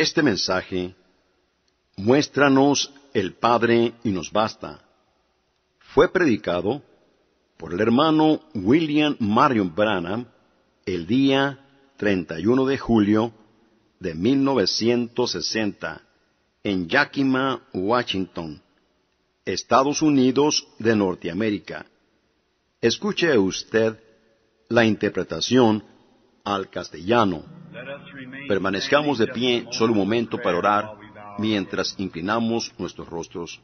Este mensaje, Muéstranos el Padre y nos basta, fue predicado por el hermano William Marion Branham el día 31 de julio de 1960 en Yakima, Washington, Estados Unidos de Norteamérica. Escuche usted la interpretación al castellano. Permanezcamos de pie solo un momento para orar mientras inclinamos nuestros rostros.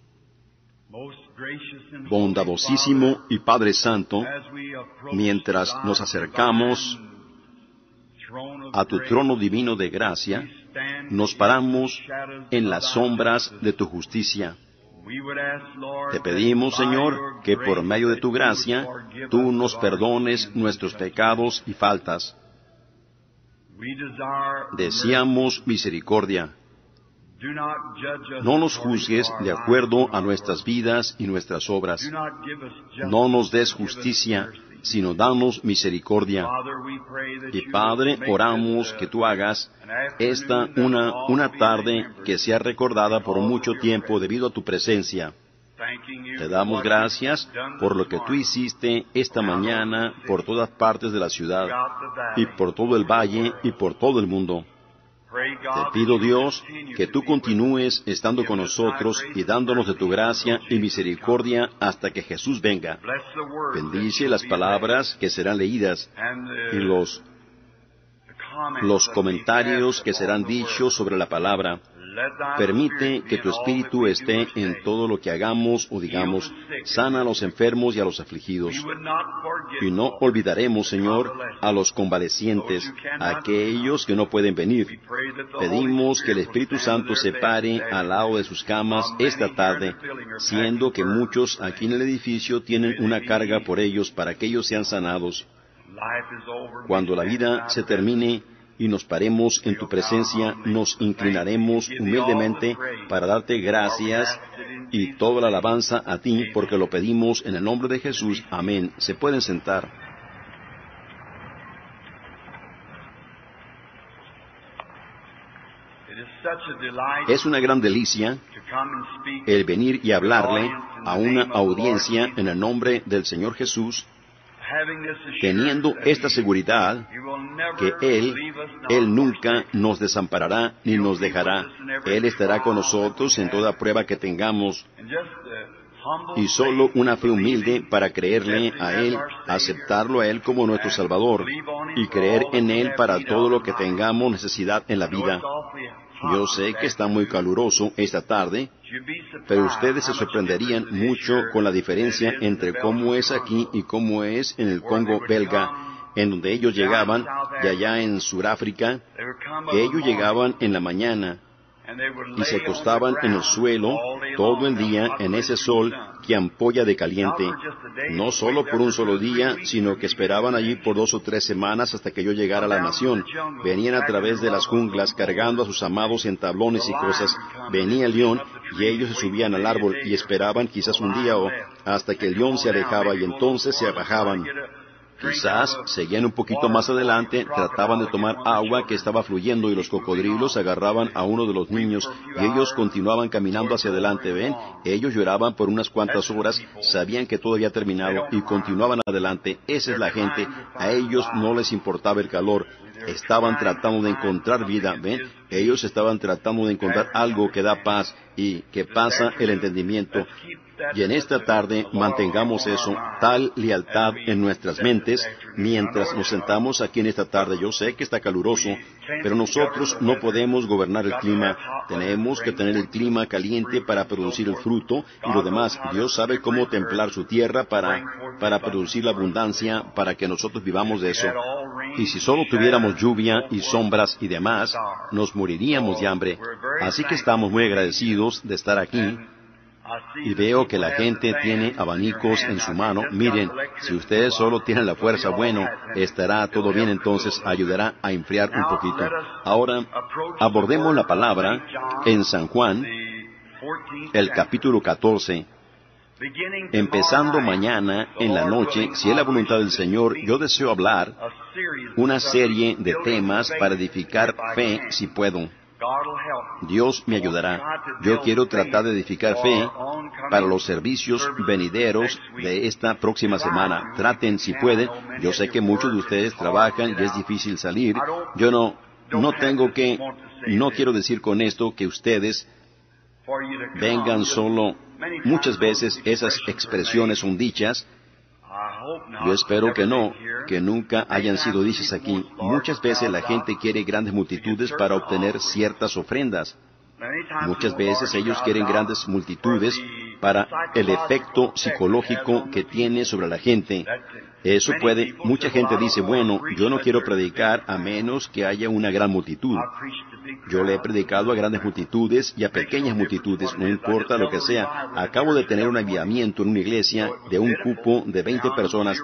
Bondadosísimo y Padre Santo, mientras nos acercamos a tu trono divino de gracia, nos paramos en las sombras de tu justicia. Te pedimos, Señor, que por medio de tu gracia tú nos perdones nuestros pecados y faltas. Deseamos misericordia. No nos juzgues de acuerdo a nuestras vidas y nuestras obras. No nos des justicia, sino danos misericordia. Y Padre, oramos que tú hagas esta una, una tarde que sea recordada por mucho tiempo debido a tu presencia. Te damos gracias por lo que tú hiciste esta mañana por todas partes de la ciudad y por todo el valle y por todo el mundo. Te pido, Dios, que tú continúes estando con nosotros y dándonos de tu gracia y misericordia hasta que Jesús venga. Bendice las palabras que serán leídas y los, los comentarios que serán dichos sobre la palabra. Permite que tu espíritu esté en todo lo que hagamos o digamos. Sana a los enfermos y a los afligidos. Y no olvidaremos, Señor, a los convalecientes, a aquellos que no pueden venir. Pedimos que el Espíritu Santo se pare al lado de sus camas esta tarde, siendo que muchos aquí en el edificio tienen una carga por ellos para que ellos sean sanados. Cuando la vida se termine, y nos paremos en tu presencia, nos inclinaremos humildemente para darte gracias y toda la alabanza a ti, porque lo pedimos en el nombre de Jesús. Amén. Se pueden sentar. Es una gran delicia el venir y hablarle a una audiencia en el nombre del Señor Jesús teniendo esta seguridad que Él, Él nunca nos desamparará ni nos dejará. Él estará con nosotros en toda prueba que tengamos. Y solo una fe humilde para creerle a Él, aceptarlo a Él como nuestro Salvador y creer en Él para todo lo que tengamos necesidad en la vida. Yo sé que está muy caluroso esta tarde, pero ustedes se sorprenderían mucho con la diferencia entre cómo es aquí y cómo es en el Congo belga, en donde ellos llegaban, y allá en Sudáfrica, ellos llegaban en la mañana y se acostaban en el suelo todo el día en ese sol que ampolla de caliente, no solo por un solo día, sino que esperaban allí por dos o tres semanas hasta que yo llegara a la nación. Venían a través de las junglas cargando a sus amados en tablones y cosas. Venía el león y ellos se subían al árbol y esperaban quizás un día o hasta que el león se alejaba y entonces se bajaban. Quizás seguían un poquito más adelante, trataban de tomar agua que estaba fluyendo y los cocodrilos agarraban a uno de los niños y ellos continuaban caminando hacia adelante. ¿Ven? Ellos lloraban por unas cuantas horas, sabían que todo había terminado y continuaban adelante. Esa es la gente. A ellos no les importaba el calor. Estaban tratando de encontrar vida. ¿Ven? Ellos estaban tratando de encontrar algo que da paz y que pasa el entendimiento. Y en esta tarde mantengamos eso, tal lealtad en nuestras mentes, mientras nos sentamos aquí en esta tarde. Yo sé que está caluroso, pero nosotros no podemos gobernar el clima. Tenemos que tener el clima caliente para producir el fruto y lo demás. Dios sabe cómo templar su tierra para, para producir la abundancia, para que nosotros vivamos de eso. Y si solo tuviéramos lluvia y sombras y demás, nos moriríamos de hambre. Así que estamos muy agradecidos de estar aquí y veo que la gente tiene abanicos en su mano. Miren, si ustedes solo tienen la fuerza, bueno, estará todo bien entonces, ayudará a enfriar un poquito. Ahora, abordemos la palabra en San Juan, el capítulo 14. Empezando mañana en la noche, si es la voluntad del Señor, yo deseo hablar una serie de temas para edificar fe si puedo. Dios me ayudará. Yo quiero tratar de edificar fe para los servicios venideros de esta próxima semana. Traten si pueden. Yo sé que muchos de ustedes trabajan y es difícil salir. Yo no, no tengo que, no quiero decir con esto que ustedes vengan solo. Muchas veces esas expresiones son dichas. Yo espero que no, que nunca hayan sido dichas aquí. Muchas veces la gente quiere grandes multitudes para obtener ciertas ofrendas. Muchas veces ellos quieren grandes multitudes para el efecto psicológico que tiene sobre la gente. Eso puede, mucha gente dice, bueno, yo no quiero predicar a menos que haya una gran multitud. Yo le he predicado a grandes multitudes y a pequeñas multitudes, no importa lo que sea. Acabo de tener un aviamiento en una iglesia de un cupo de 20 personas,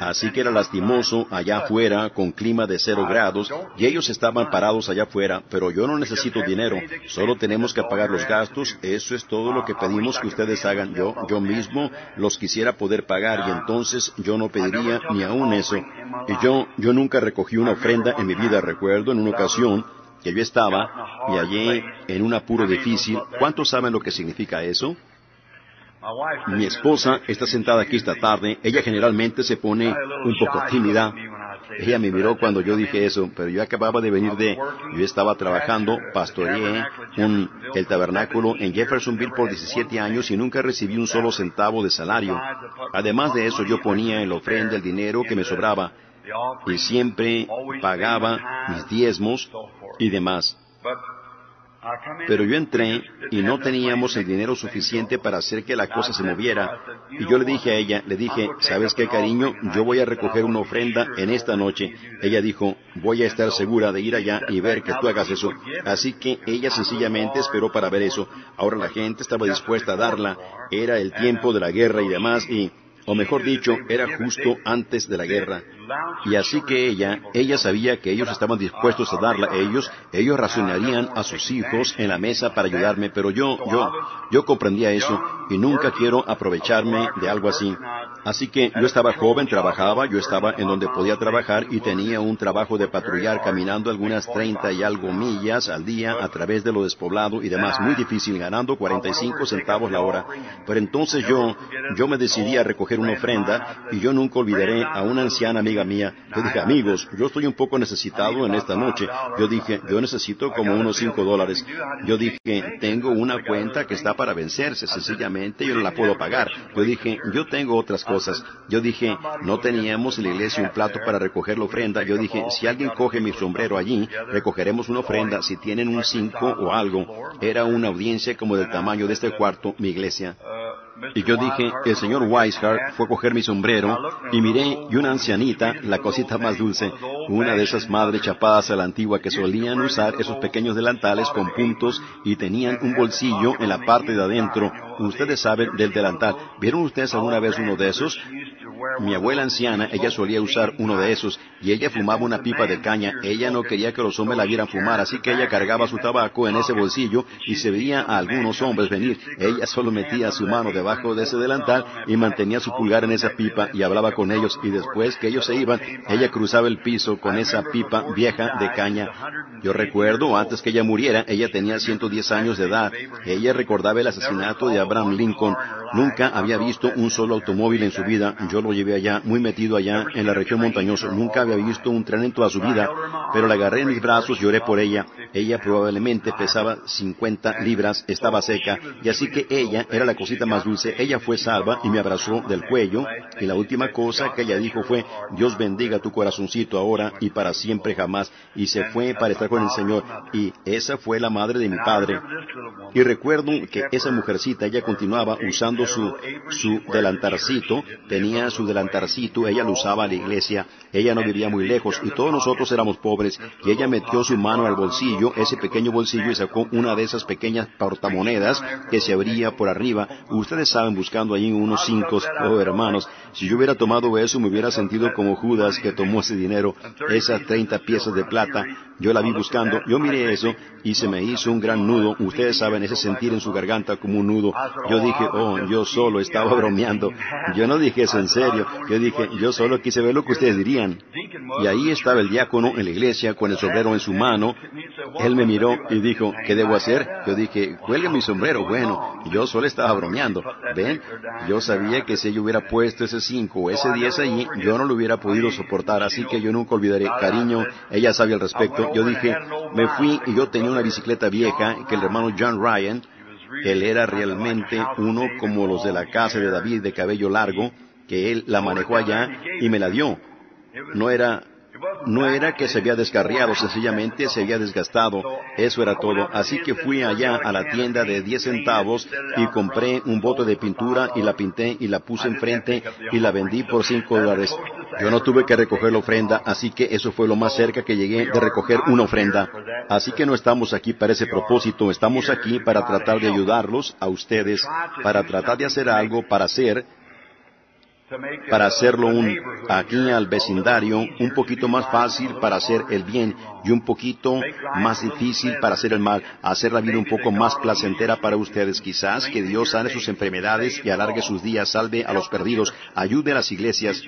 así que era lastimoso allá afuera con clima de cero grados y ellos estaban parados allá afuera, pero yo no necesito dinero, solo tenemos que pagar los gastos, eso es todo lo que pedimos que ustedes hagan. Yo, yo mismo los quisiera poder pagar y entonces yo no pediría ni aún eso. Y yo, yo nunca recogí una ofrenda en mi vida, recuerdo en una ocasión, que yo estaba y hallé en un apuro difícil. ¿Cuántos saben lo que significa eso? Mi esposa está sentada aquí esta tarde. Ella generalmente se pone un poco tímida. Ella me miró cuando yo dije eso, pero yo acababa de venir de... Yo estaba trabajando, pastoreé un, el tabernáculo en Jeffersonville por 17 años y nunca recibí un solo centavo de salario. Además de eso, yo ponía en la ofrenda el dinero que me sobraba y siempre pagaba mis diezmos y demás. Pero yo entré y no teníamos el dinero suficiente para hacer que la cosa se moviera. Y yo le dije a ella, le dije, ¿sabes qué cariño? Yo voy a recoger una ofrenda en esta noche. Ella dijo, voy a estar segura de ir allá y ver que tú hagas eso. Así que ella sencillamente esperó para ver eso. Ahora la gente estaba dispuesta a darla. Era el tiempo de la guerra y demás y o mejor dicho, era justo antes de la guerra. Y así que ella, ella sabía que ellos estaban dispuestos a darla a ellos, ellos racionarían a sus hijos en la mesa para ayudarme, pero yo, yo, yo comprendía eso y nunca quiero aprovecharme de algo así. Así que yo estaba joven, trabajaba, yo estaba en donde podía trabajar y tenía un trabajo de patrullar caminando algunas treinta y algo millas al día a través de lo despoblado y demás, muy difícil, ganando 45 centavos la hora. Pero entonces yo, yo me decidí a recoger una ofrenda y yo nunca olvidaré a una anciana amiga mía. Yo dije, amigos, yo estoy un poco necesitado en esta noche. Yo dije, yo necesito como unos cinco dólares. Yo dije, tengo una cuenta que está para vencerse, sencillamente yo no la puedo pagar. Yo dije, yo tengo otras cosas. Yo dije, no teníamos en la iglesia un plato para recoger la ofrenda. Yo dije, si alguien coge mi sombrero allí, recogeremos una ofrenda. Si tienen un cinco o algo. Era una audiencia como del tamaño de este cuarto, mi iglesia. Y yo dije, el señor Weishart fue a coger mi sombrero y miré y una ancianita, la cosita más dulce, una de esas madres chapadas a la antigua que solían usar esos pequeños delantales con puntos y tenían un bolsillo en la parte de adentro. Ustedes saben del delantal. ¿Vieron ustedes alguna vez uno de esos? Mi abuela anciana, ella solía usar uno de esos y ella fumaba una pipa de caña. Ella no quería que los hombres la vieran fumar, así que ella cargaba su tabaco en ese bolsillo y se veía a algunos hombres venir. Ella solo metía su mano debajo de ese delantal y mantenía su pulgar en esa pipa y hablaba con ellos y después que ellos se iban, ella cruzaba el piso con esa pipa vieja de caña. Yo recuerdo, antes que ella muriera, ella tenía 110 años de edad. Ella recordaba el asesinato de Abraham Lincoln. Nunca había visto un solo automóvil en su vida. Yo lo llevé allá, muy metido allá en la región montañosa. Nunca había visto un tren en toda su vida, pero la agarré en mis brazos y por ella. Ella probablemente pesaba 50 libras, estaba seca, y así que ella era la cosita más dulce. Ella fue salva y me abrazó del cuello, y la última cosa que ella dijo fue, Dios bendiga tu corazoncito ahora y para siempre jamás, y se fue para estar con el Señor. Y esa fue la madre de mi padre. Y recuerdo que esa mujercita, ella continuaba usando su, su delantarcito, tenía su delantarcito, ella lo usaba a la iglesia, ella no vivía muy lejos y todos nosotros éramos pobres y ella metió su mano al bolsillo, ese pequeño bolsillo y sacó una de esas pequeñas portamonedas que se abría por arriba. Ustedes saben, buscando allí unos cinco, oh hermanos, si yo hubiera tomado eso me hubiera sentido como Judas que tomó ese dinero, esas treinta piezas de plata, yo la vi buscando, yo miré eso y se me hizo un gran nudo. Ustedes saben ese sentir en su garganta como un nudo. Yo dije, oh, yo solo estaba bromeando. Yo no dije eso en serio. Yo dije, yo solo quise ver lo que ustedes dirían. Y ahí estaba el diácono en la iglesia con el sombrero en su mano. Él me miró y dijo, ¿qué debo hacer? Yo dije, cuelgue mi sombrero. Bueno, yo solo estaba bromeando. ¿Ven? Yo sabía que si yo hubiera puesto ese 5 o ese 10 allí, yo no lo hubiera podido soportar. Así que yo nunca olvidaré. Cariño, ella sabe al respecto. Yo dije, me fui y yo tenía una bicicleta vieja que el hermano John Ryan, él era realmente uno como los de la casa de David de cabello largo, que él la manejó allá y me la dio. No era no era que se había descarriado, sencillamente se había desgastado. Eso era todo. Así que fui allá a la tienda de 10 centavos y compré un bote de pintura y la pinté y la puse enfrente y la vendí por 5 dólares. Yo no tuve que recoger la ofrenda, así que eso fue lo más cerca que llegué de recoger una ofrenda. Así que no estamos aquí para ese propósito, estamos aquí para tratar de ayudarlos a ustedes, para tratar de hacer algo, para hacer para hacerlo un, aquí al vecindario un poquito más fácil para hacer el bien y un poquito más difícil para hacer el mal, hacer la vida un poco más placentera para ustedes. Quizás que Dios sane sus enfermedades y alargue sus días, salve a los perdidos, ayude a las iglesias.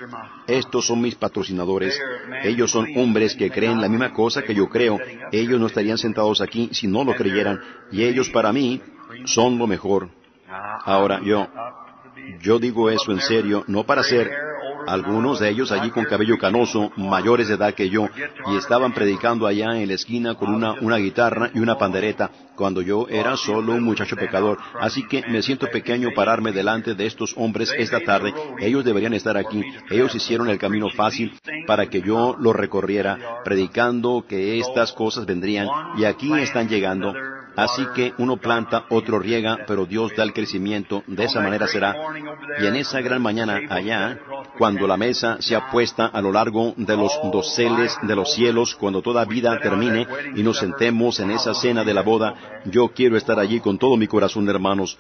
Estos son mis patrocinadores. Ellos son hombres que creen la misma cosa que yo creo. Ellos no estarían sentados aquí si no lo creyeran. Y ellos para mí son lo mejor. Ahora yo, yo digo eso en serio, no para ser algunos de ellos allí con cabello canoso, mayores de edad que yo, y estaban predicando allá en la esquina con una, una guitarra y una pandereta, cuando yo era solo un muchacho pecador. Así que me siento pequeño pararme delante de estos hombres esta tarde. Ellos deberían estar aquí. Ellos hicieron el camino fácil para que yo lo recorriera, predicando que estas cosas vendrían, y aquí están llegando. Así que uno planta, otro riega, pero Dios da el crecimiento, de esa manera será. Y en esa gran mañana allá, cuando la mesa sea puesta a lo largo de los doseles de los cielos, cuando toda vida termine y nos sentemos en esa cena de la boda, yo quiero estar allí con todo mi corazón, hermanos.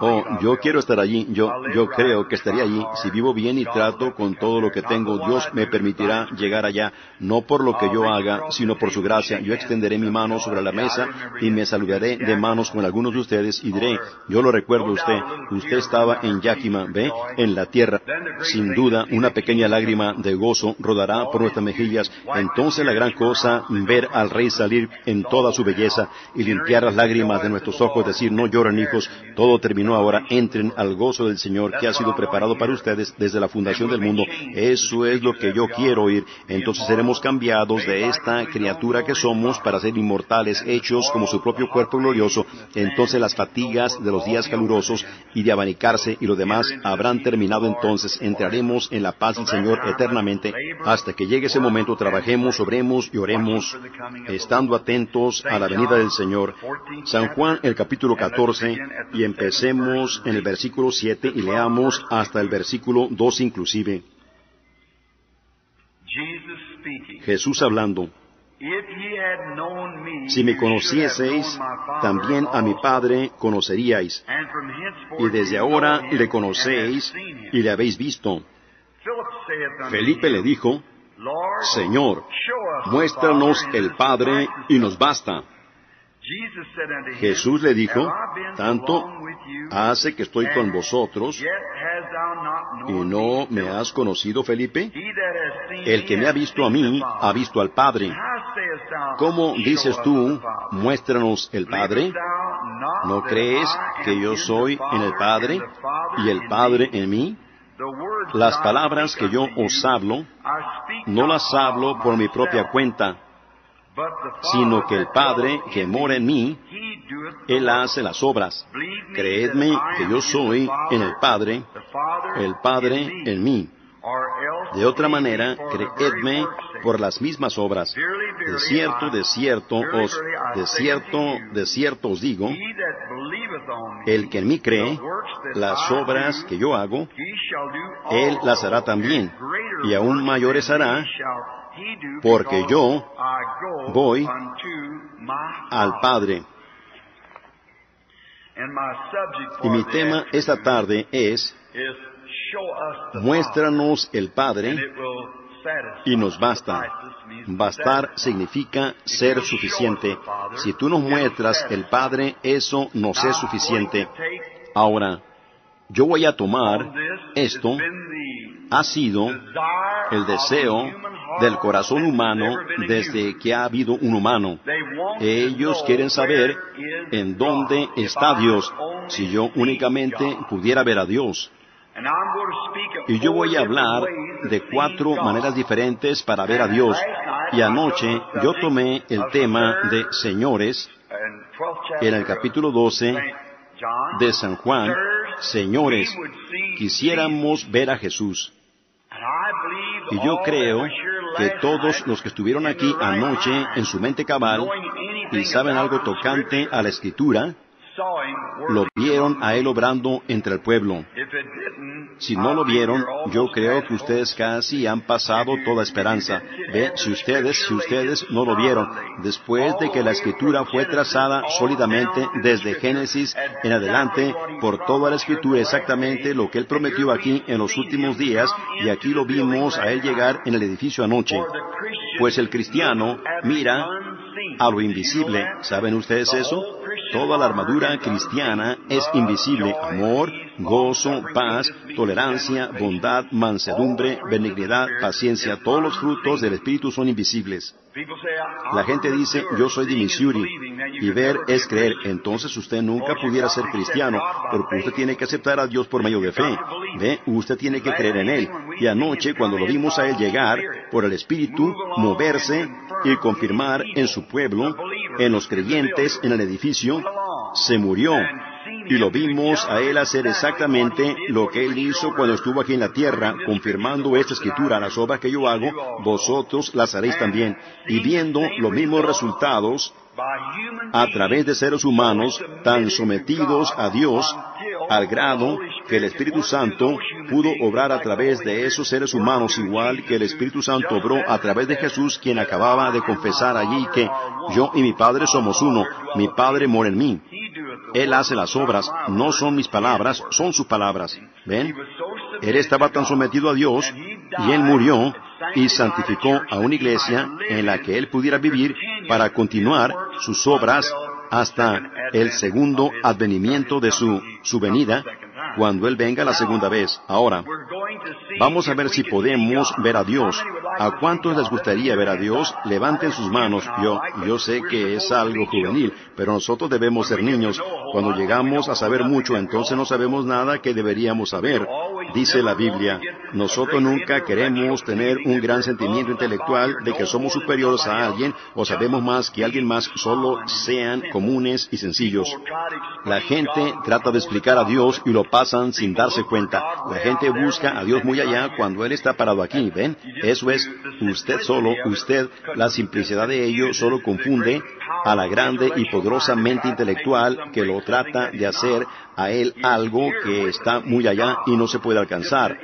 Oh, yo quiero estar allí, yo, yo creo que estaría allí. Si vivo bien y trato con todo lo que tengo, Dios me permitirá llegar allá, no por lo que yo haga, sino por su gracia. Yo extenderé mi mano sobre la mesa y me saludaré de manos con algunos de ustedes y diré, yo lo recuerdo usted, usted estaba en Yakima, ve, en la tierra. Sin duda, una pequeña lágrima de gozo rodará por nuestras mejillas. Entonces la gran cosa, ver al rey salir en toda su belleza y limpiar las lágrimas de nuestros ojos, decir, no lloren hijos, todo terminó ahora, entren al gozo del Señor que ha sido preparado para ustedes desde la fundación del mundo. Eso es lo que yo quiero oír. Entonces seremos cambiados de esta criatura que somos para ser inmortales, hechos como su propio cuerpo glorioso, entonces las fatigas de los días calurosos y de abanicarse y lo demás habrán terminado entonces. Entraremos en la paz del Señor eternamente. Hasta que llegue ese momento, trabajemos, obremos y oremos, estando atentos a la venida del Señor. San Juan, el capítulo 14, y empecemos en el versículo 7 y leamos hasta el versículo 2 inclusive. Jesús hablando. Si me conocieseis, también a mi Padre conoceríais. Y desde ahora le conocéis y le habéis visto. Felipe le dijo, Señor, muéstranos el Padre y nos basta. Jesús le dijo, tanto hace que estoy con vosotros y no me has conocido, Felipe. El que me ha visto a mí, ha visto al Padre. ¿Cómo dices tú, muéstranos el Padre? ¿No crees que yo soy en el Padre y el Padre en mí? Las palabras que yo os hablo, no las hablo por mi propia cuenta, sino que el Padre que mora en mí, Él hace las obras. Creedme que yo soy en el Padre, el Padre en mí. De otra manera, creedme por las mismas obras. De cierto, de cierto os, de cierto, de cierto os digo, el que en mí cree, las obras que yo hago, él las hará también, y aún mayores hará, porque yo voy al Padre. Y mi tema esta tarde es, muéstranos el Padre y nos basta. Bastar significa ser suficiente. Si tú nos muestras el Padre, eso nos es suficiente. Ahora, Yo voy a tomar esto, ha sido el deseo del corazón humano desde que ha habido un humano. Ellos quieren saber en dónde está Dios, si yo únicamente pudiera ver a Dios. Y yo voy a hablar de cuatro maneras diferentes para ver a Dios. Y anoche yo tomé el tema de señores en el capítulo 12 de San Juan. Señores, quisiéramos ver a Jesús. Y yo creo que todos los que estuvieron aquí anoche en su mente cabal y saben algo tocante a la escritura, lo vieron a él obrando entre el pueblo. Si no lo vieron, yo creo que ustedes casi han pasado toda esperanza. Ve, si ustedes, si ustedes no lo vieron, después de que la escritura fue trazada sólidamente desde Génesis en adelante por toda la escritura exactamente lo que él prometió aquí en los últimos días, y aquí lo vimos a él llegar en el edificio anoche. Pues el cristiano mira a lo invisible. ¿Saben ustedes eso? Toda la armadura cristiana es invisible. Amor, gozo, paz, tolerancia, bondad, mansedumbre, benignidad, paciencia. Todos los frutos del Espíritu son invisibles. La gente dice, yo soy de Missouri, y ver es creer. Entonces usted nunca pudiera ser cristiano, porque usted tiene que aceptar a Dios por medio de fe. Ve, usted tiene que creer en Él. Y anoche, cuando lo vimos a Él llegar, por el Espíritu, moverse y confirmar en su pueblo, en los creyentes, en el edificio, se murió y lo vimos a Él hacer exactamente lo que Él hizo cuando estuvo aquí en la tierra, confirmando esta escritura, las obras que yo hago, vosotros las haréis también. Y viendo los mismos resultados a través de seres humanos tan sometidos a Dios, al grado que el Espíritu Santo pudo obrar a través de esos seres humanos, igual que el Espíritu Santo obró a través de Jesús, quien acababa de confesar allí que yo y mi Padre somos uno, mi Padre mora en mí. Él hace las obras, no son mis palabras, son sus palabras. ¿Ven? Él estaba tan sometido a Dios y Él murió y santificó a una iglesia en la que Él pudiera vivir para continuar sus obras hasta el segundo advenimiento de su, su venida, cuando Él venga la segunda vez. Ahora, vamos a ver si podemos ver a Dios. ¿A cuántos les gustaría ver a Dios? Levanten sus manos. Yo, yo sé que es algo juvenil, pero nosotros debemos ser niños. Cuando llegamos a saber mucho, entonces no sabemos nada que deberíamos saber. Dice la Biblia, nosotros nunca queremos tener un gran sentimiento intelectual de que somos superiores a alguien o sabemos más que alguien más, solo sean comunes y sencillos. La gente trata de explicar a Dios y lo sin darse cuenta. La gente busca a Dios muy allá cuando Él está parado aquí, ¿ven? Eso es usted solo, usted, la simplicidad de ello solo confunde a la grande y poderosa mente intelectual que lo trata de hacer a Él algo que está muy allá y no se puede alcanzar.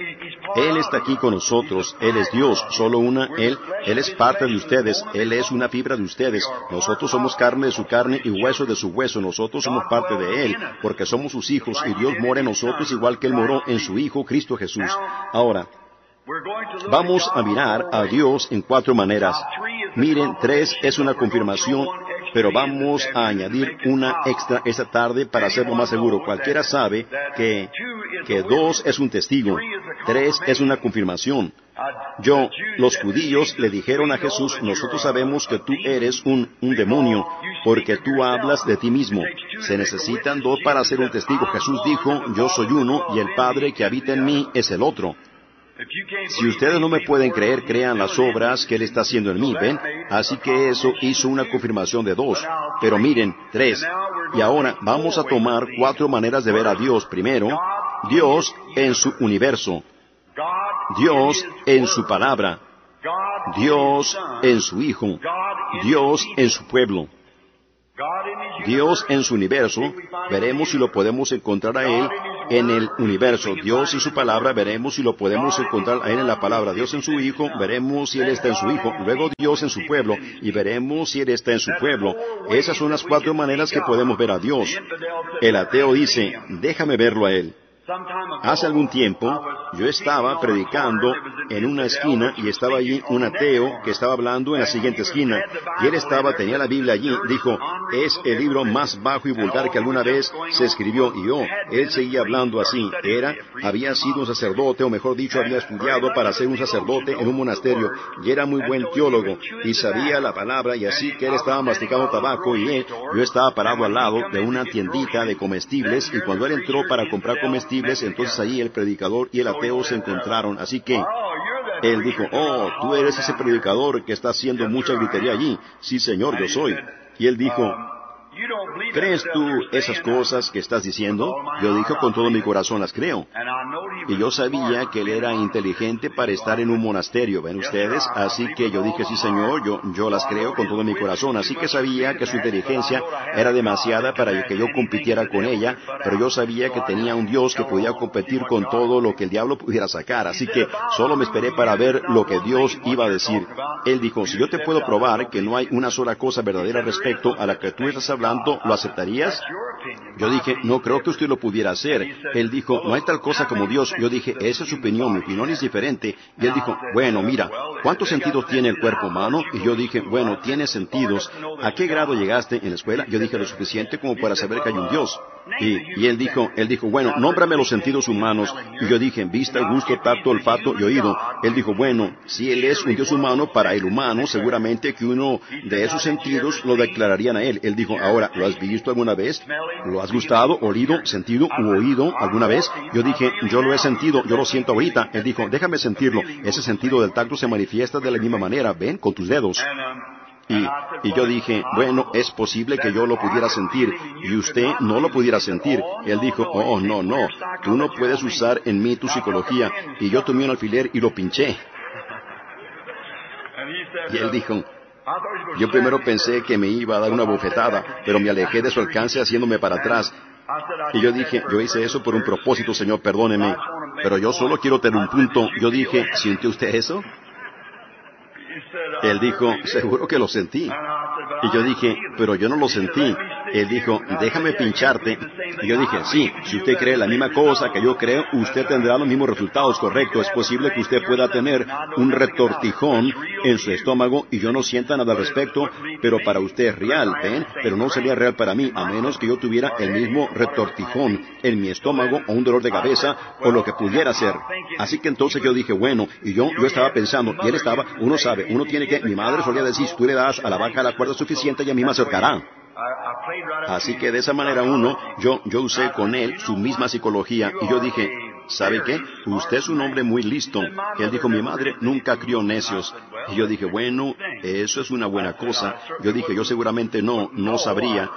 Él está aquí con nosotros, Él es Dios, solo una, Él, Él es parte de ustedes, Él es una fibra de ustedes, nosotros somos carne de su carne y hueso de su hueso, nosotros somos parte de Él, porque somos sus hijos y Dios mora en nosotros igual que Él moró en su Hijo Cristo Jesús. Ahora, Vamos a mirar a Dios en cuatro maneras. Miren, tres es una confirmación, pero vamos a añadir una extra esta tarde para hacerlo más seguro. Cualquiera sabe que, que dos es un testigo, tres es una confirmación. Yo, los judíos le dijeron a Jesús, nosotros sabemos que tú eres un, un demonio, porque tú hablas de ti mismo. Se necesitan dos para ser un testigo. Jesús dijo, yo soy uno y el Padre que habita en mí es el otro. Si ustedes no me pueden creer, crean las obras que Él está haciendo en mí, ¿ven? Así que eso hizo una confirmación de dos. Pero miren, tres. Y ahora vamos a tomar cuatro maneras de ver a Dios. Primero, Dios en su universo. Dios en su palabra. Dios en su Hijo. Dios en su pueblo. Dios en su universo, veremos si lo podemos encontrar a Él en el universo. Dios y su palabra, veremos si lo podemos encontrar a Él en la palabra. Dios en su Hijo, veremos si Él está en su Hijo. Luego Dios en su pueblo, y veremos si Él está en su pueblo. Esas son las cuatro maneras que podemos ver a Dios. El ateo dice, déjame verlo a Él. Hace algún tiempo, yo estaba predicando en una esquina y estaba allí un ateo que estaba hablando en la siguiente esquina. Y él estaba, tenía la Biblia allí, dijo, es el libro más bajo y vulgar que alguna vez se escribió. Y yo, él seguía hablando así. Era, había sido un sacerdote, o mejor dicho, había estudiado para ser un sacerdote en un monasterio. Y era muy buen teólogo. Y sabía la palabra y así que él estaba masticando tabaco y él, yo estaba parado al lado de una tiendita de comestibles y cuando él entró para comprar comestibles, entonces allí el predicador y el ateo se encontraron. Así que él dijo, oh, tú eres ese predicador que está haciendo mucha gritería allí. Sí, Señor, yo soy. Y él dijo, ¿Crees tú esas cosas que estás diciendo? Yo dije con todo mi corazón las creo. Y yo sabía que él era inteligente para estar en un monasterio, ¿ven ustedes? Así que yo dije, sí señor, yo, yo las creo con todo mi corazón. Así que sabía que su inteligencia era demasiada para que yo compitiera con ella, pero yo sabía que tenía un Dios que podía competir con todo lo que el diablo pudiera sacar. Así que solo me esperé para ver lo que Dios iba a decir. Él dijo, si yo te puedo probar que no hay una sola cosa verdadera respecto a la que tú estás hablando, ¿lo aceptarías? Yo dije, no creo que usted lo pudiera hacer. Él dijo, no hay tal cosa como Dios. Yo dije, esa es su opinión, mi opinión es diferente. Y él dijo, bueno, mira, ¿cuántos sentidos tiene el cuerpo humano? Y yo dije, bueno, tiene sentidos. ¿A qué grado llegaste en la escuela? Yo dije, lo suficiente como para saber que hay un Dios. Y, él dijo, él dijo, bueno, nómbrame los sentidos humanos. Y yo dije, vista, gusto, tacto, olfato y oído. Él dijo, bueno, si él es un Dios humano, para el humano, seguramente que uno de esos sentidos lo declararían a él. Él dijo, ahora, ¿lo has visto alguna vez? ¿Lo has gustado, olido, sentido u oído alguna vez? Yo dije, yo lo he sentido, yo lo siento ahorita. Él dijo, déjame sentirlo. Ese sentido del tacto se manifiesta de la misma manera, ven, con tus dedos. Y, yo dije, bueno, es posible que yo lo pudiera sentir y usted no lo pudiera sentir. Él dijo, oh, no, no, tú no puedes usar en mí tu psicología. Y yo tomé un alfiler y lo pinché. Y él dijo, yo primero pensé que me iba a dar una bofetada, pero me alejé de su alcance haciéndome para atrás. Y yo dije, yo hice eso por un propósito, Señor, perdóneme. Pero yo solo quiero tener un punto. Yo dije, ¿siente usted eso? Él dijo, seguro que lo sentí. Y yo dije, pero yo no lo sentí. Él dijo, déjame pincharte. Y yo dije, sí, si usted cree la misma cosa que yo creo, usted tendrá los mismos resultados, correcto. Es posible que usted pueda tener un retortijón en su estómago y yo no sienta nada al respecto, pero para usted es real, ¿ven? Pero no sería real para mí, a menos que yo tuviera el mismo retortijón en mi estómago o un dolor de cabeza o lo que pudiera ser. Así que entonces yo dije, bueno, y yo, yo estaba pensando, y él estaba, uno sabe, uno tiene que, mi madre solía decir, si tú le das a la vaca la cuerda suficiente, ella misma se acercará. Así que de esa manera uno, yo, yo usé con él su misma psicología y yo dije, ¿sabe qué? Usted es un hombre muy listo. Él dijo, mi madre nunca crió necios. Y yo dije, bueno, eso es una buena cosa. Yo dije, yo seguramente no, no sabría.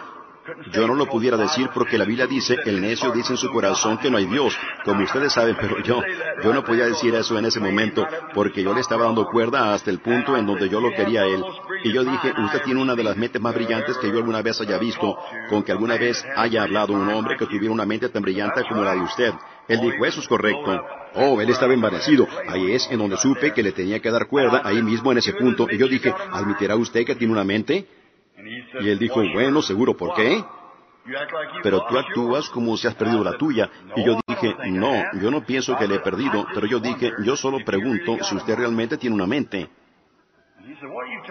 Yo no lo pudiera decir porque la Biblia dice, el necio dice en su corazón que no hay Dios, como ustedes saben, pero yo, yo no podía decir eso en ese momento porque yo le estaba dando cuerda hasta el punto en donde yo lo quería a él. Y yo dije, usted tiene una de las mentes más brillantes que yo alguna vez haya visto, con que alguna vez haya hablado un hombre que tuviera una mente tan brillante como la de usted. Él dijo, eso es correcto. Oh, él estaba envanecido. Ahí es en donde supe que le tenía que dar cuerda, ahí mismo en ese punto. Y yo dije, ¿admitirá usted que tiene una mente? Y él dijo, bueno, seguro, ¿por qué? Pero tú actúas como si has perdido la tuya. Y yo dije, no, yo no pienso que le he perdido, pero yo dije, yo solo pregunto si usted realmente tiene una mente.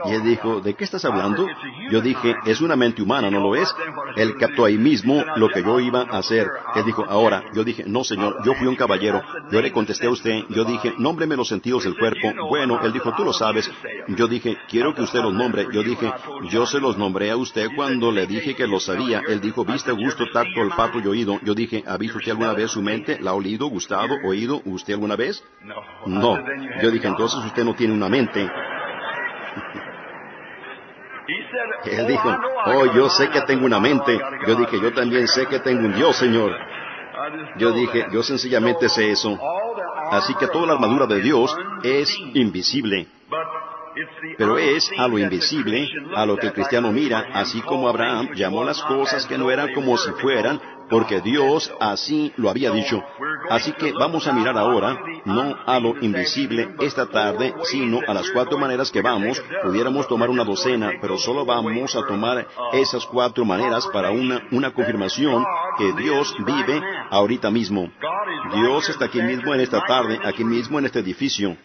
Y él dijo, ¿de qué estás hablando? Yo dije, es una mente humana, ¿no lo es? Él captó ahí mismo lo que yo iba a hacer. Él dijo, ahora, yo dije, no señor, yo fui un caballero. Yo le contesté a usted, yo dije, nómbreme los sentidos del cuerpo. Bueno, él dijo, tú lo sabes. Yo dije, quiero que usted los nombre. Yo dije, yo se los nombré a usted cuando le dije que lo sabía. Él dijo, viste, gusto, tacto, olfato y oído. Yo dije, ¿ha visto usted alguna vez su mente? ¿La ha olido, gustado, oído usted alguna vez? No. Yo dije, entonces usted no tiene una mente. Él dijo, oh, yo sé que tengo una mente. Yo dije, yo también sé que tengo un Dios, Señor. Yo dije, yo sencillamente sé eso. Así que toda la armadura de Dios es invisible. Pero es a lo invisible, a lo que el cristiano mira, así como Abraham llamó las cosas que no eran como si fueran, porque Dios así lo había dicho. Así que vamos a mirar ahora, no a lo invisible esta tarde, sino a las cuatro maneras que vamos. Pudiéramos tomar una docena, pero solo vamos a tomar esas cuatro maneras para una, una confirmación que Dios vive ahorita mismo. Dios está aquí mismo en esta tarde, aquí mismo en este edificio.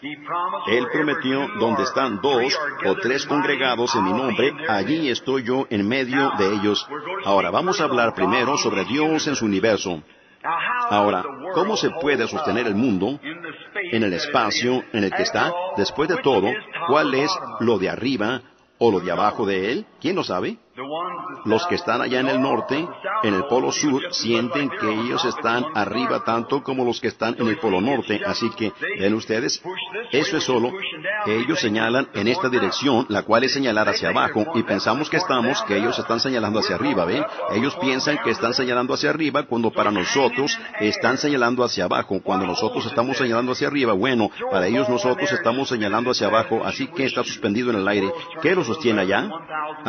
Él prometió, donde están dos o tres congregados en mi nombre, allí estoy yo en medio de ellos. Ahora vamos a hablar primero sobre Dios en su universo. Ahora, ¿cómo se puede sostener el mundo en el espacio en el que está? Después de todo, ¿cuál es lo de arriba o lo de abajo de él? ¿Quién lo sabe? Los que están allá en el norte, en el polo sur, sienten que ellos están arriba tanto como los que están en el polo norte. Así que, ven ustedes, eso es solo que ellos señalan en esta dirección, la cual es señalar hacia abajo, y pensamos que estamos, que ellos están señalando hacia arriba, ¿ven? Ellos piensan que están señalando hacia arriba cuando para nosotros están señalando hacia abajo. Cuando nosotros estamos señalando hacia arriba, bueno, para ellos nosotros estamos señalando hacia abajo, así que está suspendido en el aire. ¿Qué lo sostiene allá?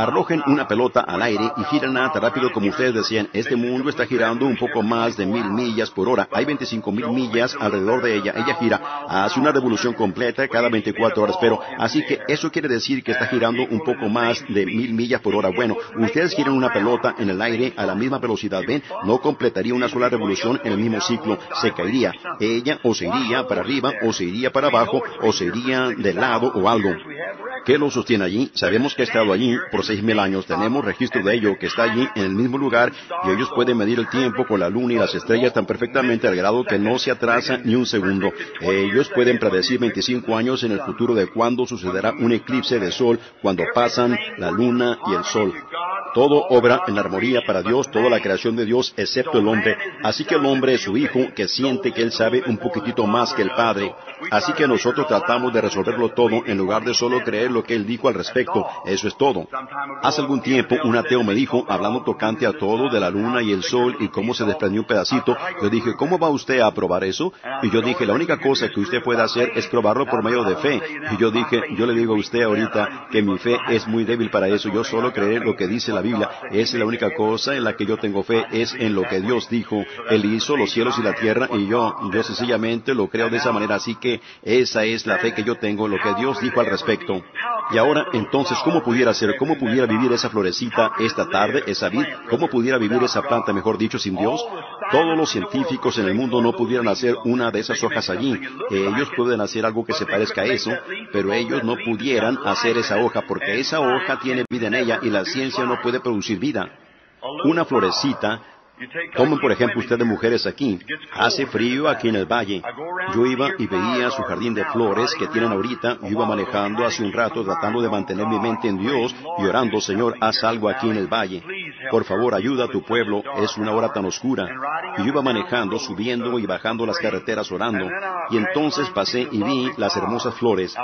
Arrojen una pelota al aire y giran tan rápido como ustedes decían. Este mundo está girando un poco más de mil millas por hora. Hay 25 mil millas alrededor de ella. Ella gira, hace una revolución completa cada 24 horas. Pero así que eso quiere decir que está girando un poco más de mil millas por hora. Bueno, ustedes giran una pelota en el aire a la misma velocidad. Ven, no completaría una sola revolución en el mismo ciclo. Se caería. Ella o se iría para arriba o se iría para abajo o se iría de lado o algo. ¿Qué lo sostiene allí? Sabemos que ha estado allí por seis mil años. Tenemos registro de ello, que está allí en el mismo lugar y ellos pueden medir el tiempo con la luna y las estrellas tan perfectamente al grado que no se atrasa ni un segundo. Ellos pueden predecir 25 años en el futuro de cuándo sucederá un eclipse de sol, cuando pasan la luna y el sol. Todo obra en armonía para Dios, toda la creación de Dios, excepto el hombre. Así que el hombre es su hijo, que siente que él sabe un poquitito más que el Padre. Así que nosotros tratamos de resolverlo todo en lugar de solo creer lo que él dijo al respecto. Eso es todo. Hace algún tiempo un ateo me dijo, hablando tocante a todo de la luna y el sol y cómo se desprendió un pedacito, yo dije, ¿cómo va usted a probar eso? Y yo dije, la única cosa que usted puede hacer es probarlo por medio de fe. Y yo dije, yo le digo a usted ahorita que mi fe es muy débil para eso. Yo solo creer lo que dice la Biblia. Es la única cosa en la que yo tengo fe, es en lo que Dios dijo. Él hizo los cielos y la tierra y yo, yo sencillamente lo creo de esa manera. Así que esa es la fe que yo tengo, lo que Dios dijo al respecto. Y ahora, entonces, ¿cómo pudiera ser? ¿Cómo pudiera vivir esa florecita esta tarde, esa vid? ¿Cómo pudiera vivir esa planta, mejor dicho, sin Dios? Todos los científicos en el mundo no pudieran hacer una de esas hojas allí. Ellos pueden hacer algo que se parezca a eso, pero ellos no pudieran hacer esa hoja porque esa hoja tiene vida en ella y la ciencia no puede producir vida. Una florecita Tomen por ejemplo ustedes mujeres aquí. Hace frío aquí en el valle. Yo iba y veía su jardín de flores que tienen ahorita. Yo iba manejando hace un rato tratando de mantener mi mente en Dios y orando, Señor, haz algo aquí en el valle. Por favor, ayuda a tu pueblo. Es una hora tan oscura. Y yo iba manejando, subiendo y bajando las carreteras orando. Y entonces pasé y vi las hermosas flores.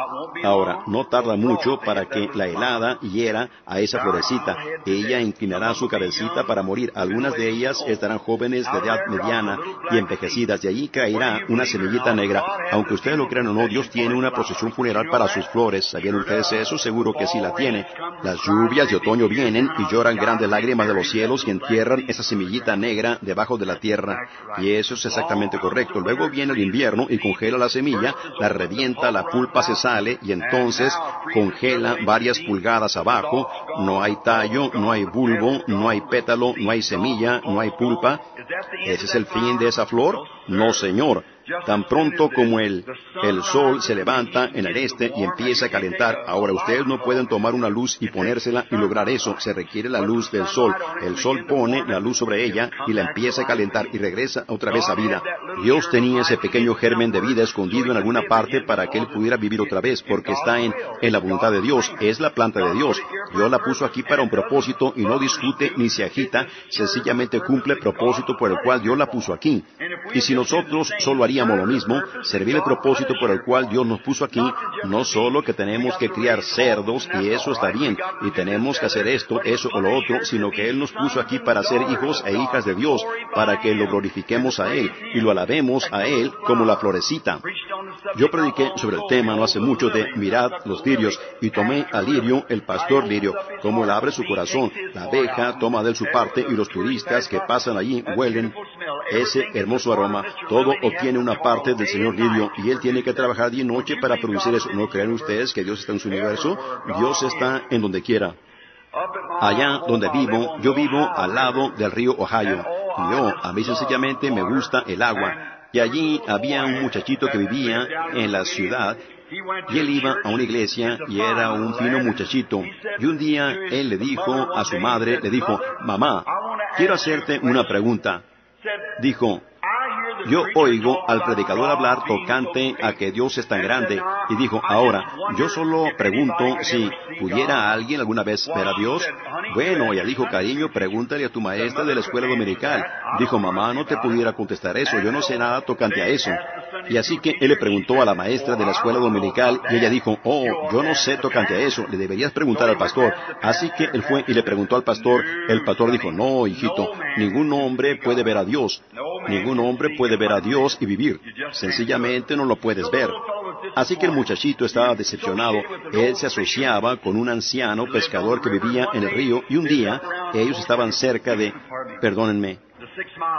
Ahora, no tarda mucho para que la helada hiera a esa florecita. Ella inclinará su cabecita para morir. Algunas de ellas estarán jóvenes de edad mediana y envejecidas. De allí caerá una semillita negra. Aunque ustedes lo crean o no, Dios tiene una procesión funeral para sus flores. ¿Sabían ustedes eso? Seguro que sí la tiene. Las lluvias de otoño vienen y lloran grandes lágrimas de los cielos y entierran esa semillita negra debajo de la tierra. Y eso es exactamente correcto. Luego viene el invierno y congela la semilla, la revienta, la pulpa se sale y entonces congela varias pulgadas abajo. No hay tallo, no hay bulbo, no hay pétalo, no hay semilla, no hay ¿Ese es el fin de esa flor? No, señor. Tan pronto como el, el sol se levanta en el este y empieza a calentar, ahora ustedes no pueden tomar una luz y ponérsela y lograr eso. Se requiere la luz del sol. El sol pone la luz sobre ella y la empieza a calentar y regresa otra vez a vida. Dios tenía ese pequeño germen de vida escondido en alguna parte para que él pudiera vivir otra vez, porque está en, en la voluntad de Dios. Es la planta de Dios. Dios la puso aquí para un propósito y no discute ni se agita, sencillamente cumple el propósito por el cual Dios la puso aquí. Y si nosotros solo haríamos haríamos lo mismo, servir el propósito por el cual Dios nos puso aquí, no solo que tenemos que criar cerdos y eso está bien, y tenemos que hacer esto, eso o lo otro, sino que Él nos puso aquí para ser hijos e hijas de Dios, para que lo glorifiquemos a Él y lo alabemos a Él como la florecita. Yo prediqué sobre el tema no hace mucho de mirad los lirios y tomé a Lirio, el pastor Lirio, como él abre su corazón, la abeja toma de él su parte y los turistas que pasan allí huelen ese hermoso aroma. Todo obtiene una parte del Señor Lirio y él tiene que trabajar día y noche para producir eso. ¿No creen ustedes que Dios está en su universo? Dios está en donde quiera. Allá donde vivo, yo vivo al lado del río Ohio. Y yo, a mí sencillamente me gusta el agua. Y allí había un muchachito que vivía en la ciudad y él iba a una iglesia y era un fino muchachito. Y un día él le dijo a su madre, le dijo, mamá, quiero hacerte una pregunta. Dijo, yo oigo al predicador hablar tocante a que Dios es tan grande. Y dijo, ahora, yo solo pregunto si pudiera alguien alguna vez ver a Dios. Bueno, ella dijo, cariño, pregúntale a tu maestra de la escuela dominical. Dijo, mamá, no te pudiera contestar eso, yo no sé nada tocante a eso. Y así que él le preguntó a la maestra de la escuela dominical y ella dijo, oh, yo no sé tocante a eso, le deberías preguntar al pastor. Así que él fue y le preguntó al pastor. El pastor dijo, no, hijito, ningún hombre puede ver a Dios. Ningún hombre puede ver a Dios y vivir. Sencillamente no lo puedes ver. Así que el muchachito estaba decepcionado. Él se asociaba con un anciano pescador que vivía en el río y un día ellos estaban cerca de, perdónenme,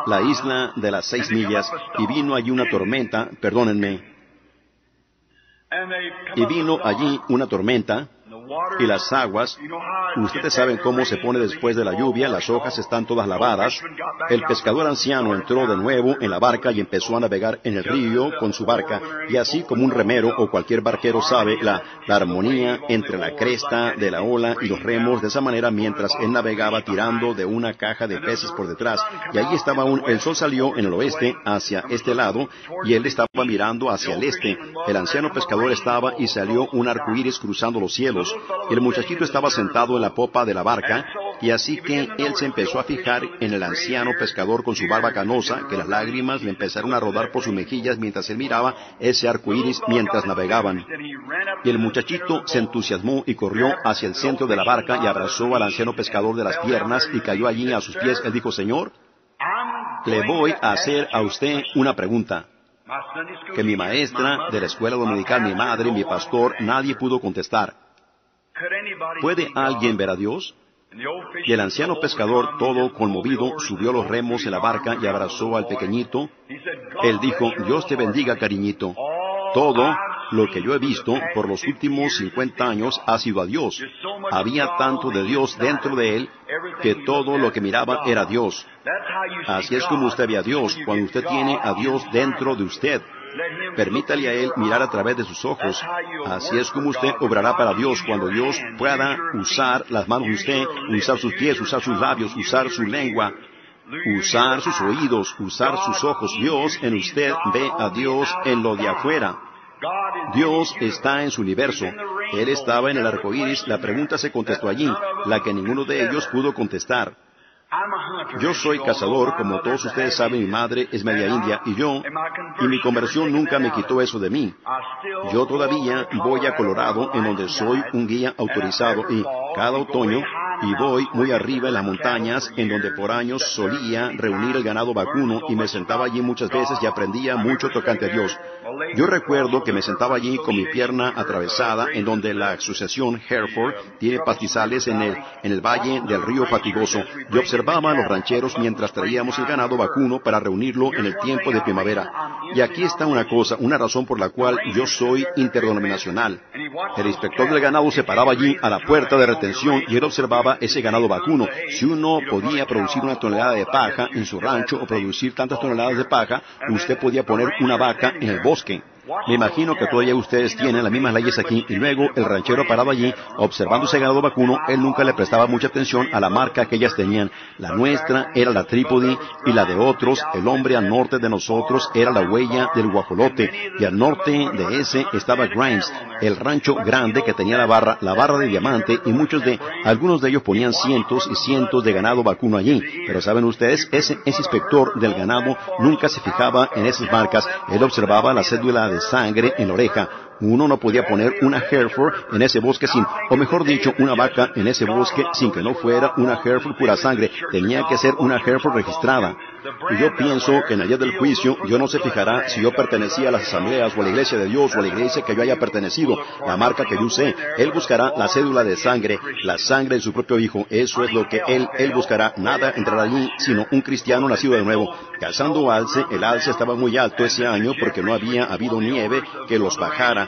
la isla de las seis millas y vino allí una tormenta, perdónenme, y vino allí una tormenta y las aguas, ustedes saben cómo se pone después de la lluvia, las hojas están todas lavadas. El pescador anciano entró de nuevo en la barca y empezó a navegar en el río con su barca, y así como un remero o cualquier barquero sabe la, armonía entre la cresta de la ola y los remos, de esa manera mientras él navegaba tirando de una caja de peces por detrás, y allí estaba un, el sol salió en el oeste hacia este lado, y él estaba mirando hacia el este. El anciano pescador estaba y salió un arco iris cruzando los cielos el muchachito estaba sentado en la popa de la barca, y así que él se empezó a fijar en el anciano pescador con su barba canosa, que las lágrimas le empezaron a rodar por sus mejillas mientras él miraba ese arco iris mientras navegaban. Y el muchachito se entusiasmó y corrió hacia el centro de la barca y abrazó al anciano pescador de las piernas y cayó allí a sus pies. Él dijo, Señor, le voy a hacer a usted una pregunta que mi maestra de la escuela dominical, mi madre, mi pastor, nadie pudo contestar. ¿Puede alguien ver a Dios? Y el anciano pescador, todo conmovido, subió los remos en la barca y abrazó al pequeñito. Él dijo, Dios te bendiga, cariñito. Todo lo que yo he visto por los últimos cincuenta años ha sido a Dios. Había tanto de Dios dentro de él que todo lo que miraba era Dios. Así es como usted ve a Dios, cuando usted tiene a Dios dentro de usted. Permítale a Él mirar a través de sus ojos. Así es como usted obrará para Dios cuando Dios pueda usar las manos de usted, usar sus pies, usar sus labios, usar su lengua, usar sus oídos, usar sus ojos. Dios en usted ve a Dios en lo de afuera. Dios está en su universo. Él estaba en el arco iris. La pregunta se contestó allí, la que ninguno de ellos pudo contestar. Yo soy cazador, como todos ustedes saben, mi madre es media india y yo, y mi conversión nunca me quitó eso de mí. Yo todavía voy a Colorado, en donde soy un guía autorizado y cada otoño y voy muy arriba en las montañas, en donde por años solía reunir el ganado vacuno y me sentaba allí muchas veces y aprendía mucho tocante a Dios. Yo recuerdo que me sentaba allí con mi pierna atravesada, en donde la asociación Hereford tiene pastizales en el, en el valle del río Fatigoso. Yo observaba a los rancheros mientras traíamos el ganado vacuno para reunirlo en el tiempo de primavera. Y aquí está una cosa, una razón por la cual yo soy interdenominacional. El inspector del ganado se paraba allí a la puerta de retención y él observaba ese ganado vacuno. Si uno podía producir una tonelada de paja en su rancho o producir tantas toneladas de paja, usted podía poner una vaca en el bosque. Me imagino que todavía ustedes tienen las mismas leyes aquí y luego el ranchero parado allí observando ese ganado vacuno, él nunca le prestaba mucha atención a la marca que ellas tenían. La nuestra era la trípode y la de otros, el hombre al norte de nosotros era la huella del guajolote y al norte de ese estaba Grimes, el rancho grande que tenía la barra, la barra de diamante y muchos de, algunos de ellos ponían cientos y cientos de ganado vacuno allí. Pero saben ustedes, ese, ese inspector del ganado nunca se fijaba en esas marcas, él observaba la cédula de sangre en la oreja. Uno no podía poner una Hereford en ese bosque sin, o mejor dicho, una vaca en ese bosque sin que no fuera una Hereford pura sangre. Tenía que ser una Hereford registrada. Y yo pienso que en el día del juicio Dios no se fijará si yo pertenecía a las asambleas o a la iglesia de Dios o a la iglesia que yo haya pertenecido, la marca que yo usé. Él buscará la cédula de sangre, la sangre de su propio hijo. Eso es lo que él, él buscará. Nada entrará allí sino un cristiano nacido de nuevo. Calzando alce, el alce estaba muy alto ese año porque no había habido nieve que los bajara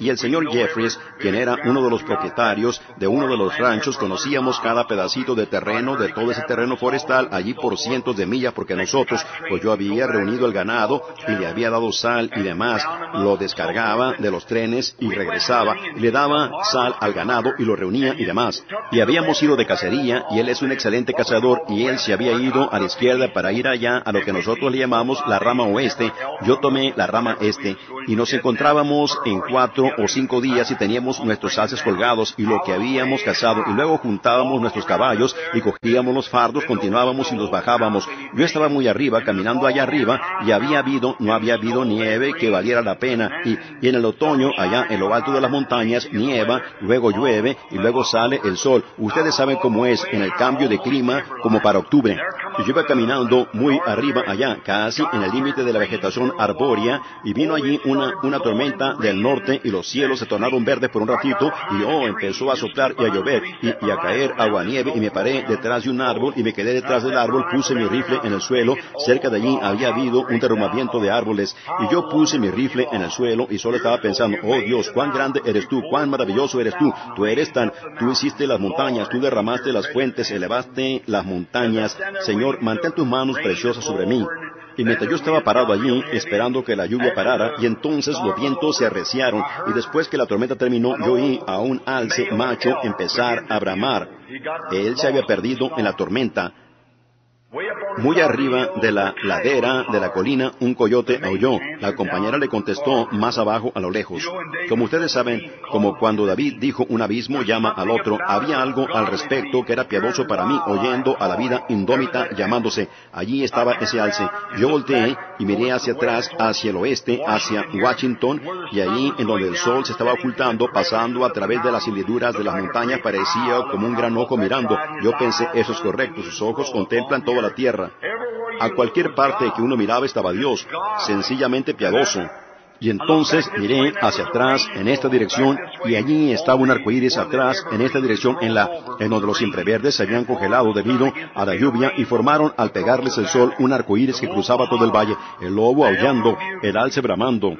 y el señor Jeffries, quien era uno de los propietarios de uno de los ranchos, conocíamos cada pedacito de terreno, de todo ese terreno forestal, allí por cientos de millas, porque nosotros, pues yo había reunido el ganado y le había dado sal y demás, lo descargaba de los trenes y regresaba, y le daba sal al ganado y lo reunía y demás. Y habíamos ido de cacería, y él es un excelente cazador, y él se había ido a la izquierda para ir allá a lo que nosotros le llamamos la rama oeste, yo tomé la rama este, y nos encontrábamos en cuatro o cinco días y teníamos nuestros alces colgados y lo que habíamos cazado y luego juntábamos nuestros caballos y cogíamos los fardos, continuábamos y los bajábamos. Yo estaba muy arriba, caminando allá arriba y había habido, no había habido nieve que valiera la pena y, y en el otoño allá en lo alto de las montañas nieva, luego llueve y luego sale el sol. Ustedes saben cómo es en el cambio de clima como para octubre. Yo iba caminando muy arriba allá, casi en el límite de la vegetación arbórea, y vino allí una, una tormenta del norte y los cielos se tornaron verdes por un ratito, y oh, empezó a soplar y a llover, y, a caer agua nieve, y me paré detrás de un árbol, y me quedé detrás del árbol, puse mi rifle en el suelo, cerca de allí había habido un derrumbamiento de árboles, y yo puse mi rifle en el suelo, y solo estaba pensando, oh Dios, cuán grande eres tú, cuán maravilloso eres tú, tú eres tan, tú hiciste las montañas, tú derramaste las fuentes, elevaste las montañas, Señor, mantén tus manos preciosas sobre mí. Y mientras yo estaba parado allí, esperando que la lluvia parara, y entonces los vientos se arreciaron, y después que la tormenta terminó, yo oí a un alce macho empezar a bramar. Él se había perdido en la tormenta, muy arriba de la ladera de la colina, un coyote aulló. La compañera le contestó más abajo a lo lejos. Como ustedes saben, como cuando David dijo un abismo llama al otro, había algo al respecto que era piadoso para mí, oyendo a la vida indómita llamándose. Allí estaba ese alce. Yo volteé y miré hacia atrás, hacia el oeste, hacia Washington, y allí en donde el sol se estaba ocultando, pasando a través de las hendiduras de las montañas, parecía como un gran ojo mirando. Yo pensé, eso es correcto, sus ojos contemplan toda la tierra. A cualquier parte que uno miraba estaba Dios, sencillamente piadoso. Y entonces miré hacia atrás en esta dirección y allí estaba un arcoíris atrás en esta dirección en la en donde los siempreverdes se habían congelado debido a la lluvia y formaron al pegarles el sol un arcoíris que cruzaba todo el valle, el lobo aullando, el alce bramando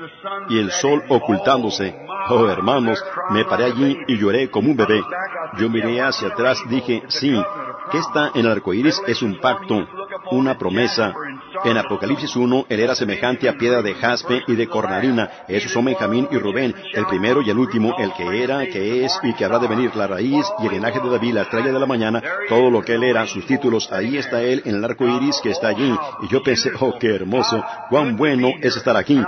y el sol ocultándose. Oh hermanos, me paré allí y lloré como un bebé. Yo miré hacia atrás, dije, sí, que está en el arcoíris es un pacto, una promesa. En Apocalipsis 1, él era semejante a piedra de jaspe y de cornalina. Esos son Benjamín y Rubén, el primero y el último, el que era, que es y que habrá de venir, la raíz y el linaje de David, la estrella de la mañana, todo lo que él era, sus títulos, ahí está él en el arco iris que está allí. Y yo pensé, oh, qué hermoso, cuán bueno es estar aquí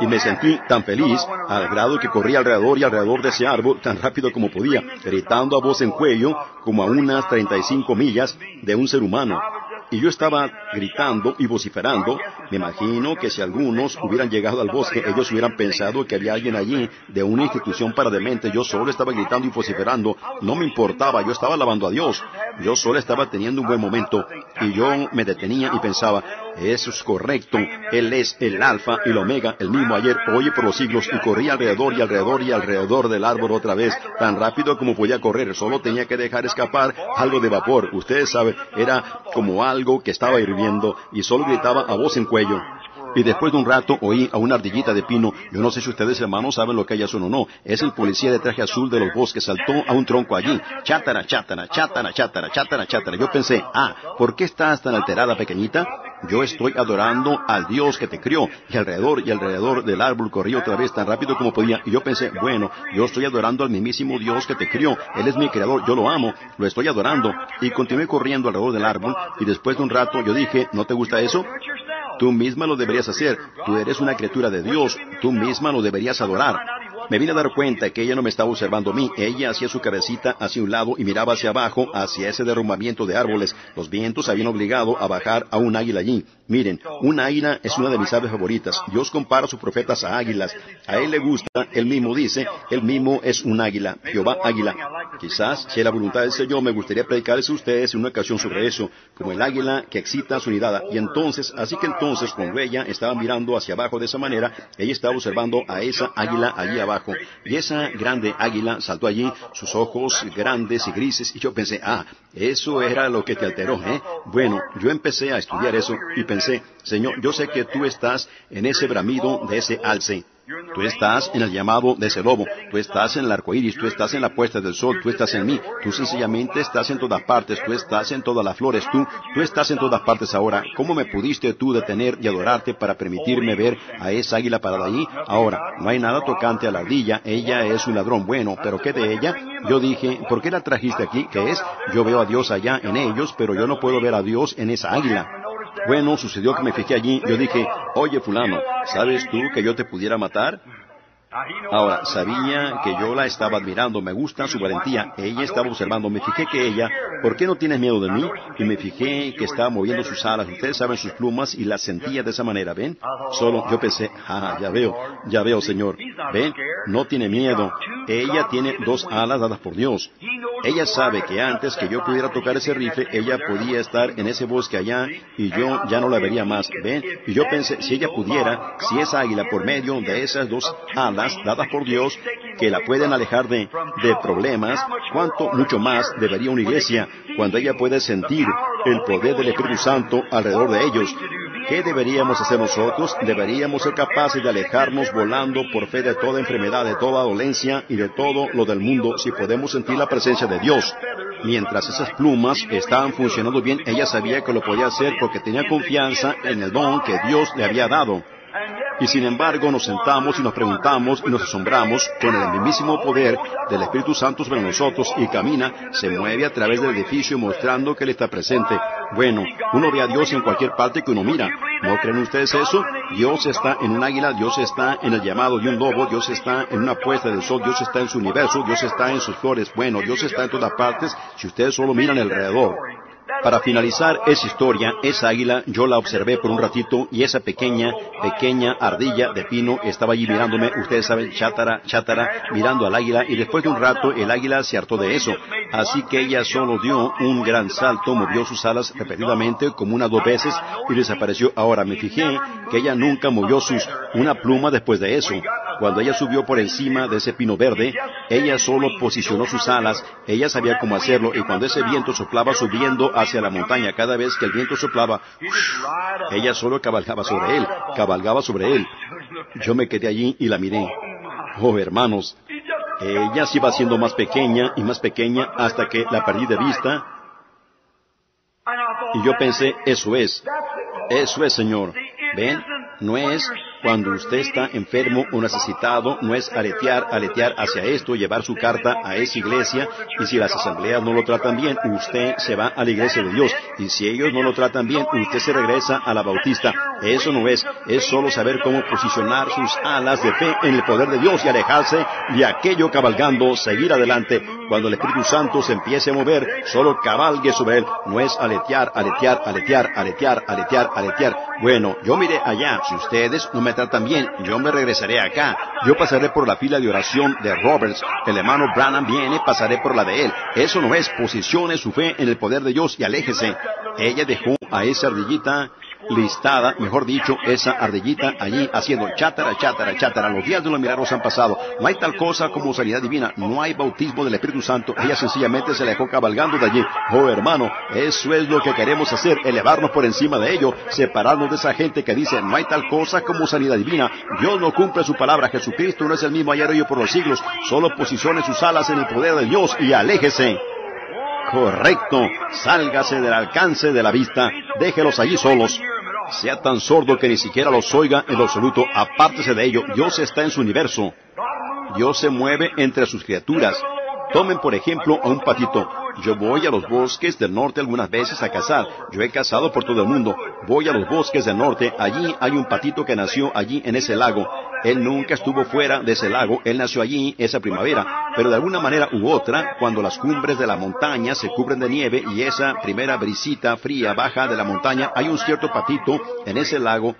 y me sentí tan feliz al grado que corrí alrededor y alrededor de ese árbol tan rápido como podía, gritando a voz en cuello como a unas 35 millas de un ser humano. Y yo estaba gritando y vociferando. Me imagino que si algunos hubieran llegado al bosque, ellos hubieran pensado que había alguien allí de una institución para dementes. Yo solo estaba gritando y vociferando. No me importaba, yo estaba alabando a Dios. Yo solo estaba teniendo un buen momento. Y yo me detenía y pensaba, eso es correcto. Él es el alfa y el omega, el mismo ayer, hoy y por los siglos. Y corría alrededor y alrededor y alrededor del árbol otra vez, tan rápido como podía correr. Solo tenía que dejar escapar algo de vapor. Ustedes saben, era como algo que estaba hirviendo y solo gritaba a voz en cuello. Y después de un rato oí a una ardillita de pino. Yo no sé si ustedes hermanos saben lo que ellas son o no. Es el policía de traje azul de los bosques. Saltó a un tronco allí. Chátara, chátara, chátara, chátara, chátara, chátara. Yo pensé, ah, ¿por qué estás tan alterada, pequeñita? yo estoy adorando al Dios que te crió. Y alrededor y alrededor del árbol corrí otra vez tan rápido como podía. Y yo pensé, bueno, yo estoy adorando al mismísimo Dios que te crió. Él es mi creador, yo lo amo, lo estoy adorando. Y continué corriendo alrededor del árbol y después de un rato yo dije, ¿no te gusta eso? Tú misma lo deberías hacer. Tú eres una criatura de Dios. Tú misma lo deberías adorar. Me vine a dar cuenta que ella no me estaba observando a mí. Ella hacía su cabecita hacia un lado y miraba hacia abajo, hacia ese derrumbamiento de árboles. Los vientos habían obligado a bajar a un águila allí. Miren, una águila es una de mis aves favoritas. Dios compara a sus profetas a águilas. A él le gusta, él mismo dice, él mismo es un águila. Jehová águila. Quizás, si la voluntad del Señor, me gustaría predicarles a ustedes en una ocasión sobre eso, como el águila que excita su nidada. Y entonces, así que entonces, cuando ella estaba mirando hacia abajo de esa manera, ella estaba observando a esa águila allí abajo y esa grande águila saltó allí, sus ojos grandes y grises, y yo pensé, ah, eso era lo que te alteró, ¿eh? Bueno, yo empecé a estudiar eso y pensé, Señor, yo sé que tú estás en ese bramido de ese alce. Tú estás en el llamado de ese lobo, tú estás en el arco iris, tú estás en la puesta del sol, tú estás en mí, tú sencillamente estás en todas partes, tú estás en todas las flores, tú, tú estás en todas partes ahora. ¿Cómo me pudiste tú detener y adorarte para permitirme ver a esa águila parada allí? Ahora, no hay nada tocante a la ardilla, ella es un ladrón bueno, pero ¿qué de ella? Yo dije, ¿por qué la trajiste aquí? ¿Qué es? Yo veo a Dios allá en ellos, pero yo no puedo ver a Dios en esa águila. Bueno, sucedió que me fijé allí, yo dije, oye fulano, ¿sabes tú que yo te pudiera matar? Ahora, sabía que yo la estaba admirando, me gusta su valentía, ella estaba observando, me fijé que ella, ¿por qué no tienes miedo de mí? Y me fijé que estaba moviendo sus alas, ustedes saben sus plumas, y las sentía de esa manera, ¿ven? Solo yo pensé, ah, ya veo, ya veo, Señor, ¿ven? No tiene miedo, ella tiene dos alas dadas por Dios. Ella sabe que antes que yo pudiera tocar ese rifle, ella podía estar en ese bosque allá y yo ya no la vería más, ¿ven? Y yo pensé, si ella pudiera, si esa águila por medio de esas dos alas dadas por Dios, que la pueden alejar de, de problemas, cuánto mucho más debería una iglesia cuando ella puede sentir el poder del Espíritu Santo alrededor de ellos. ¿Qué deberíamos hacer nosotros? Deberíamos ser capaces de alejarnos volando por fe de toda enfermedad, de toda dolencia y de todo lo del mundo si podemos sentir la presencia de Dios. Mientras esas plumas estaban funcionando bien, ella sabía que lo podía hacer porque tenía confianza en el don que Dios le había dado. Y sin embargo nos sentamos y nos preguntamos y nos asombramos con el mismísimo poder del Espíritu Santo sobre nosotros y camina, se mueve a través del edificio mostrando que Él está presente. Bueno, uno ve a Dios en cualquier parte que uno mira. ¿No creen ustedes eso? Dios está en un águila, Dios está en el llamado de un lobo, Dios está en una puesta del sol, Dios está en su universo, Dios está en sus flores. Bueno, Dios está en todas partes si ustedes solo miran alrededor. Para finalizar esa historia, esa águila yo la observé por un ratito y esa pequeña, pequeña ardilla de pino estaba allí mirándome, ustedes saben, chátara, chátara, mirando al águila y después de un rato el águila se hartó de eso. Así que ella solo dio un gran salto, movió sus alas repetidamente como unas dos veces y desapareció. Ahora me fijé que ella nunca movió sus, una pluma después de eso. Cuando ella subió por encima de ese pino verde, ella solo posicionó sus alas, ella sabía cómo hacerlo y cuando ese viento soplaba subiendo hacia la montaña, cada vez que el viento soplaba, ella solo cabalgaba sobre él, cabalgaba sobre él. Yo me quedé allí y la miré. Oh, hermanos, ella se iba haciendo más pequeña y más pequeña hasta que la perdí de vista. Y yo pensé, eso es, eso es, Señor. ¿Ven? No es cuando usted está enfermo o necesitado, no es aletear, aletear hacia esto, llevar su carta a esa iglesia, y si las asambleas no lo tratan bien, usted se va a la iglesia de Dios, y si ellos no lo tratan bien, usted se regresa a la bautista. Eso no es, es solo saber cómo posicionar sus alas de fe en el poder de Dios y alejarse de aquello cabalgando, seguir adelante. Cuando el Espíritu Santo se empiece a mover, solo cabalgue sobre él, no es aletear, aletear, aletear, aletear, aletear, aletear. Bueno, yo miré allá, si ustedes no me tratan bien, yo me regresaré acá. Yo pasaré por la fila de oración de Roberts. El hermano Branham viene, pasaré por la de él. Eso no es, posicione su fe en el poder de Dios y aléjese. Ella dejó a esa ardillita listada, mejor dicho, esa ardillita allí haciendo chátara, chátara, chátara. Los días de los milagros han pasado. No hay tal cosa como sanidad divina. No hay bautismo del Espíritu Santo. Ella sencillamente se dejó cabalgando de allí. Oh hermano, eso es lo que queremos hacer. Elevarnos por encima de ello. Separarnos de esa gente que dice no hay tal cosa como sanidad divina. Dios no cumple su palabra. Jesucristo no es el mismo ayer y por los siglos. Solo posicione sus alas en el poder de Dios y aléjese. Correcto. Sálgase del alcance de la vista. Déjelos allí solos. sea tan sordo que ni siquiera los oiga en lo absoluto, apártese de ello. Dios está en su universo. Dios se mueve entre sus criaturas. Tomen por ejemplo a un patito. Yo voy a los bosques del norte algunas veces a cazar. Yo he cazado por todo el mundo. Voy a los bosques del norte. Allí hay un patito que nació allí en ese lago. Él nunca estuvo fuera de ese lago. Él nació allí esa primavera. Pero de alguna manera u otra, cuando las cumbres de la montaña se cubren de nieve y esa primera brisita fría baja de la montaña, hay un cierto patito en ese lago.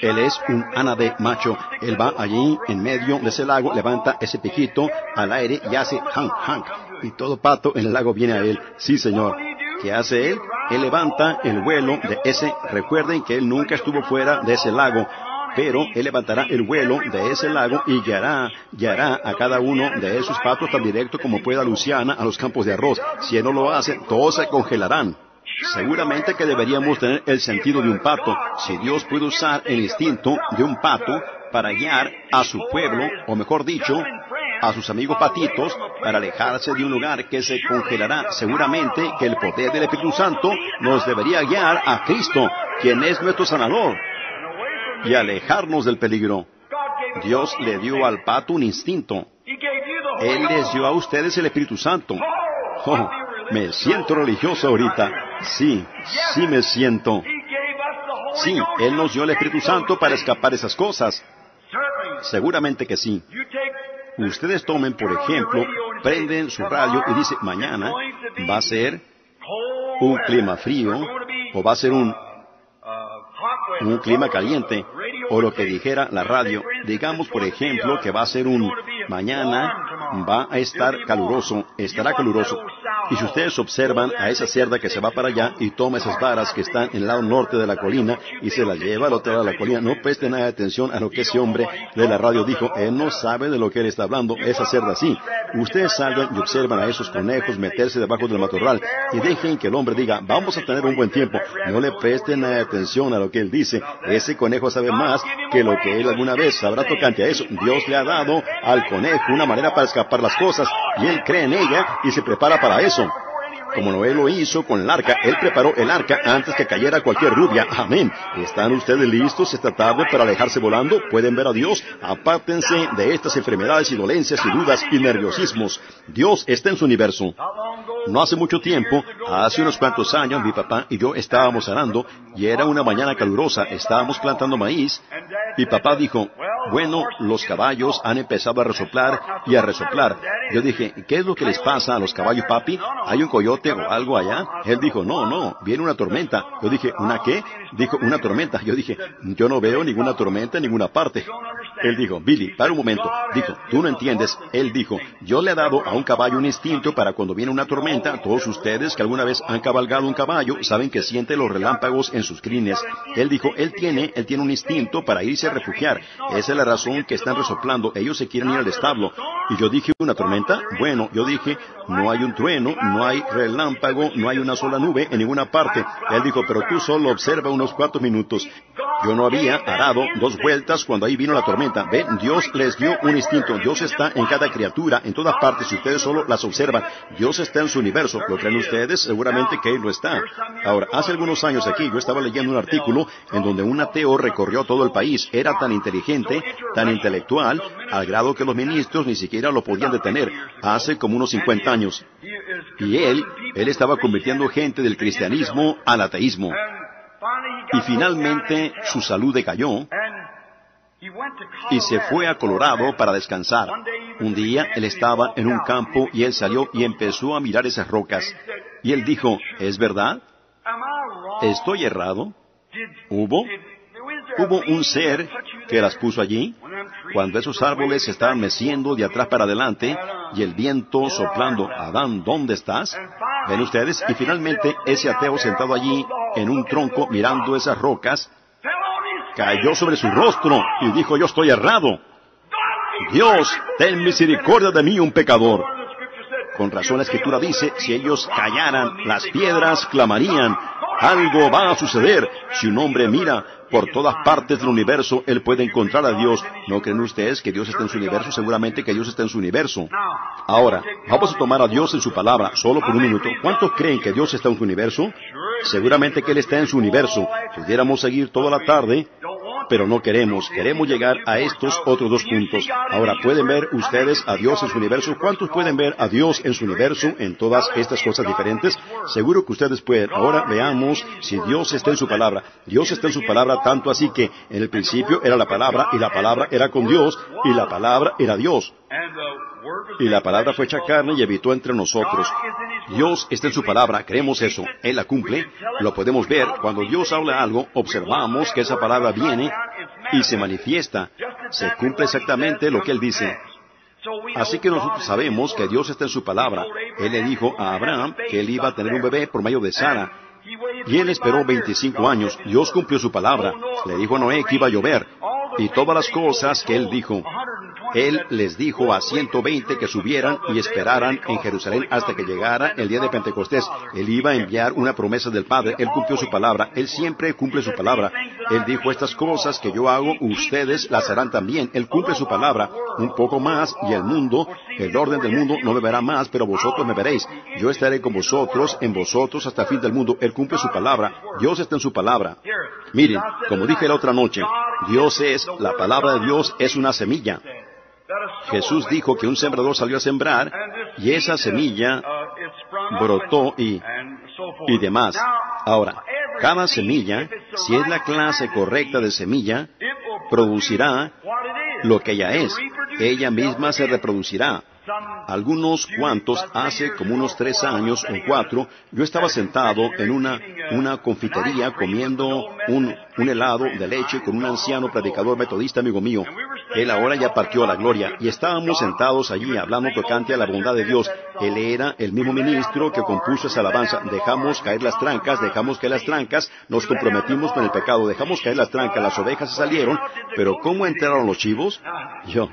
Él es un anade macho. Él va allí en medio de ese lago, levanta ese piquito al aire y hace hank, hank. Y todo pato en el lago viene a él. Sí, señor. ¿Qué hace él? Él levanta el vuelo de ese. Recuerden que él nunca estuvo fuera de ese lago. Pero él levantará el vuelo de ese lago y guiará, guiará a cada uno de esos patos tan directo como pueda Luciana a los campos de arroz. Si él no lo hace, todos se congelarán. Seguramente que deberíamos tener el sentido de un pato. Si Dios puede usar el instinto de un pato para guiar a su pueblo, o mejor dicho, a sus amigos patitos, para alejarse de un lugar que se congelará, seguramente que el poder del Espíritu Santo nos debería guiar a Cristo, quien es nuestro sanador, y alejarnos del peligro. Dios le dio al pato un instinto. Él les dio a ustedes el Espíritu Santo. Oh, me siento religioso ahorita. Sí, sí me siento. Sí, Él nos dio el Espíritu Santo para escapar esas cosas. Seguramente que sí. Ustedes tomen, por ejemplo, prenden su radio y dicen, mañana va a ser un clima frío o va a ser un, un clima caliente o lo que dijera la radio. Digamos, por ejemplo, que va a ser un mañana va a estar caluroso, estará caluroso. Y si ustedes observan a esa cerda que se va para allá y toma esas varas que están en el lado norte de la colina y se las lleva al otro lado de la colina, no presten nada de atención a lo que ese hombre de la radio dijo. Él no sabe de lo que él está hablando, esa cerda sí. Ustedes salgan y observan a esos conejos meterse debajo del matorral y dejen que el hombre diga, vamos a tener un buen tiempo. No le presten nada de atención a lo que él dice. Ese conejo sabe más que lo que él alguna vez sabrá tocante a eso. Dios le ha dado al conejo una manera para escapar las cosas y él cree en ella y se prepara para eso. Wilson. Como Noé lo hizo con el arca, él preparó el arca antes que cayera cualquier rubia. Amén. ¿Están ustedes listos esta tarde para alejarse volando? ¿Pueden ver a Dios? Apártense de estas enfermedades y dolencias y dudas y nerviosismos. Dios está en su universo. No hace mucho tiempo, hace unos cuantos años, mi papá y yo estábamos arando y era una mañana calurosa, estábamos plantando maíz y papá dijo, bueno, los caballos han empezado a resoplar y a resoplar. Yo dije, ¿qué es lo que les pasa a los caballos, papi? ¿Hay un coyote algo allá? Él dijo, no, no, viene una tormenta. Yo dije, ¿una qué? Dijo, una tormenta. Yo dije, yo no veo ninguna tormenta en ninguna parte. Él dijo, Billy, para un momento. Dijo, tú no entiendes. Él dijo, yo le he dado a un caballo un instinto para cuando viene una tormenta, todos ustedes que alguna vez han cabalgado un caballo saben que siente los relámpagos en sus crines. Él dijo, él tiene, él tiene un instinto para irse a refugiar. Esa es la razón que están resoplando. Ellos se quieren ir al establo. Y yo dije, ¿una tormenta? Bueno, yo dije, no hay un trueno, no hay relámpago, no hay una sola nube en ninguna parte. Él dijo, pero tú solo observa unos cuatro minutos. Yo no había arado dos vueltas cuando ahí vino la tormenta. Dios les dio un instinto. Dios está en cada criatura, en todas partes, si ustedes solo las observan. Dios está en su universo. ¿Lo creen ustedes? Seguramente que Él lo está. Ahora, hace algunos años aquí yo estaba leyendo un artículo en donde un ateo recorrió todo el país. Era tan inteligente, tan intelectual, al grado que los ministros ni siquiera lo podían detener. Hace como unos 50 años. Y él, él estaba convirtiendo gente del cristianismo al ateísmo. Y finalmente su salud decayó y se fue a Colorado para descansar. Un día él estaba en un campo y él salió y empezó a mirar esas rocas. Y él dijo, ¿es verdad? ¿Estoy errado? ¿Hubo? ¿Hubo un ser que las puso allí? Cuando esos árboles se estaban meciendo de atrás para adelante y el viento soplando, Adán, ¿dónde estás? Ven ustedes, y finalmente ese ateo sentado allí en un tronco mirando esas rocas, cayó sobre su rostro y dijo, yo estoy errado. Dios, ten misericordia de mí, un pecador. Con razón la escritura dice, si ellos callaran, las piedras clamarían. Algo va a suceder. Si un hombre mira por todas partes del universo, él puede encontrar a Dios. ¿No creen ustedes que Dios está en su universo? Seguramente que Dios está en su universo. Ahora, vamos a tomar a Dios en su palabra, solo por un minuto. ¿Cuántos creen que Dios está en su universo? Seguramente que Él está en su universo. Pudiéramos seguir toda la tarde pero no queremos. Queremos llegar a estos otros dos puntos. Ahora, ¿pueden ver ustedes a Dios en su universo? ¿Cuántos pueden ver a Dios en su universo en todas estas cosas diferentes? Seguro que ustedes pueden. Ahora veamos si Dios está en su palabra. Dios está en su palabra tanto así que en el principio era la palabra y la palabra era con Dios y la palabra era Dios. Y la palabra fue hecha carne y habitó entre nosotros. Dios está en su palabra, creemos eso, Él la cumple, lo podemos ver. Cuando Dios habla algo, observamos que esa palabra viene y se manifiesta, se cumple exactamente lo que Él dice. Así que nosotros sabemos que Dios está en su palabra. Él le dijo a Abraham que él iba a tener un bebé por medio de Sara. Y él esperó 25 años. Dios cumplió su palabra. Le dijo a Noé que iba a llover. Y todas las cosas que él dijo. Él les dijo a 120 que subieran y esperaran en Jerusalén hasta que llegara el día de Pentecostés. Él iba a enviar una promesa del Padre. Él cumplió su palabra. Él siempre cumple su palabra. Él dijo estas cosas que yo hago, ustedes las harán también. Él cumple su palabra. Un poco más y el mundo, el orden del mundo no me verá más, pero vosotros me veréis. Yo estaré con vosotros, en vosotros hasta el fin del mundo. Él cumple su palabra. Dios está en su palabra. Miren, como dije la otra noche, Dios es, la palabra de Dios es una semilla. Jesús dijo que un sembrador salió a sembrar y esa semilla brotó y, y demás. Ahora, cada semilla, si es la clase correcta de semilla, producirá lo que ella es. Ella misma se reproducirá. Algunos cuantos, hace como unos tres años o cuatro, yo estaba sentado en una, una confitería comiendo un, un helado de leche con un anciano predicador metodista amigo mío. Él ahora ya partió a la gloria y estábamos sentados allí hablando tocante a la bondad de Dios. Él era el mismo ministro que compuso esa alabanza. Dejamos caer las trancas, dejamos caer las trancas, nos comprometimos con el pecado, dejamos caer las trancas, las ovejas se salieron, pero ¿cómo entraron los chivos? Yo,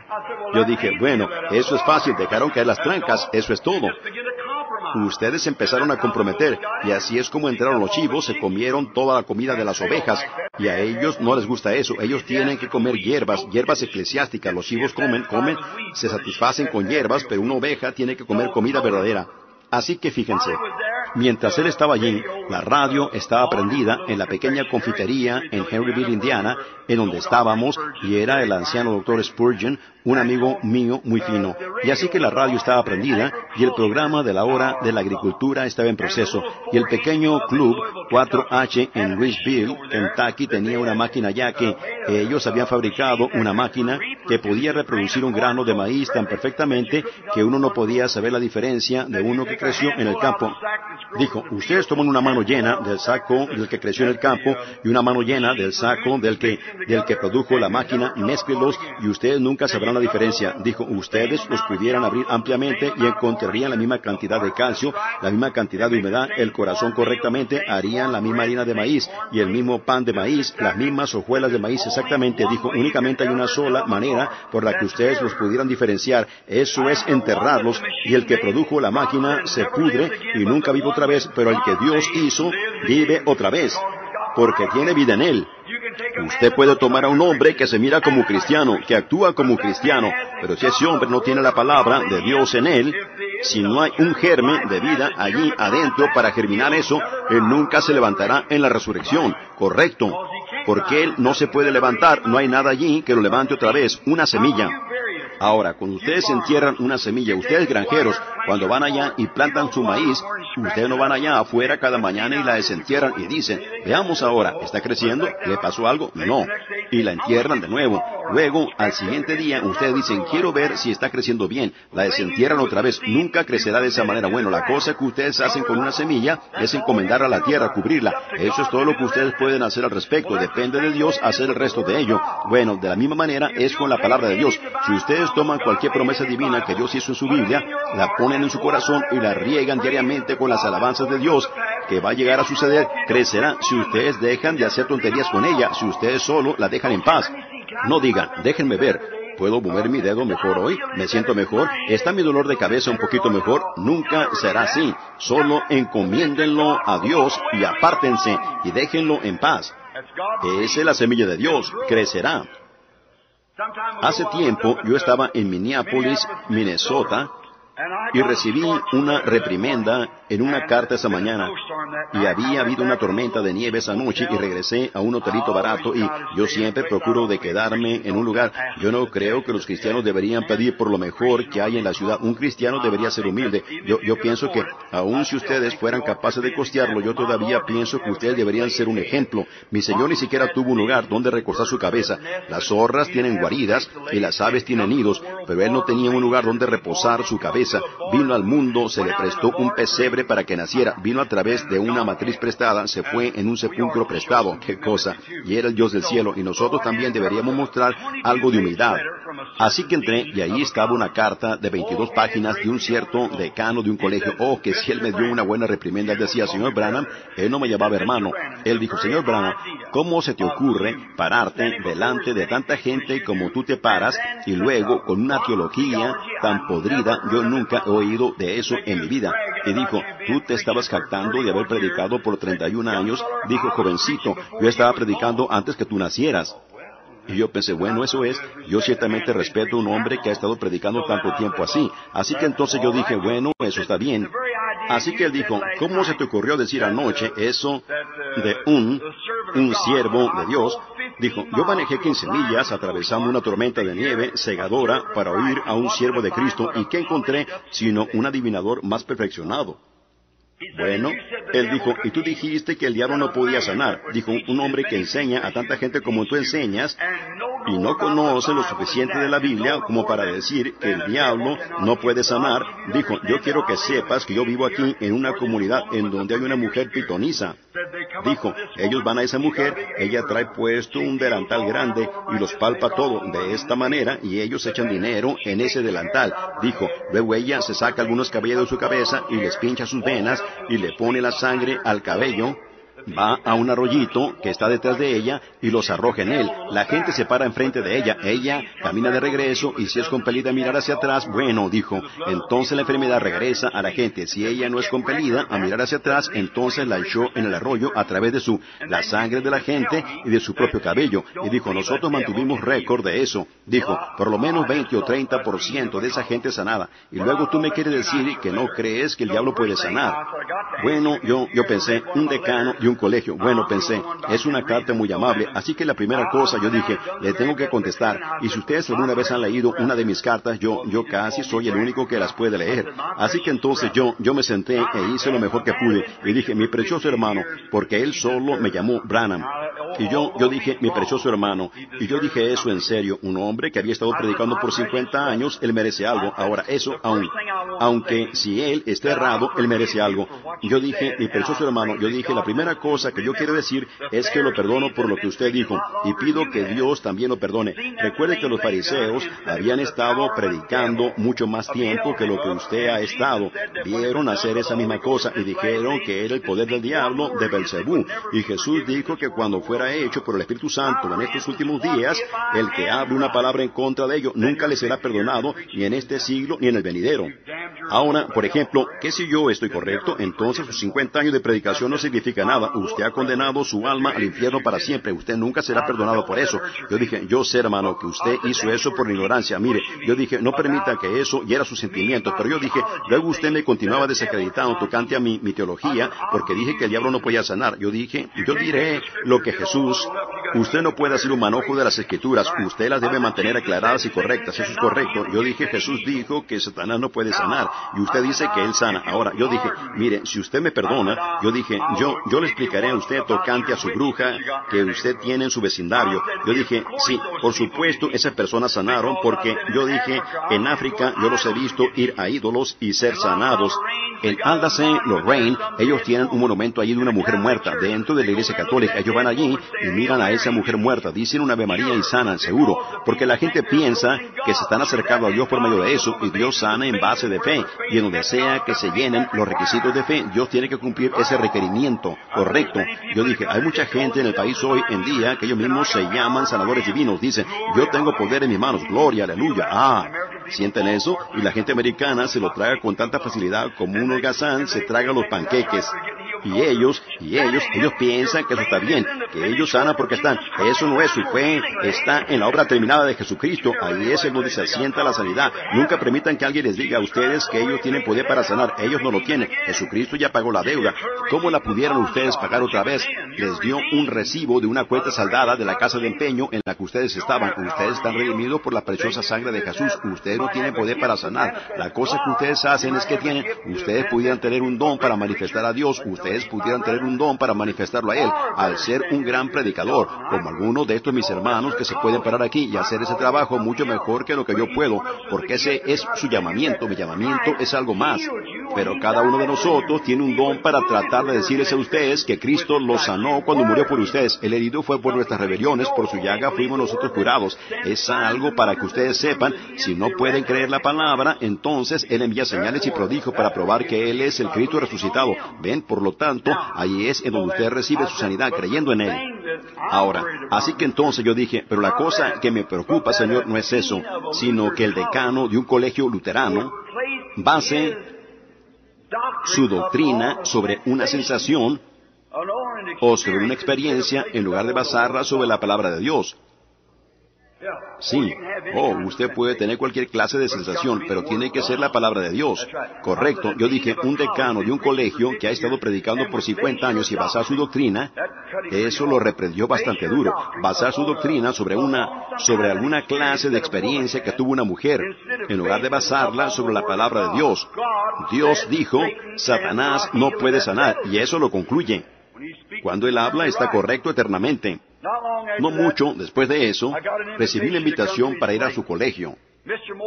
yo dije, bueno, eso es fácil, dejaron caer las trancas, eso es todo. Ustedes empezaron a comprometer, y así es como entraron los chivos, se comieron toda la comida de las ovejas, y a ellos no les gusta eso, ellos tienen que comer hierbas, hierbas eclesiásticas, los chivos comen, comen, se satisfacen con hierbas, pero una oveja tiene que comer comida verdadera. Así que fíjense, mientras él estaba allí, la radio estaba prendida en la pequeña confitería en Henryville, Indiana, en donde estábamos, y era el anciano doctor Spurgeon, un amigo mío muy fino. Y así que la radio estaba prendida y el programa de la hora de la agricultura estaba en proceso. Y el pequeño club 4H en Louisville, Kentucky, tenía una máquina ya que ellos habían fabricado una máquina que podía reproducir un grano de maíz tan perfectamente que uno no podía saber la diferencia de uno que creció en el campo. Dijo, ustedes toman una mano llena del saco del que creció en el campo y una mano llena del saco del que, del que produjo la máquina, mézclelos y ustedes nunca sabrán la diferencia. Dijo, ustedes los pudieran abrir ampliamente y encontrarían la misma cantidad de calcio, la misma cantidad de humedad, el corazón correctamente, harían la misma harina de maíz y el mismo pan de maíz, las mismas hojuelas de maíz exactamente. Dijo, únicamente hay una sola manera por la que ustedes los pudieran diferenciar. Eso es enterrarlos y el que produjo la máquina se pudre y nunca vive otra vez, pero el que Dios hizo vive otra vez porque tiene vida en él. Usted puede tomar a un hombre que se mira como cristiano, que actúa como cristiano, pero si ese hombre no tiene la palabra de Dios en él, si no hay un germen de vida allí adentro para germinar eso, él nunca se levantará en la resurrección. Correcto. Porque él no se puede levantar, no hay nada allí que lo levante otra vez, una semilla. Ahora, cuando ustedes entierran una semilla, ustedes granjeros, cuando van allá y plantan su maíz, ustedes no van allá afuera cada mañana y la desentierran y dicen, veamos ahora, ¿está creciendo? ¿Le pasó algo? No. Y la entierran de nuevo. Luego, al siguiente día, ustedes dicen, quiero ver si está creciendo bien. La desentierran otra vez. Nunca crecerá de esa manera. Bueno, la cosa que ustedes hacen con una semilla es encomendarla a la tierra, cubrirla. Eso es todo lo que ustedes pueden hacer al respecto. Depende de Dios hacer el resto de ello. Bueno, de la misma manera es con la palabra de Dios. Si ustedes toman cualquier promesa divina que Dios hizo en su Biblia, la ponen en su corazón y la riegan diariamente con las alabanzas de Dios, que va a llegar a suceder, crecerá si ustedes dejan de hacer tonterías con ella, si ustedes solo la dejan en paz. No digan, déjenme ver. ¿Puedo mover mi dedo mejor hoy? ¿Me siento mejor? ¿Está mi dolor de cabeza un poquito mejor? Nunca será así. Solo encomiéndenlo a Dios y apártense y déjenlo en paz. Esa es la semilla de Dios. Crecerá. Hace tiempo yo estaba en Minneapolis, Minnesota, y recibí una reprimenda en una carta esa mañana. Y había habido una tormenta de nieve esa noche y regresé a un hotelito barato y yo siempre procuro de quedarme en un lugar. Yo no creo que los cristianos deberían pedir por lo mejor que hay en la ciudad. Un cristiano debería ser humilde. Yo, yo pienso que aun si ustedes fueran capaces de costearlo, yo todavía pienso que ustedes deberían ser un ejemplo. Mi Señor ni siquiera tuvo un lugar donde recostar su cabeza. Las zorras tienen guaridas y las aves tienen nidos, pero Él no tenía un lugar donde reposar su cabeza vino al mundo, se le prestó un pesebre para que naciera, vino a través de una matriz prestada, se fue en un sepulcro prestado, qué cosa, y era el Dios del cielo, y nosotros también deberíamos mostrar algo de humildad. Así que entré y ahí estaba una carta de 22 páginas de un cierto decano de un colegio. Oh, que si él me dio una buena reprimenda, decía, señor Branham, él no me llamaba hermano. Él dijo, señor Branham, ¿cómo se te ocurre pararte delante de tanta gente como tú te paras y luego con una teología tan podrida? Yo nunca he oído de eso en mi vida. Y dijo, tú te estabas jactando de haber predicado por 31 años. Dijo, jovencito, yo estaba predicando antes que tú nacieras. Y yo pensé, bueno, eso es, yo ciertamente respeto a un hombre que ha estado predicando tanto tiempo así. Así que entonces yo dije, bueno, eso está bien. Así que él dijo, ¿cómo se te ocurrió decir anoche eso de un, un siervo de Dios? Dijo, yo manejé 15 millas atravesando una tormenta de nieve cegadora para oír a un siervo de Cristo y ¿qué encontré sino un adivinador más perfeccionado? Bueno, él dijo, y tú dijiste que el diablo no podía sanar. Dijo, un hombre que enseña a tanta gente como tú enseñas y no conoce lo suficiente de la Biblia como para decir que el diablo no puede sanar. Dijo, yo quiero que sepas que yo vivo aquí en una comunidad en donde hay una mujer pitonisa. Dijo, ellos van a esa mujer, ella trae puesto un delantal grande y los palpa todo de esta manera y ellos echan dinero en ese delantal. Dijo, luego ella se saca algunos cabellos de su cabeza y les pincha sus venas y le pone la sangre al cabello va a un arroyito que está detrás de ella y los arroja en él. La gente se para enfrente de ella, ella camina de regreso y si es compelida a mirar hacia atrás, bueno, dijo, entonces la enfermedad regresa a la gente. Si ella no es compelida a mirar hacia atrás, entonces la echó en el arroyo a través de su, la sangre de la gente y de su propio cabello. Y dijo, nosotros mantuvimos récord de eso. Dijo, por lo menos 20 o 30% de esa gente sanada. Y luego tú me quieres decir que no crees que el diablo puede sanar. Bueno, yo, yo pensé, un decano y un colegio. Bueno, pensé, es una carta muy amable, así que la primera cosa yo dije, le tengo que contestar. Y si ustedes alguna vez han leído una de mis cartas, yo, yo casi soy el único que las puede leer. Así que entonces yo, yo me senté e hice lo mejor que pude. Y dije, mi precioso hermano, porque él solo me llamó Branham. Y yo, yo dije, mi precioso hermano, y yo dije eso en serio, un hombre que había estado predicando por 50 años, él merece algo. Ahora, eso aún, aunque si él está errado, él merece algo. Yo dije, mi precioso hermano, yo dije, la primera cosa que yo quiero decir es que lo perdono por lo que usted dijo y pido que Dios también lo perdone. Recuerde que los fariseos habían estado predicando mucho más tiempo que lo que usted ha estado. Vieron hacer esa misma cosa y dijeron que era el poder del diablo de Belcebú. Y Jesús dijo que cuando fuera hecho por el Espíritu Santo en estos últimos días, el que hable una palabra en contra de ello nunca le será perdonado ni en este siglo ni en el venidero. Ahora, por ejemplo, que si yo estoy correcto, entonces sus 50 años de predicación no significa nada usted ha condenado su alma al infierno para siempre. Usted nunca será perdonado por eso. Yo dije, yo sé, hermano, que usted hizo eso por ignorancia. Mire, yo dije, no permita que eso hiera sus sentimientos. Pero yo dije, luego usted me continuaba desacreditando tocante a mi, teología, porque dije que el diablo no podía sanar. Yo dije, yo diré lo que Jesús, usted no puede hacer un manojo de las escrituras. Usted las debe mantener aclaradas y correctas. Eso es correcto. Yo dije, Jesús dijo que Satanás no puede sanar. Y usted dice que él sana. Ahora, yo dije, mire, si usted me perdona, yo dije, yo, yo le explicaré a usted tocante a su bruja que usted tiene en su vecindario. Yo dije, sí, por supuesto, esas personas sanaron porque yo dije, en África yo los he visto ir a ídolos y ser sanados. En Aldase, Lorraine, ellos tienen un monumento allí de una mujer muerta dentro de la iglesia católica. Ellos van allí y miran a esa mujer muerta, dicen una Ave María y sanan, seguro, porque la gente piensa que se están acercando a Dios por medio de eso y Dios sana en base de fe. Y en donde sea que se llenen los requisitos de fe, Dios tiene que cumplir ese requerimiento correcto. Yo dije, hay mucha gente en el país hoy en día que ellos mismos se llaman sanadores divinos. Dicen, yo tengo poder en mis manos, gloria, aleluya. Ah, sienten eso y la gente americana se lo traga con tanta facilidad como un holgazán se traga los panqueques. Y ellos, y ellos, ellos piensan que eso está bien, que ellos sanan porque están. Eso no es su fe, está en la obra terminada de Jesucristo. Ahí es donde se asienta la sanidad. Nunca permitan que alguien les diga a ustedes que ellos tienen poder para sanar. Ellos no lo tienen. Jesucristo ya pagó la deuda. ¿Cómo la pudieran ustedes pagar otra vez? Les dio un recibo de una cuenta saldada de la casa de empeño en la que ustedes estaban. Ustedes están redimidos por la preciosa sangre de Jesús. Ustedes no tienen poder para sanar. La cosa que ustedes hacen es que tienen, ustedes pudieran tener un don para manifestar a Dios. Ustedes pudieran tener un don para manifestarlo a Él, al ser un gran predicador, como algunos de estos mis hermanos que se pueden parar aquí y hacer ese trabajo mucho mejor que lo que yo puedo, porque ese es su llamamiento, mi llamamiento es algo más. Pero cada uno de nosotros tiene un don para tratar de decirles a ustedes que Cristo los sanó cuando murió por ustedes. El herido fue por nuestras rebeliones, por su llaga fuimos nosotros curados. Es algo para que ustedes sepan, si no pueden creer la palabra, entonces Él envía señales y prodigios para probar que Él es el Cristo resucitado. Ven, por lo tanto, ahí es en donde usted recibe su sanidad creyendo en Él. Ahora, así que entonces yo dije, pero la cosa que me preocupa, Señor, no es eso, sino que el decano de un colegio luterano base su doctrina sobre una sensación o sobre una experiencia en lugar de basarla sobre la palabra de Dios. Sí, oh, usted puede tener cualquier clase de sensación, pero tiene que ser la palabra de Dios. Correcto, yo dije, un decano de un colegio que ha estado predicando por 50 años y basar su doctrina, eso lo reprendió bastante duro. Basar su doctrina sobre una, sobre alguna clase de experiencia que tuvo una mujer, en lugar de basarla sobre la palabra de Dios. Dios dijo, Satanás no puede sanar, y eso lo concluye. Cuando él habla está correcto eternamente. No mucho después de eso, recibí la invitación para ir a su colegio.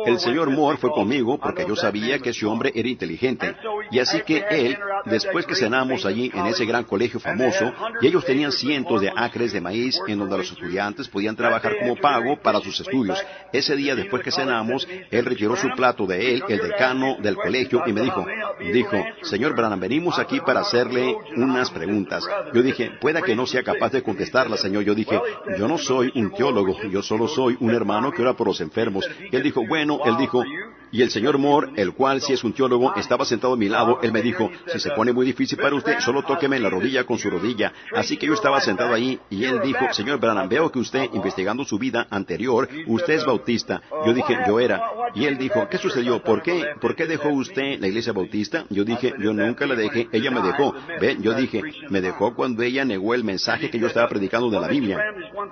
El señor Moore fue conmigo porque yo sabía que ese hombre era inteligente. Y así que él, después que cenamos allí en ese gran colegio famoso, y ellos tenían cientos de acres de maíz en donde los estudiantes podían trabajar como pago para sus estudios. Ese día, después que cenamos, él retiró su plato de él, el decano del colegio, y me dijo, dijo, señor Branham, venimos aquí para hacerle unas preguntas. Yo dije, pueda que no sea capaz de contestarla, señor. Yo dije, yo no soy un teólogo, yo solo soy un hermano que ora por los enfermos. él dijo, bueno, él dijo, y el señor Moore, el cual si es un teólogo, estaba sentado a mi lado, él me dijo, si se pone muy difícil para usted, solo tóqueme en la rodilla con su rodilla. Así que yo estaba sentado ahí y él dijo, señor Branham, veo que usted, investigando su vida anterior, usted es bautista. Yo dije, yo era. Y él dijo, ¿qué sucedió? ¿Por qué? ¿Por qué dejó usted la iglesia bautista? Yo dije, yo nunca la dejé, ella me dejó. Ven, yo dije, me dejó cuando ella negó el mensaje que yo estaba predicando de la Biblia.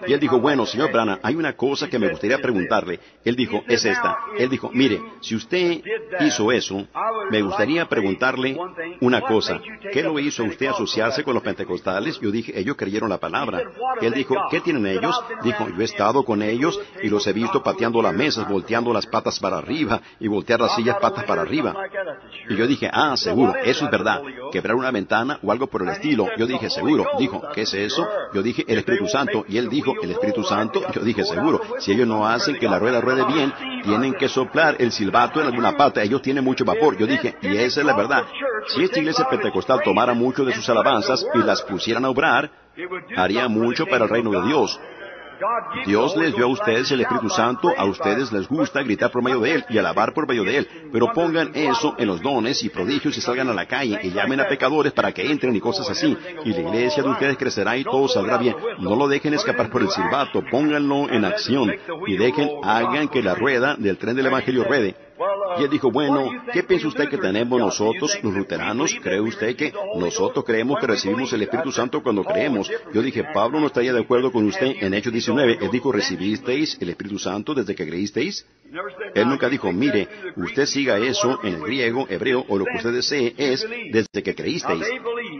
Y él dijo, bueno, señor Branham, hay una cosa que me gustaría preguntarle. Él dijo, es esta. Él dijo, mire, si usted hizo eso, me gustaría preguntarle una cosa. ¿Qué lo hizo usted asociarse con los pentecostales? Yo dije, ellos creyeron la palabra. Él dijo, ¿qué tienen ellos? Dijo, yo he estado con ellos y los he visto pateando las mesas, volteando las patas para arriba y voltear las sillas patas para arriba. Y yo dije, ah, seguro, eso es verdad. Quebrar una ventana o algo por el estilo. Yo dije, seguro. Dijo, ¿qué es eso? Yo dije, el Espíritu Santo. Y él dijo, el Espíritu Santo. Yo dije, seguro. Si ellos no hacen que la rueda ruede bien, tienen que soplar el silbato en alguna parte. Ellos tienen mucho vapor. Yo dije, y esa es la verdad. Si esta iglesia pentecostal tomara mucho de sus alabanzas y las pusieran a obrar, haría mucho para el reino de Dios. Dios les dio a ustedes el Espíritu Santo, a ustedes les gusta gritar por medio de Él y alabar por medio de Él, pero pongan eso en los dones y prodigios y salgan a la calle y llamen a pecadores para que entren y cosas así, y la iglesia de ustedes crecerá y todo saldrá bien. No lo dejen escapar por el silbato, pónganlo en acción y dejen, hagan que la rueda del tren del Evangelio ruede. Y él dijo, bueno, ¿qué piensa usted que tenemos nosotros, los luteranos? ¿Cree usted que nosotros creemos que recibimos el Espíritu Santo cuando creemos? Yo dije, Pablo no estaría de acuerdo con usted en Hechos 19. Él dijo, ¿recibisteis el Espíritu Santo desde que creísteis? Él nunca dijo, mire, usted siga eso en el griego, hebreo o lo que usted desee, es desde que creísteis.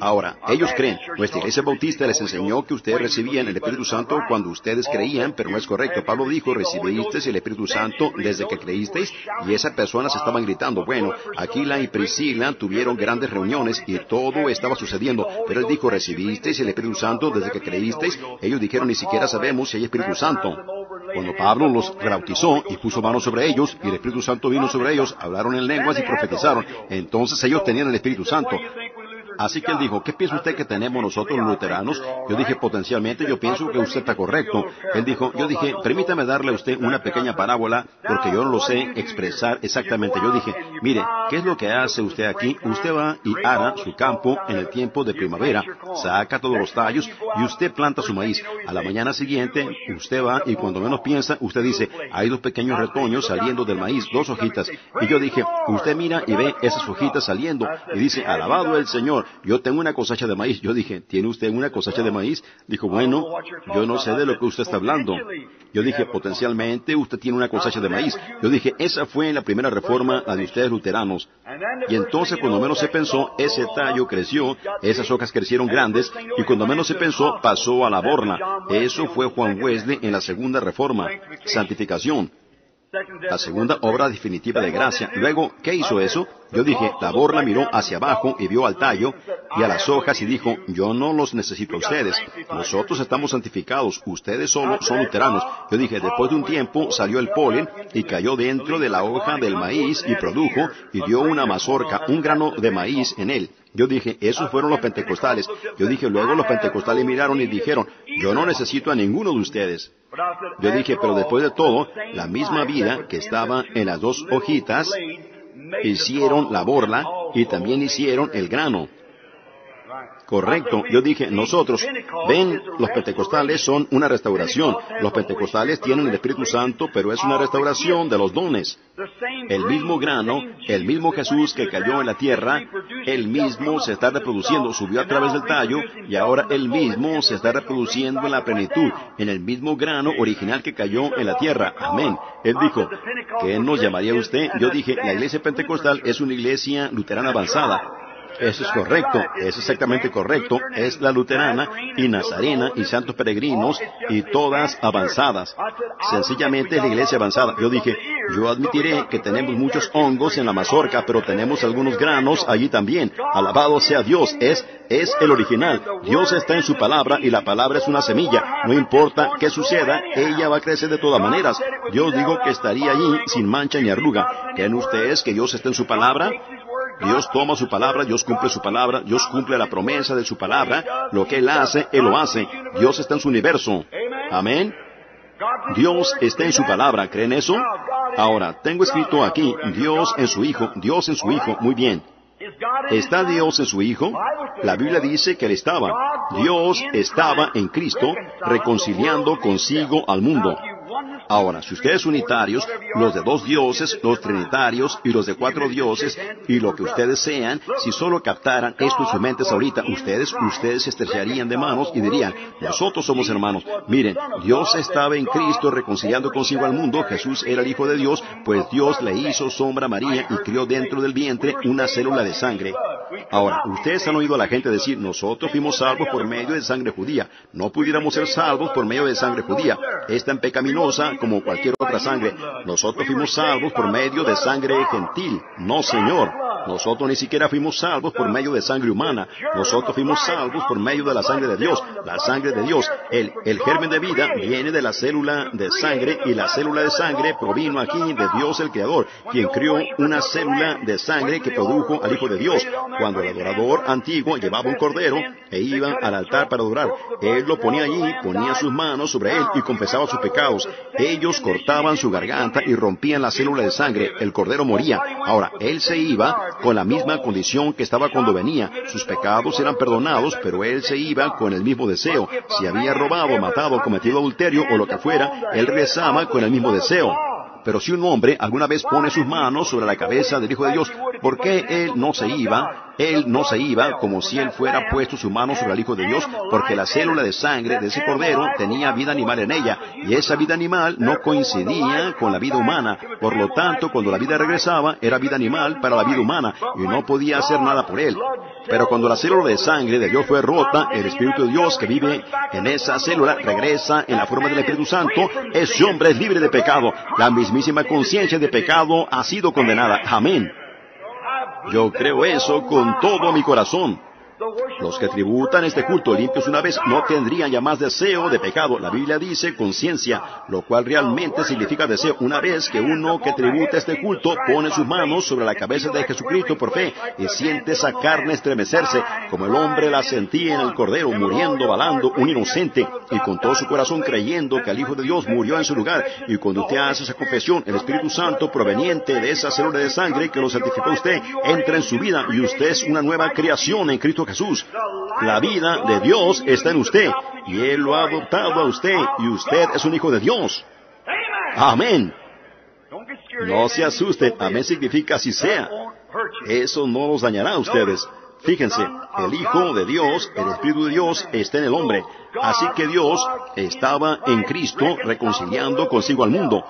Ahora, ellos creen, nuestra iglesia bautista les enseñó que ustedes recibían el Espíritu Santo cuando ustedes creían, pero no es correcto. Pablo dijo, recibisteis el Espíritu Santo desde que creísteis, y esas personas estaban gritando. Bueno, Aquila y Priscila tuvieron grandes reuniones y todo estaba sucediendo, pero él dijo, recibisteis el Espíritu Santo desde que creísteis. Ellos dijeron, ni siquiera sabemos si hay Espíritu Santo. Cuando Pablo los rebautizó y puso manos sobre ellos, y el Espíritu Santo vino sobre ellos, hablaron en lenguas y profetizaron. Entonces ellos tenían el Espíritu Santo. Así que él dijo, ¿qué piensa usted que tenemos nosotros los luteranos? Yo dije, potencialmente yo pienso que usted está correcto. Él dijo, yo dije, permítame darle a usted una pequeña parábola porque yo no lo sé expresar exactamente. Yo dije, mire, ¿qué es lo que hace usted aquí? Usted va y ara su campo en el tiempo de primavera, saca todos los tallos y usted planta su maíz. A la mañana siguiente, usted va y cuando menos piensa, usted dice, hay dos pequeños retoños saliendo del maíz, dos hojitas. Y yo dije, usted mira y ve esas hojitas saliendo y dice, alabado el Señor yo tengo una cosecha de maíz. Yo dije, ¿tiene usted una cosecha de maíz? Dijo, bueno, yo no sé de lo que usted está hablando. Yo dije, potencialmente usted tiene una cosecha de maíz. Yo dije, esa fue la primera reforma, la de ustedes luteranos. Y entonces, cuando menos se pensó, ese tallo creció, esas hojas crecieron grandes, y cuando menos se pensó, pasó a la borla. Eso fue Juan Wesley en la segunda reforma, santificación la segunda obra definitiva de gracia. Luego, ¿qué hizo eso? Yo dije, la borla miró hacia abajo y vio al tallo y a las hojas y dijo, yo no los necesito a ustedes. Nosotros estamos santificados, ustedes solo son luteranos. Yo dije, después de un tiempo salió el polen y cayó dentro de la hoja del maíz y produjo y dio una mazorca, un grano de maíz en él. Yo dije, esos fueron los pentecostales. Yo dije, luego los pentecostales miraron y dijeron, yo no necesito a ninguno de ustedes. Yo dije, pero después de todo, la misma vida que estaba en las dos hojitas, hicieron la borla y también hicieron el grano. Correcto. Yo dije, nosotros, ven, los pentecostales son una restauración. Los pentecostales tienen el Espíritu Santo, pero es una restauración de los dones. El mismo grano, el mismo Jesús que cayó en la tierra, el mismo se está reproduciendo, subió a través del tallo y ahora el mismo se está reproduciendo en la plenitud, en el mismo grano original que cayó en la tierra. Amén. Él dijo, ¿qué nos llamaría usted? Yo dije, la iglesia pentecostal es una iglesia luterana avanzada. Eso es correcto, es exactamente correcto. Es la luterana y nazarena y santos peregrinos y todas avanzadas. Sencillamente es la iglesia avanzada. Yo dije, yo admitiré que tenemos muchos hongos en la mazorca, pero tenemos algunos granos allí también. Alabado sea Dios, es, es el original. Dios está en su palabra y la palabra es una semilla. No importa qué suceda, ella va a crecer de todas maneras. Dios digo que estaría allí sin mancha ni arruga. ¿Creen ustedes que Dios está en su palabra? Dios toma su palabra, Dios cumple su palabra, Dios cumple la promesa de su palabra. Lo que Él hace, Él lo hace. Dios está en su universo. Amén. Dios está en su palabra, ¿creen eso? Ahora, tengo escrito aquí, Dios en su Hijo, Dios en su Hijo, muy bien. ¿Está Dios en su Hijo? La Biblia dice que Él estaba. Dios estaba en Cristo reconciliando consigo al mundo. Ahora, si ustedes unitarios, los de dos dioses, los trinitarios y los de cuatro dioses, y lo que ustedes sean, si solo captaran esto en sus mentes ahorita, ustedes, ustedes se estrecharían de manos y dirían, nosotros somos hermanos. Miren, Dios estaba en Cristo reconciliando consigo al mundo, Jesús era el Hijo de Dios, pues Dios le hizo sombra a María y crió dentro del vientre una célula de sangre. Ahora, ustedes han oído a la gente decir, nosotros fuimos salvos por medio de sangre judía. No pudiéramos ser salvos por medio de sangre judía. Es tan como cualquier otra sangre. Nosotros fuimos salvos por medio de sangre gentil. No, Señor. Nosotros ni siquiera fuimos salvos por medio de sangre humana. Nosotros fuimos salvos por medio de la sangre de Dios. La sangre de Dios. El, el germen de vida viene de la célula de sangre y la célula de sangre provino aquí de Dios el Creador, quien crió una célula de sangre que produjo al Hijo de Dios. Cuando el adorador antiguo llevaba un cordero e iba al altar para adorar, él lo ponía allí, ponía sus manos sobre él y confesaba sus pecados. Ellos cortaban su garganta y rompían la célula de sangre. El cordero moría. Ahora, él se iba con la misma condición que estaba cuando venía. Sus pecados eran perdonados, pero él se iba con el mismo deseo. Si había robado, matado, cometido adulterio o lo que fuera, él regresaba con el mismo deseo. Pero si un hombre alguna vez pone sus manos sobre la cabeza del Hijo de Dios, ¿por qué él no se iba Él no se iba como si Él fuera puesto su mano sobre el Hijo de Dios, porque la célula de sangre de ese cordero tenía vida animal en ella, y esa vida animal no coincidía con la vida humana. Por lo tanto, cuando la vida regresaba, era vida animal para la vida humana, y no podía hacer nada por Él. Pero cuando la célula de sangre de Dios fue rota, el Espíritu de Dios que vive en esa célula regresa en la forma del Espíritu Santo, ese hombre es libre de pecado. La mismísima conciencia de pecado ha sido condenada. Amén. Yo creo eso con todo mi corazón. Los que tributan este culto limpios una vez no tendrían ya más deseo de pecado. La Biblia dice conciencia, lo cual realmente significa deseo. Una vez que uno que tributa este culto pone sus manos sobre la cabeza de Jesucristo por fe y siente esa carne estremecerse, como el hombre la sentía en el Cordero, muriendo, balando, un inocente, y con todo su corazón creyendo que el Hijo de Dios murió en su lugar. Y cuando usted hace esa confesión, el Espíritu Santo proveniente de esa célula de sangre que lo santificó usted, entra en su vida y usted es una nueva creación en Cristo Jesús. La vida de Dios está en usted y Él lo ha adoptado a usted y usted es un hijo de Dios. Amén. No se asusten, amén significa así sea. Eso no los dañará a ustedes. Fíjense, el Hijo de Dios, el Espíritu de Dios está en el hombre. Así que Dios estaba en Cristo reconciliando consigo al mundo.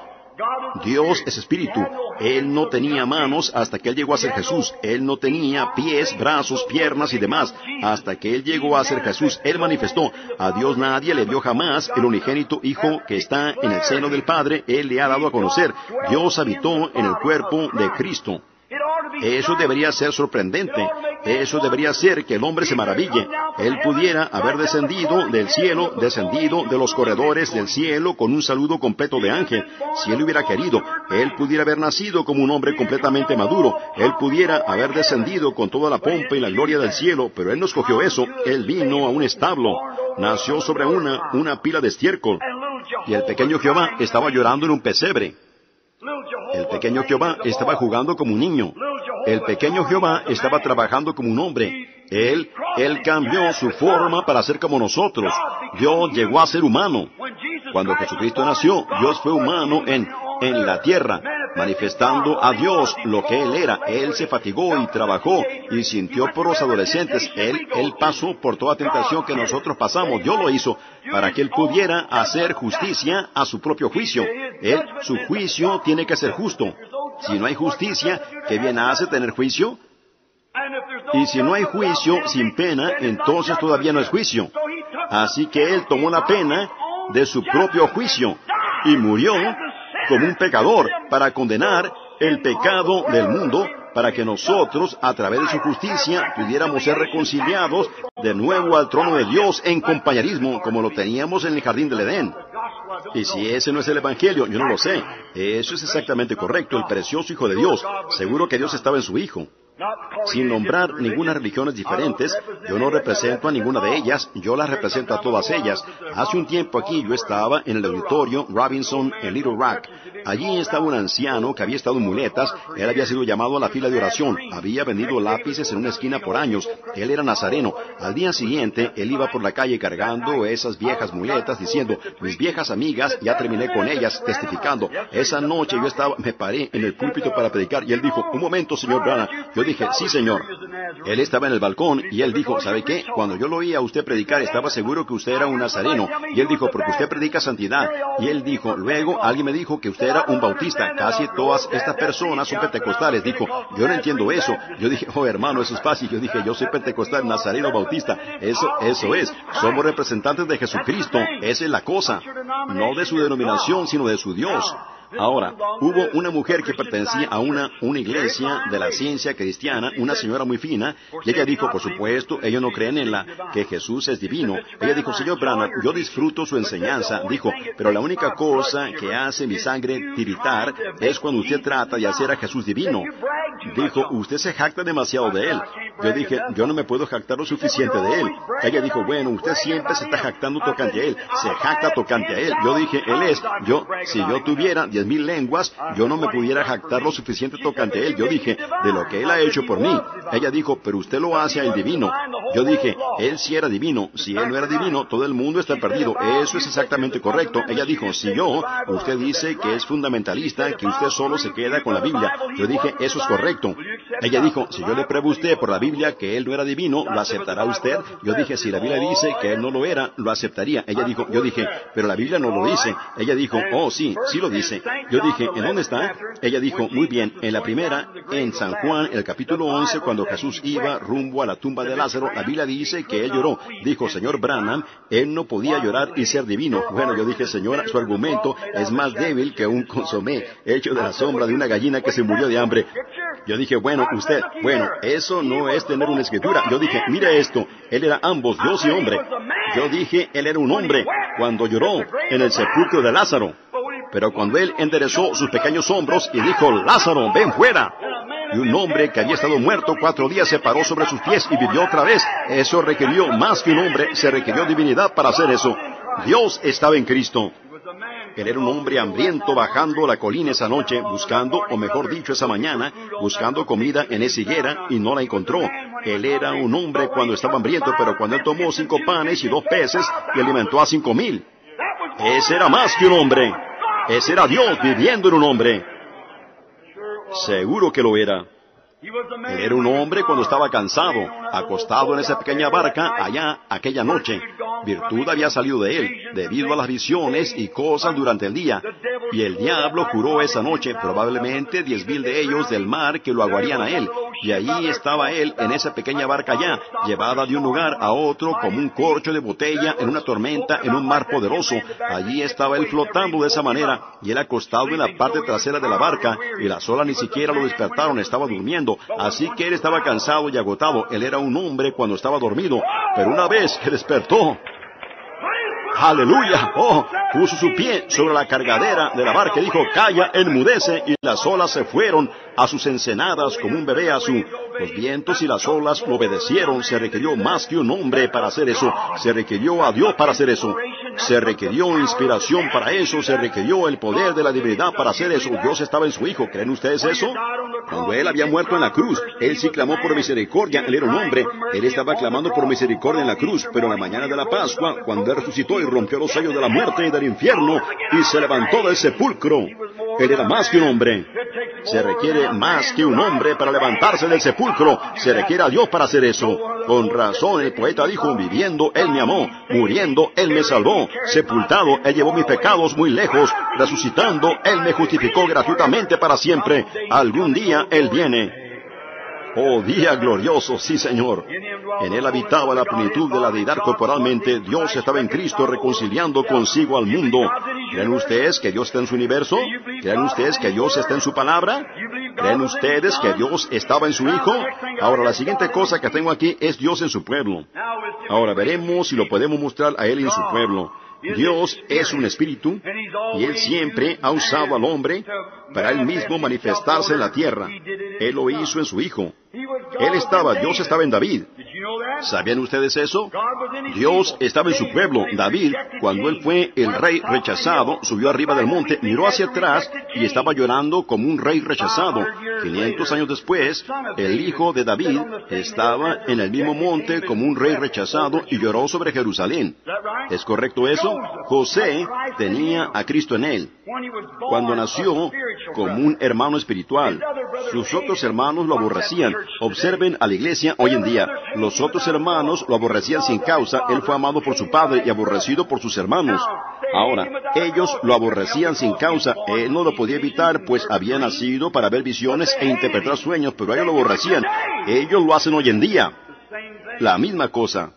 Dios es espíritu. Él no tenía manos hasta que Él llegó a ser Jesús. Él no tenía pies, brazos, piernas y demás hasta que Él llegó a ser Jesús. Él manifestó. A Dios nadie le dio jamás el unigénito Hijo que está en el seno del Padre. Él le ha dado a conocer. Dios habitó en el cuerpo de Cristo. Eso debería ser sorprendente. Eso debería ser que el hombre se maraville. Él pudiera haber descendido del cielo, descendido de los corredores del cielo con un saludo completo de ángel. Si él hubiera querido, él pudiera haber nacido como un hombre completamente maduro. Él pudiera haber descendido con toda la pompa y la gloria del cielo, pero él no escogió eso. Él vino a un establo. Nació sobre una, una pila de estiércol. Y el pequeño Jehová estaba llorando en un pesebre. El pequeño Jehová estaba jugando como un niño. El pequeño Jehová estaba trabajando como un hombre. Él, él cambió su forma para ser como nosotros. Dios llegó a ser humano. Cuando Jesucristo nació, Dios fue humano en, en la tierra, manifestando a Dios lo que Él era. Él se fatigó y trabajó y sintió por los adolescentes. Él, Él pasó por toda tentación que nosotros pasamos. Dios lo hizo para que Él pudiera hacer justicia a su propio juicio. Él, su juicio tiene que ser justo. Si no hay justicia, ¿qué bien hace tener juicio? Y si no hay juicio sin pena, entonces todavía no es juicio. Así que Él tomó la pena de su propio juicio y murió como un pecador para condenar el pecado del mundo para que nosotros, a través de su justicia, pudiéramos ser reconciliados de nuevo al trono de Dios en compañerismo, como lo teníamos en el jardín del Edén. Y si ese no es el Evangelio, yo no lo sé. Eso es exactamente correcto, el precioso Hijo de Dios. Seguro que Dios estaba en su Hijo. Sin nombrar ninguna religiones diferentes, yo no represento a ninguna de ellas, yo las represento a todas ellas. Hace un tiempo aquí yo estaba en el auditorio Robinson en Little Rock. Allí estaba un anciano que había estado en muletas, él había sido llamado a la fila de oración, había vendido lápices en una esquina por años, él era nazareno. Al día siguiente, él iba por la calle cargando esas viejas muletas diciendo, mis viejas amigas, ya terminé con ellas, testificando. Esa noche yo estaba, me paré en el púlpito para predicar y él dijo, un momento, señor Brana, yo dije, sí, señor. Él estaba en el balcón y él dijo, ¿sabe qué? Cuando yo lo oía a usted predicar, estaba seguro que usted era un nazareno. Y él dijo, porque usted predica santidad. Y él dijo, luego alguien me dijo que usted era un bautista. Casi todas estas personas son pentecostales. Dijo, yo no entiendo eso. Yo dije, oh hermano, eso es fácil. Yo dije, yo soy pentecostal, nazareno, bautista. Eso, eso es. Somos representantes de Jesucristo. Esa es la cosa. No de su denominación, sino de su Dios. Ahora, hubo una mujer que pertenecía a una, una iglesia de la ciencia cristiana, una señora muy fina, y ella dijo, por supuesto, ellos no creen en la que Jesús es divino. Ella dijo, señor Branham, yo disfruto su enseñanza, dijo, pero la única cosa que hace mi sangre tiritar es cuando usted trata de hacer a Jesús divino. Dijo, usted se jacta demasiado de él. Yo dije, yo no me puedo jactar lo suficiente de él. Ella dijo, bueno, usted siempre se está jactando tocante a él, se jacta tocante a él. Yo dije, él es, yo, si yo tuviera diez mil lenguas, yo no me pudiera jactar lo suficiente tocante él. Yo dije, de lo que él ha hecho por mí. Ella dijo, pero usted lo hace al divino. Yo dije, él sí era divino. Si él no era divino, todo el mundo está perdido. Eso es exactamente correcto. Ella dijo, si yo, usted dice que es fundamentalista, que usted solo se queda con la Biblia. Yo dije, eso es correcto. Ella dijo, si yo le pruebo a usted por la Biblia que él no era divino, ¿lo aceptará usted? Yo dije, si la Biblia dice que él no lo era, lo aceptaría. Ella dijo, yo dije, pero la Biblia no lo dice. Ella dijo, oh sí, sí lo dice. Yo dije, ¿en dónde está? Ella dijo, muy bien, en la primera, en San Juan, el capítulo 11, cuando Jesús iba rumbo a la tumba de Lázaro, la Biblia dice que él lloró. Dijo, señor Branham, él no podía llorar y ser divino. Bueno, yo dije, señora, su argumento es más débil que un consomé hecho de la sombra de una gallina que se murió de hambre. Yo dije, bueno, usted, bueno, eso no es tener una escritura. Yo dije, mire esto, él era ambos, Dios y hombre. Yo dije, él era un hombre cuando lloró en el sepulcro de Lázaro. Pero cuando él enderezó sus pequeños hombros y dijo, Lázaro, ven fuera. Y un hombre que había estado muerto cuatro días se paró sobre sus pies y vivió otra vez. Eso requirió más que un hombre, se requirió divinidad para hacer eso. Dios estaba en Cristo. Él era un hombre hambriento bajando la colina esa noche, buscando, o mejor dicho, esa mañana, buscando comida en esa higuera y no la encontró. Él era un hombre cuando estaba hambriento, pero cuando él tomó cinco panes y dos peces y alimentó a cinco mil. Ese era más que un hombre. Ese era Dios viviendo en un hombre. Seguro que lo era. Era un hombre cuando estaba cansado, acostado en esa pequeña barca allá aquella noche. Virtud había salido de él, debido a las visiones y cosas durante el día. Y el diablo juró esa noche, probablemente diez mil de ellos del mar, que lo aguarían a él. Y allí estaba él en esa pequeña barca allá, llevada de un lugar a otro como un corcho de botella en una tormenta en un mar poderoso. Allí estaba él flotando de esa manera, y él acostado en la parte trasera de la barca, y las olas ni siquiera lo despertaron, estaba durmiendo. Así que él estaba cansado y agotado. Él era un hombre cuando estaba dormido, pero una vez que despertó, Aleluya. Oh, puso su pie sobre la cargadera de la barca y dijo, calla, enmudece. Y las olas se fueron a sus ensenadas como un bebé a su... Los vientos y las olas lo obedecieron. Se requirió más que un hombre para hacer eso. Se requirió a Dios para hacer eso. Se requirió inspiración para eso. Se requirió el poder de la divinidad para hacer eso. Dios estaba en su Hijo. ¿Creen ustedes eso? Cuando Él había muerto en la cruz, Él sí clamó por misericordia. Él era un hombre. Él estaba clamando por misericordia en la cruz. Pero en la mañana de la Pascua, cuando Él resucitó y rompió los sellos de la muerte y del infierno y se levantó del sepulcro, Él era más que un hombre. Se requiere más que un hombre para levantarse del sepulcro. Se requiere a Dios para hacer eso. Con razón el poeta dijo, viviendo Él me amó, muriendo Él me salvó, sepultado Él llevó mis pecados muy lejos, resucitando Él me justificó gratuitamente para siempre. Algún día Él viene. Oh día glorioso, sí Señor. En él habitaba la plenitud de la deidad corporalmente. Dios estaba en Cristo reconciliando consigo al mundo. ¿Creen ustedes que Dios está en su universo? ¿Creen ustedes que Dios está en su palabra? ¿Creen ustedes que Dios estaba en su Hijo? Ahora, la siguiente cosa que tengo aquí es Dios en su pueblo. Ahora veremos si lo podemos mostrar a Él en su pueblo. Dios es un espíritu y Él siempre ha usado al hombre para Él mismo manifestarse en la tierra. Él lo hizo en su Hijo. Él estaba, Dios estaba en David. ¿Sabían ustedes eso? Dios estaba en su pueblo. David, cuando él fue el rey rechazado, subió arriba del monte, miró hacia atrás y estaba llorando como un rey rechazado. 500 años después, el hijo de David estaba en el mismo monte como un rey rechazado y lloró sobre Jerusalén. ¿Es correcto eso? José tenía a Cristo en él. Cuando nació como un hermano espiritual, sus otros hermanos lo aborrecían. Observen a la iglesia hoy en día. Los otros hermanos lo aborrecían sin causa. Él fue amado por su padre y aborrecido por sus hermanos. Ahora, ellos lo aborrecían sin causa. Él no lo podía evitar, pues había nacido para ver visiones e interpretar sueños, pero ellos lo aborrecían. Ellos lo hacen hoy en día. La misma cosa.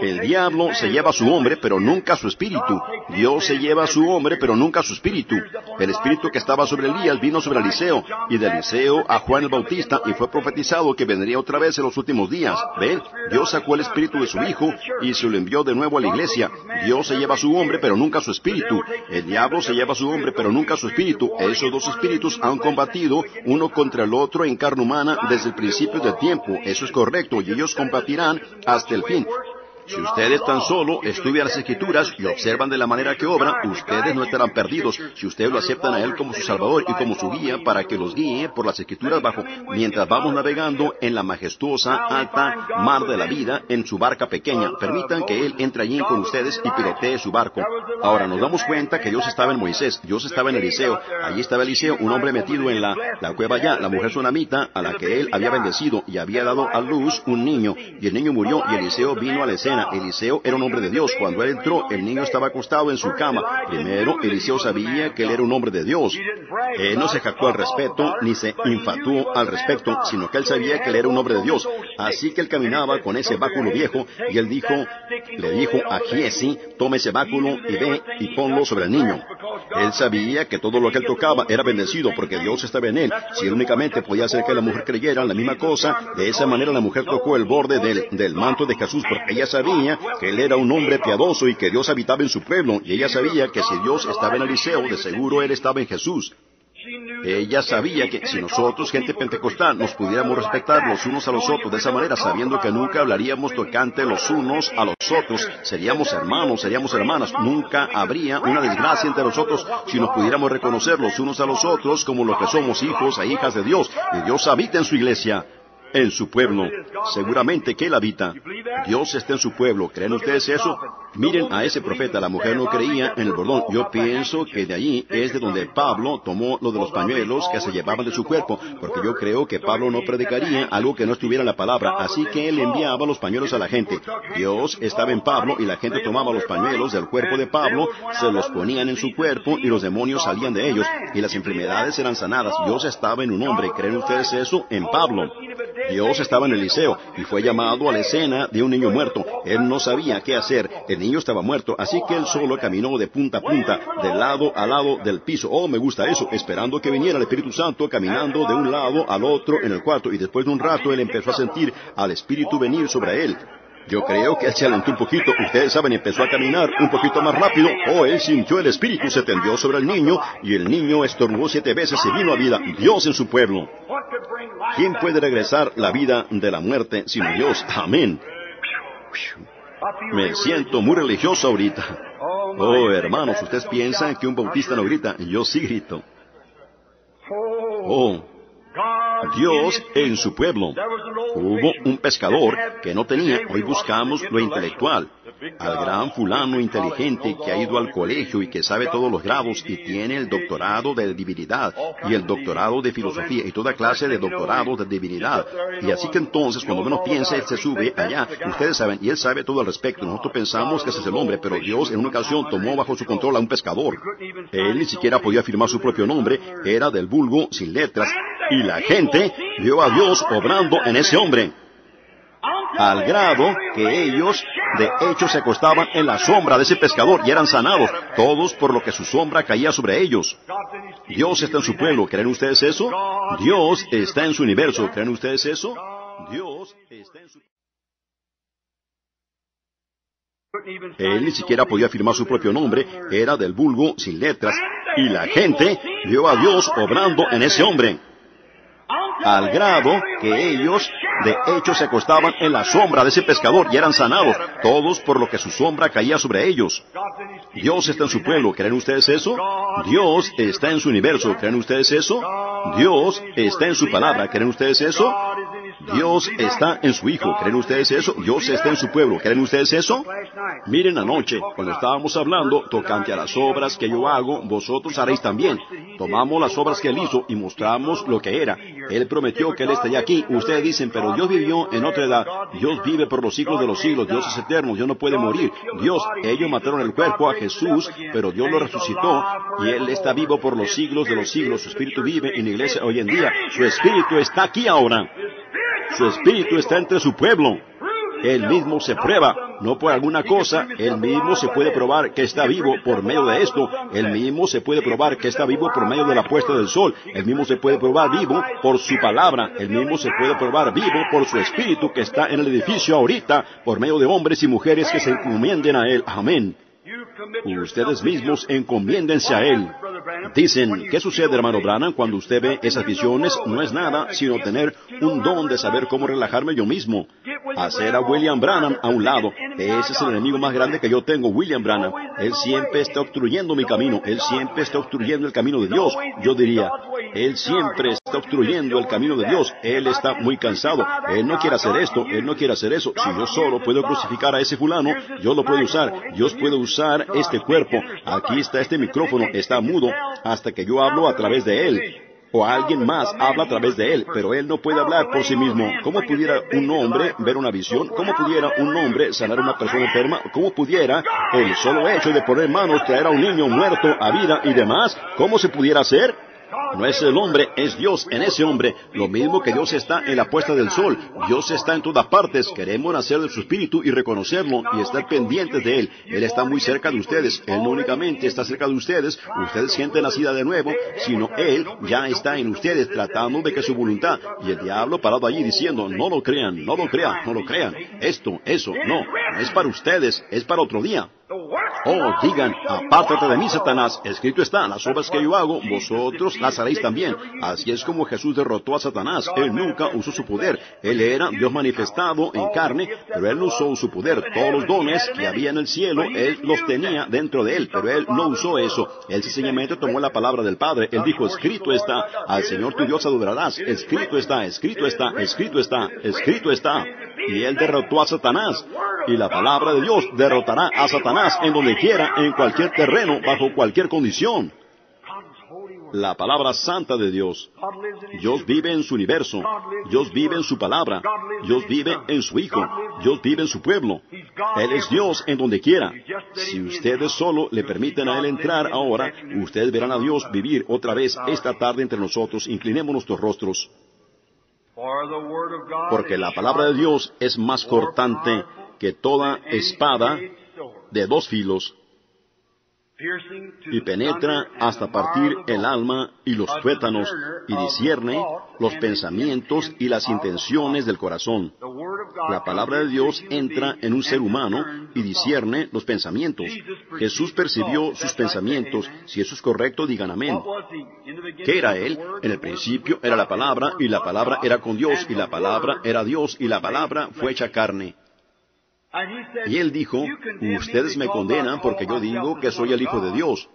El diablo se lleva a su hombre, pero nunca su espíritu. Dios se lleva a su hombre, pero nunca su espíritu. El espíritu que estaba sobre Elías vino sobre Eliseo, y de Eliseo a Juan el Bautista, y fue profetizado que vendría otra vez en los últimos días. ¿Ven? Dios sacó el espíritu de su hijo y se lo envió de nuevo a la iglesia. Dios se lleva a su hombre, pero nunca su espíritu. El diablo se lleva a su hombre, pero nunca su espíritu. Esos dos espíritus han combatido uno contra el otro en carne humana desde el principio del tiempo. Eso es correcto, y ellos combatirán hasta el fin. Si ustedes tan solo estudian las Escrituras y observan de la manera que obra, ustedes no estarán perdidos si ustedes lo aceptan a Él como su Salvador y como su guía para que los guíe por las Escrituras bajo, mientras vamos navegando en la majestuosa, alta mar de la vida en su barca pequeña. Permitan que Él entre allí con ustedes y pilotee su barco. Ahora nos damos cuenta que Dios estaba en Moisés, Dios estaba en Eliseo. Allí estaba Eliseo, un hombre metido en la, la cueva allá, la mujer sunamita a la que él había bendecido y había dado a luz un niño. Y el niño murió y Eliseo vino a la escena. Eliseo era un hombre de Dios. Cuando él entró, el niño estaba acostado en su cama. Primero, Eliseo sabía que él era un hombre de Dios. Él no se jactó al respecto ni se infatuó al respecto, sino que él sabía que él era un hombre de Dios. Así que él caminaba con ese báculo viejo y él dijo, le dijo a Giesi, tome ese báculo y ve y ponlo sobre el niño. Él sabía que todo lo que él tocaba era bendecido porque Dios estaba en él. Si él únicamente podía hacer que la mujer creyera la misma cosa, de esa manera la mujer tocó el borde del, del manto de Jesús porque ella sabía que él era un hombre piadoso y que Dios habitaba en su pueblo y ella sabía que si Dios estaba en Eliseo, de seguro él estaba en Jesús. Ella sabía que si nosotros, gente pentecostal, nos pudiéramos respetar los unos a los otros de esa manera, sabiendo que nunca hablaríamos tocante los unos a los otros, seríamos hermanos, seríamos hermanas, nunca habría una desgracia entre nosotros si nos pudiéramos reconocer los unos a los otros como los que somos hijos e hijas de Dios, y Dios habita en su iglesia en su pueblo. Seguramente que él habita. Dios está en su pueblo. ¿Creen ustedes eso? Miren a ese profeta. La mujer no creía en el bordón. Yo pienso que de allí es de donde Pablo tomó lo de los pañuelos que se llevaban de su cuerpo, porque yo creo que Pablo no predicaría algo que no estuviera en la palabra. Así que él enviaba los pañuelos a la gente. Dios estaba en Pablo y la gente tomaba los pañuelos del cuerpo de Pablo, se los ponían en su cuerpo y los demonios salían de ellos y las enfermedades eran sanadas. Dios estaba en un hombre. ¿Creen ustedes eso? En Pablo. Dios estaba en Eliseo y fue llamado a la escena de un niño muerto. Él no sabía qué hacer. El niño estaba muerto, así que él solo caminó de punta a punta, de lado a lado del piso. Oh, me gusta eso, esperando que viniera el Espíritu Santo caminando de un lado al otro en el cuarto. Y después de un rato él empezó a sentir al Espíritu venir sobre él. Yo creo que se alentó un poquito, ustedes saben, empezó a caminar un poquito más rápido. Oh, él sintió el espíritu, se tendió sobre el niño, y el niño estornudó siete veces y vino a vida. Dios en su pueblo. ¿Quién puede regresar la vida de la muerte sino Dios? Amén. Me siento muy religioso ahorita. Oh, hermanos, ustedes piensan que un bautista no grita. Yo sí grito. Oh, Dios en su pueblo. Hubo un pescador que no tenía, hoy buscamos lo intelectual, al gran fulano inteligente que ha ido al colegio y que sabe todos los grados y tiene el doctorado de divinidad y el doctorado de filosofía y toda clase de doctorados de divinidad. Y así que entonces, cuando uno piensa, él se sube allá, ustedes saben, y él sabe todo al respecto. Nosotros pensamos que ese es el hombre, pero Dios en una ocasión tomó bajo su control a un pescador. Él ni siquiera podía firmar su propio nombre, era del vulgo, sin letras, y la gente vio a Dios obrando en ese hombre, al grado que ellos de hecho se acostaban en la sombra de ese pescador y eran sanados, todos por lo que su sombra caía sobre ellos. Dios está en su pueblo, ¿creen ustedes eso? Dios está en su universo, ¿creen ustedes eso? Dios está en su... Él ni siquiera podía firmar su propio nombre, era del vulgo, sin letras, y la gente vio a Dios obrando en ese hombre al grado que ellos de hecho se acostaban en la sombra de ese pescador y eran sanados, todos por lo que su sombra caía sobre ellos. Dios está en su pueblo, ¿creen ustedes eso? Dios está en su universo, ¿creen ustedes eso? Dios está en su palabra, ¿creen ustedes eso? Dios está en su Hijo. ¿Creen ustedes eso? Dios está en su pueblo. ¿Creen ustedes eso? Miren anoche, cuando estábamos hablando tocante a las obras que yo hago, vosotros haréis también. Tomamos las obras que Él hizo y mostramos lo que era. Él prometió que Él estaría aquí. Ustedes dicen, pero Dios vivió en otra edad. Dios vive por los siglos de los siglos. Dios es eterno. Dios no puede morir. Dios, ellos mataron el cuerpo a Jesús, pero Dios lo resucitó y Él está vivo por los siglos de los siglos. Su espíritu vive en la iglesia hoy en día. Su espíritu está aquí ahora. Su espíritu está entre su pueblo. Él mismo se prueba, no por alguna cosa, Él mismo se puede probar que está vivo por medio de esto, Él mismo se puede probar que está vivo por medio de la puesta del sol, Él mismo se puede probar vivo por su palabra, Él mismo se puede probar vivo por su espíritu que está en el edificio ahorita, por medio de hombres y mujeres que se encomienden a Él. Amén. Ustedes mismos encomiéndense a Él. Dicen, ¿qué sucede, hermano Branham, cuando usted ve esas visiones? No es nada sino tener un don de saber cómo relajarme yo mismo. Hacer a William Branham a un lado. Ese es el enemigo más grande que yo tengo, William Branham. Él siempre está obstruyendo mi camino. Él siempre está obstruyendo el camino de Dios. Yo diría, Él siempre está obstruyendo el camino de Dios. Él está muy cansado. Él no quiere hacer esto. Él no quiere hacer eso. Si yo solo puedo crucificar a ese fulano, yo lo puedo usar. Dios puede usar este cuerpo. Aquí está este micrófono. Está mudo hasta que yo hablo a través de él o alguien más habla a través de él, pero él no puede hablar por sí mismo. ¿Cómo pudiera un hombre ver una visión? ¿Cómo pudiera un hombre sanar a una persona enferma? ¿Cómo pudiera el solo hecho de poner manos traer a un niño muerto a vida y demás? ¿Cómo se pudiera hacer? No es el hombre, es Dios en ese hombre. Lo mismo que Dios está en la puesta del sol. Dios está en todas partes. Queremos nacer de su espíritu y reconocerlo y estar pendientes de Él. Él está muy cerca de ustedes. Él no únicamente está cerca de ustedes. Ustedes sienten nacida de nuevo, sino Él ya está en ustedes tratando de que su voluntad. Y el diablo parado allí diciendo, no lo crean, no lo crean, no lo crean. Esto, eso, no. No es para ustedes, es para otro día. Oh, digan, apártate de mí, Satanás. Escrito está, las obras que yo hago, vosotros las haréis también. Así es como Jesús derrotó a Satanás. Él nunca usó su poder. Él era Dios manifestado en carne, pero él no usó su poder. Todos los dones que había en el cielo, él los tenía dentro de él, pero él no usó eso. Él sencillamente tomó la palabra del Padre. Él dijo, escrito está, al Señor tu Dios adorarás. Escrito está, escrito está, escrito está, escrito está. Y él derrotó a Satanás. Y la palabra de Dios derrotará a Satanás en donde quiera, en cualquier terreno, bajo cualquier condición. La palabra santa de Dios. Dios vive en su universo. Dios vive en su palabra. Dios vive en su Hijo. Dios vive en su pueblo. Él es Dios en donde quiera. Si ustedes solo le permiten a Él entrar ahora, ustedes verán a Dios vivir otra vez esta tarde entre nosotros. Inclinemos nuestros rostros. Porque la palabra de Dios es más cortante que toda espada de dos filos y penetra hasta partir el alma y los tuétanos y discierne los pensamientos y las intenciones del corazón. La palabra de Dios entra en un ser humano y discierne los pensamientos. Jesús percibió sus pensamientos. Si eso es correcto, digan amén. ¿Qué era Él? En el principio era la palabra y la palabra era con Dios y la palabra era Dios y la palabra fue hecha carne. Y él dijo, ustedes me condenan porque yo digo que soy el Hijo de Dios.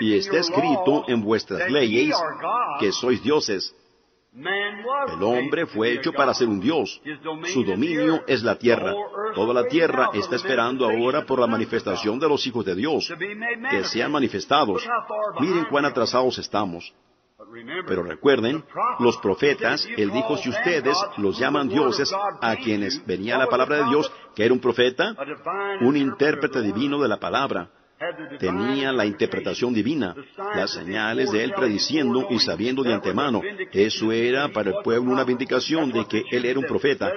Y está escrito en vuestras leyes que sois dioses. El hombre fue hecho para ser un Dios. Su dominio es la tierra. Toda la tierra está esperando ahora por la manifestación de los hijos de Dios, que sean manifestados. Miren cuán atrasados estamos. Pero recuerden, los profetas, él dijo, si ustedes los llaman dioses a quienes venía la palabra de Dios, que era un profeta, un intérprete divino de la palabra, tenía la interpretación divina, las señales de él prediciendo y sabiendo de antemano. Eso era para el pueblo una vindicación de que él era un profeta.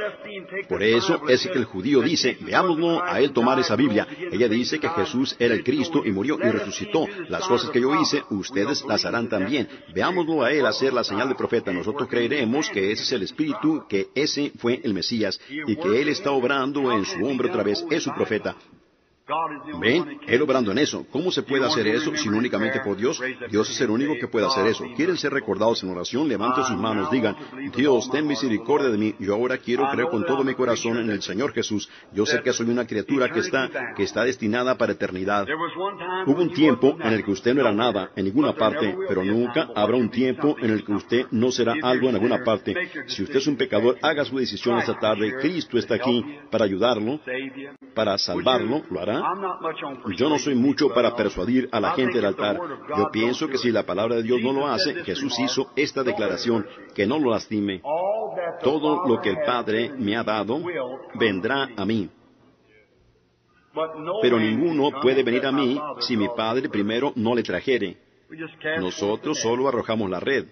Por eso es que el judío dice, veámoslo a él tomar esa Biblia. Ella dice que Jesús era el Cristo y murió y resucitó. Las cosas que yo hice, ustedes las harán también. Veámoslo a él hacer la señal de profeta. Nosotros creeremos que ese es el Espíritu, que ese fue el Mesías y que él está obrando en su hombre otra vez. Es su profeta. Ven, Él obrando en eso. ¿Cómo se puede hacer eso sin únicamente por Dios? Dios es el único que puede hacer eso. ¿Quieren ser recordados en oración? Levanten sus manos, digan, Dios, ten misericordia de mí. Yo ahora quiero creer con todo mi corazón en el Señor Jesús. Yo sé que soy una criatura que está, que está destinada para eternidad. Hubo un tiempo en el que usted no era nada en ninguna parte, pero nunca habrá un tiempo en el que usted no será algo en alguna parte. Si usted es un pecador, haga su decisión esta tarde. Cristo está aquí para ayudarlo, para salvarlo. ¿Lo hará? Yo no soy mucho para persuadir a la gente del altar. Yo pienso que si la palabra de Dios no lo hace, Jesús hizo esta declaración, que no lo lastime. Todo lo que el Padre me ha dado vendrá a mí. Pero ninguno puede venir a mí si mi Padre primero no le trajere. Nosotros solo arrojamos la red.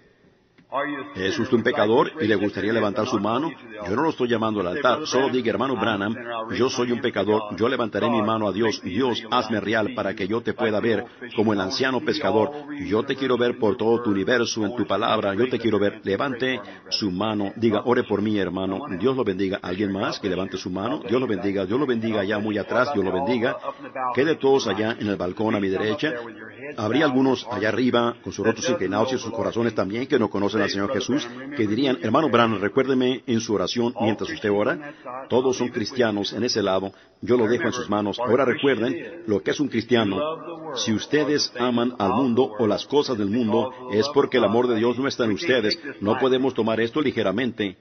¿Es usted un pecador y le gustaría levantar su mano? Yo no lo estoy llamando al altar. Solo diga, hermano Branham, yo soy un pecador. Yo levantaré mi mano a Dios. Dios, hazme real para que yo te pueda ver como el anciano pescador. Yo te quiero ver por todo tu universo, en tu palabra. Yo te quiero ver. Levante su mano. Diga, ore por mí, hermano. Dios lo bendiga. ¿Alguien más que levante su mano? Dios lo bendiga. Dios lo bendiga allá muy atrás. Dios lo bendiga. Quede todos allá en el balcón a mi derecha. Habría algunos allá arriba con sus rostros inclinados y sus corazones también que no conocen conocen al Señor Jesús, que dirían, hermano Branham, recuérdeme en su oración mientras usted ora. Todos son cristianos en ese lado. Yo lo dejo en sus manos. Ahora recuerden lo que es un cristiano. Si ustedes aman al mundo o las cosas del mundo, es porque el amor de Dios no está en ustedes. No podemos tomar esto ligeramente.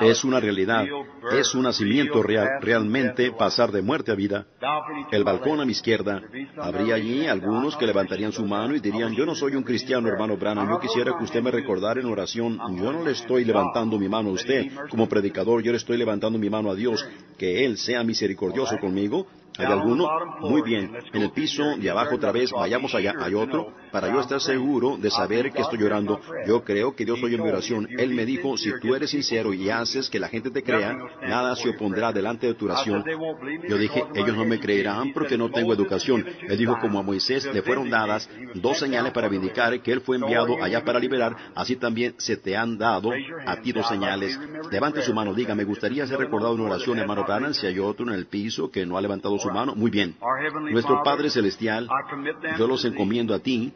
Es una realidad. Es un nacimiento real, realmente pasar de muerte a vida. El balcón a mi izquierda. Habría allí algunos que levantarían su mano y dirían, yo no soy un cristiano, hermano Branham. Yo quisiera que usted me recordara en oración. Yo no le estoy levantando mi mano a usted. Como predicador, yo le estoy levantando mi mano a Dios. Que Él sea misericordioso conmigo ¿Hay alguno? Muy bien. En el piso de abajo otra vez, vayamos allá. Hay otro. Para yo estar seguro de saber que estoy llorando, yo creo que Dios oye mi oración. Él me dijo, si tú eres sincero y haces que la gente te crea, nada se opondrá delante de tu oración. Yo dije, ellos no me creerán porque no tengo educación. Él dijo, como a Moisés le fueron dadas dos señales para indicar que él fue enviado allá para liberar, así también se te han dado a ti dos señales. Levante su mano, diga, me gustaría ser recordado en oración, hermano Branham, si hay otro en el piso que no ha levantado su mano. Muy bien. Nuestro Padre Celestial, yo los encomiendo a ti.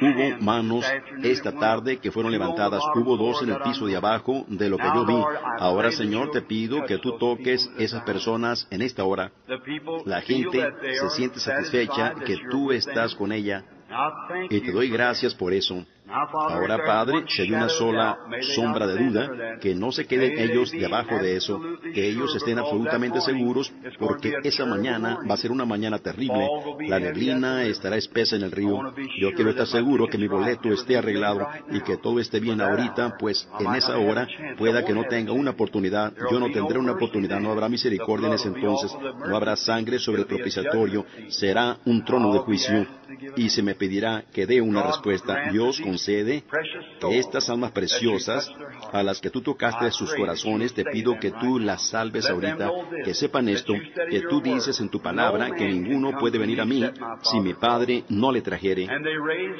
Hubo manos esta tarde que fueron levantadas. Hubo dos en el piso de abajo de lo que yo vi. Ahora, Señor, te pido que tú toques esas personas en esta hora. La gente se siente satisfecha que tú estás con ella. Y te doy gracias por eso. Ahora, Padre, si hay una sola sombra de duda, que no se queden ellos debajo de eso, que ellos estén absolutamente seguros, porque esa mañana va a ser una mañana terrible. La neblina estará espesa en el río. Yo quiero estar seguro que mi boleto esté arreglado y que todo esté bien ahorita, pues en esa hora pueda que no tenga una oportunidad. Yo no tendré una oportunidad, no habrá misericordia en ese entonces, no habrá sangre sobre el propiciatorio, será un trono de juicio y se me pedirá que dé una respuesta. Dios concede que estas almas preciosas a las que tú tocaste sus corazones, te pido que tú las salves ahorita, que sepan esto, que tú dices en tu palabra que ninguno puede venir a mí si mi Padre no le trajere.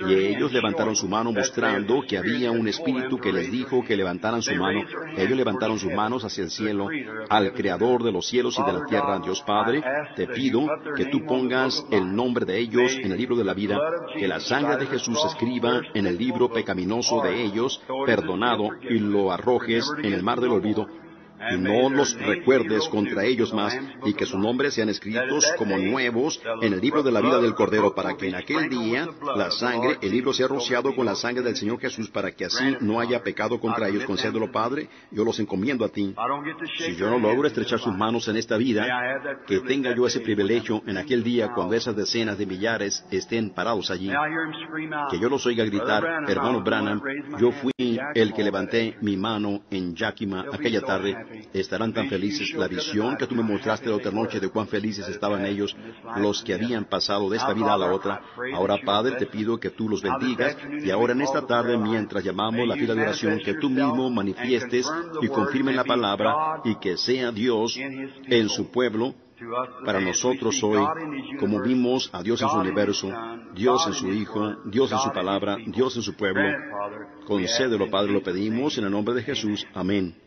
Y ellos levantaron su mano mostrando que había un espíritu que les dijo que levantaran su mano. Ellos levantaron sus manos hacia el cielo, al Creador de los cielos y de la tierra. Dios Padre, te pido que tú pongas el nombre de ellos en el libro de la vida, que la sangre de Jesús escriba en el libro pecaminoso de ellos, perdonado, y lo arrojes en el mar del olvido, y no los recuerdes contra ellos más, y que sus nombres sean escritos como nuevos en el libro de la vida del Cordero, para que en aquel día la sangre, el libro sea rociado con la sangre del Señor Jesús, para que así no haya pecado contra ellos. Concédelo, Padre, yo los encomiendo a ti. Si yo no logro estrechar sus manos en esta vida, que tenga yo ese privilegio en aquel día cuando esas decenas de millares estén parados allí, que yo los oiga gritar, hermano Branham, yo fui el que levanté mi mano en Yakima aquella tarde estarán tan felices. La visión que tú me mostraste la otra noche de cuán felices estaban ellos, los que habían pasado de esta vida a la otra. Ahora, Padre, te pido que tú los bendigas y ahora en esta tarde, mientras llamamos la fila de oración, que tú mismo manifiestes y confirmes la palabra y que sea Dios en su pueblo para nosotros hoy, como vimos a Dios en su universo, Dios en su Hijo, Dios en su palabra, Dios en su pueblo. Concédelo, Padre, lo pedimos en el nombre de Jesús. Amén.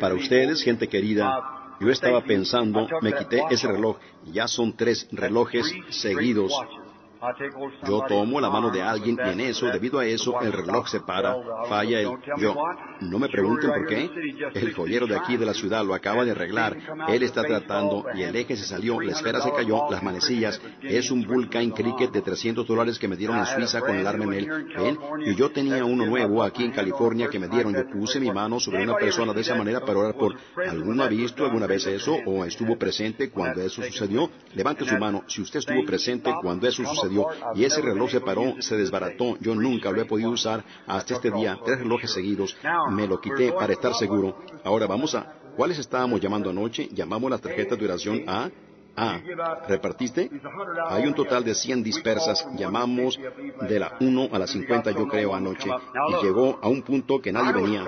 Para ustedes, gente querida, yo estaba pensando, me quité ese reloj, ya son tres relojes seguidos yo tomo la mano de alguien y en eso, debido a eso, el reloj se para, falla el yo. No me pregunten por qué. El joyero de aquí de la ciudad lo acaba de arreglar. Él está tratando y el eje se salió, la esfera se cayó, las manecillas. Es un Vulcan Cricket de 300 dólares que me dieron en Suiza con el arma en él. Y yo tenía uno nuevo aquí en California que me dieron. Yo puse mi mano sobre una persona de esa manera para orar por. ¿Alguno ha visto alguna vez eso o estuvo presente cuando eso sucedió? Levante su mano si usted estuvo presente cuando eso sucedió y ese reloj se paró, se desbarató. Yo nunca lo he podido usar hasta este día, tres relojes seguidos. Me lo quité para estar seguro. Ahora vamos a... ¿Cuáles estábamos llamando anoche? Llamamos la tarjeta de duración A. A. ¿Repartiste? Hay un total de 100 dispersas. Llamamos de la 1 a la 50, yo creo, anoche. Y llegó a un punto que nadie venía.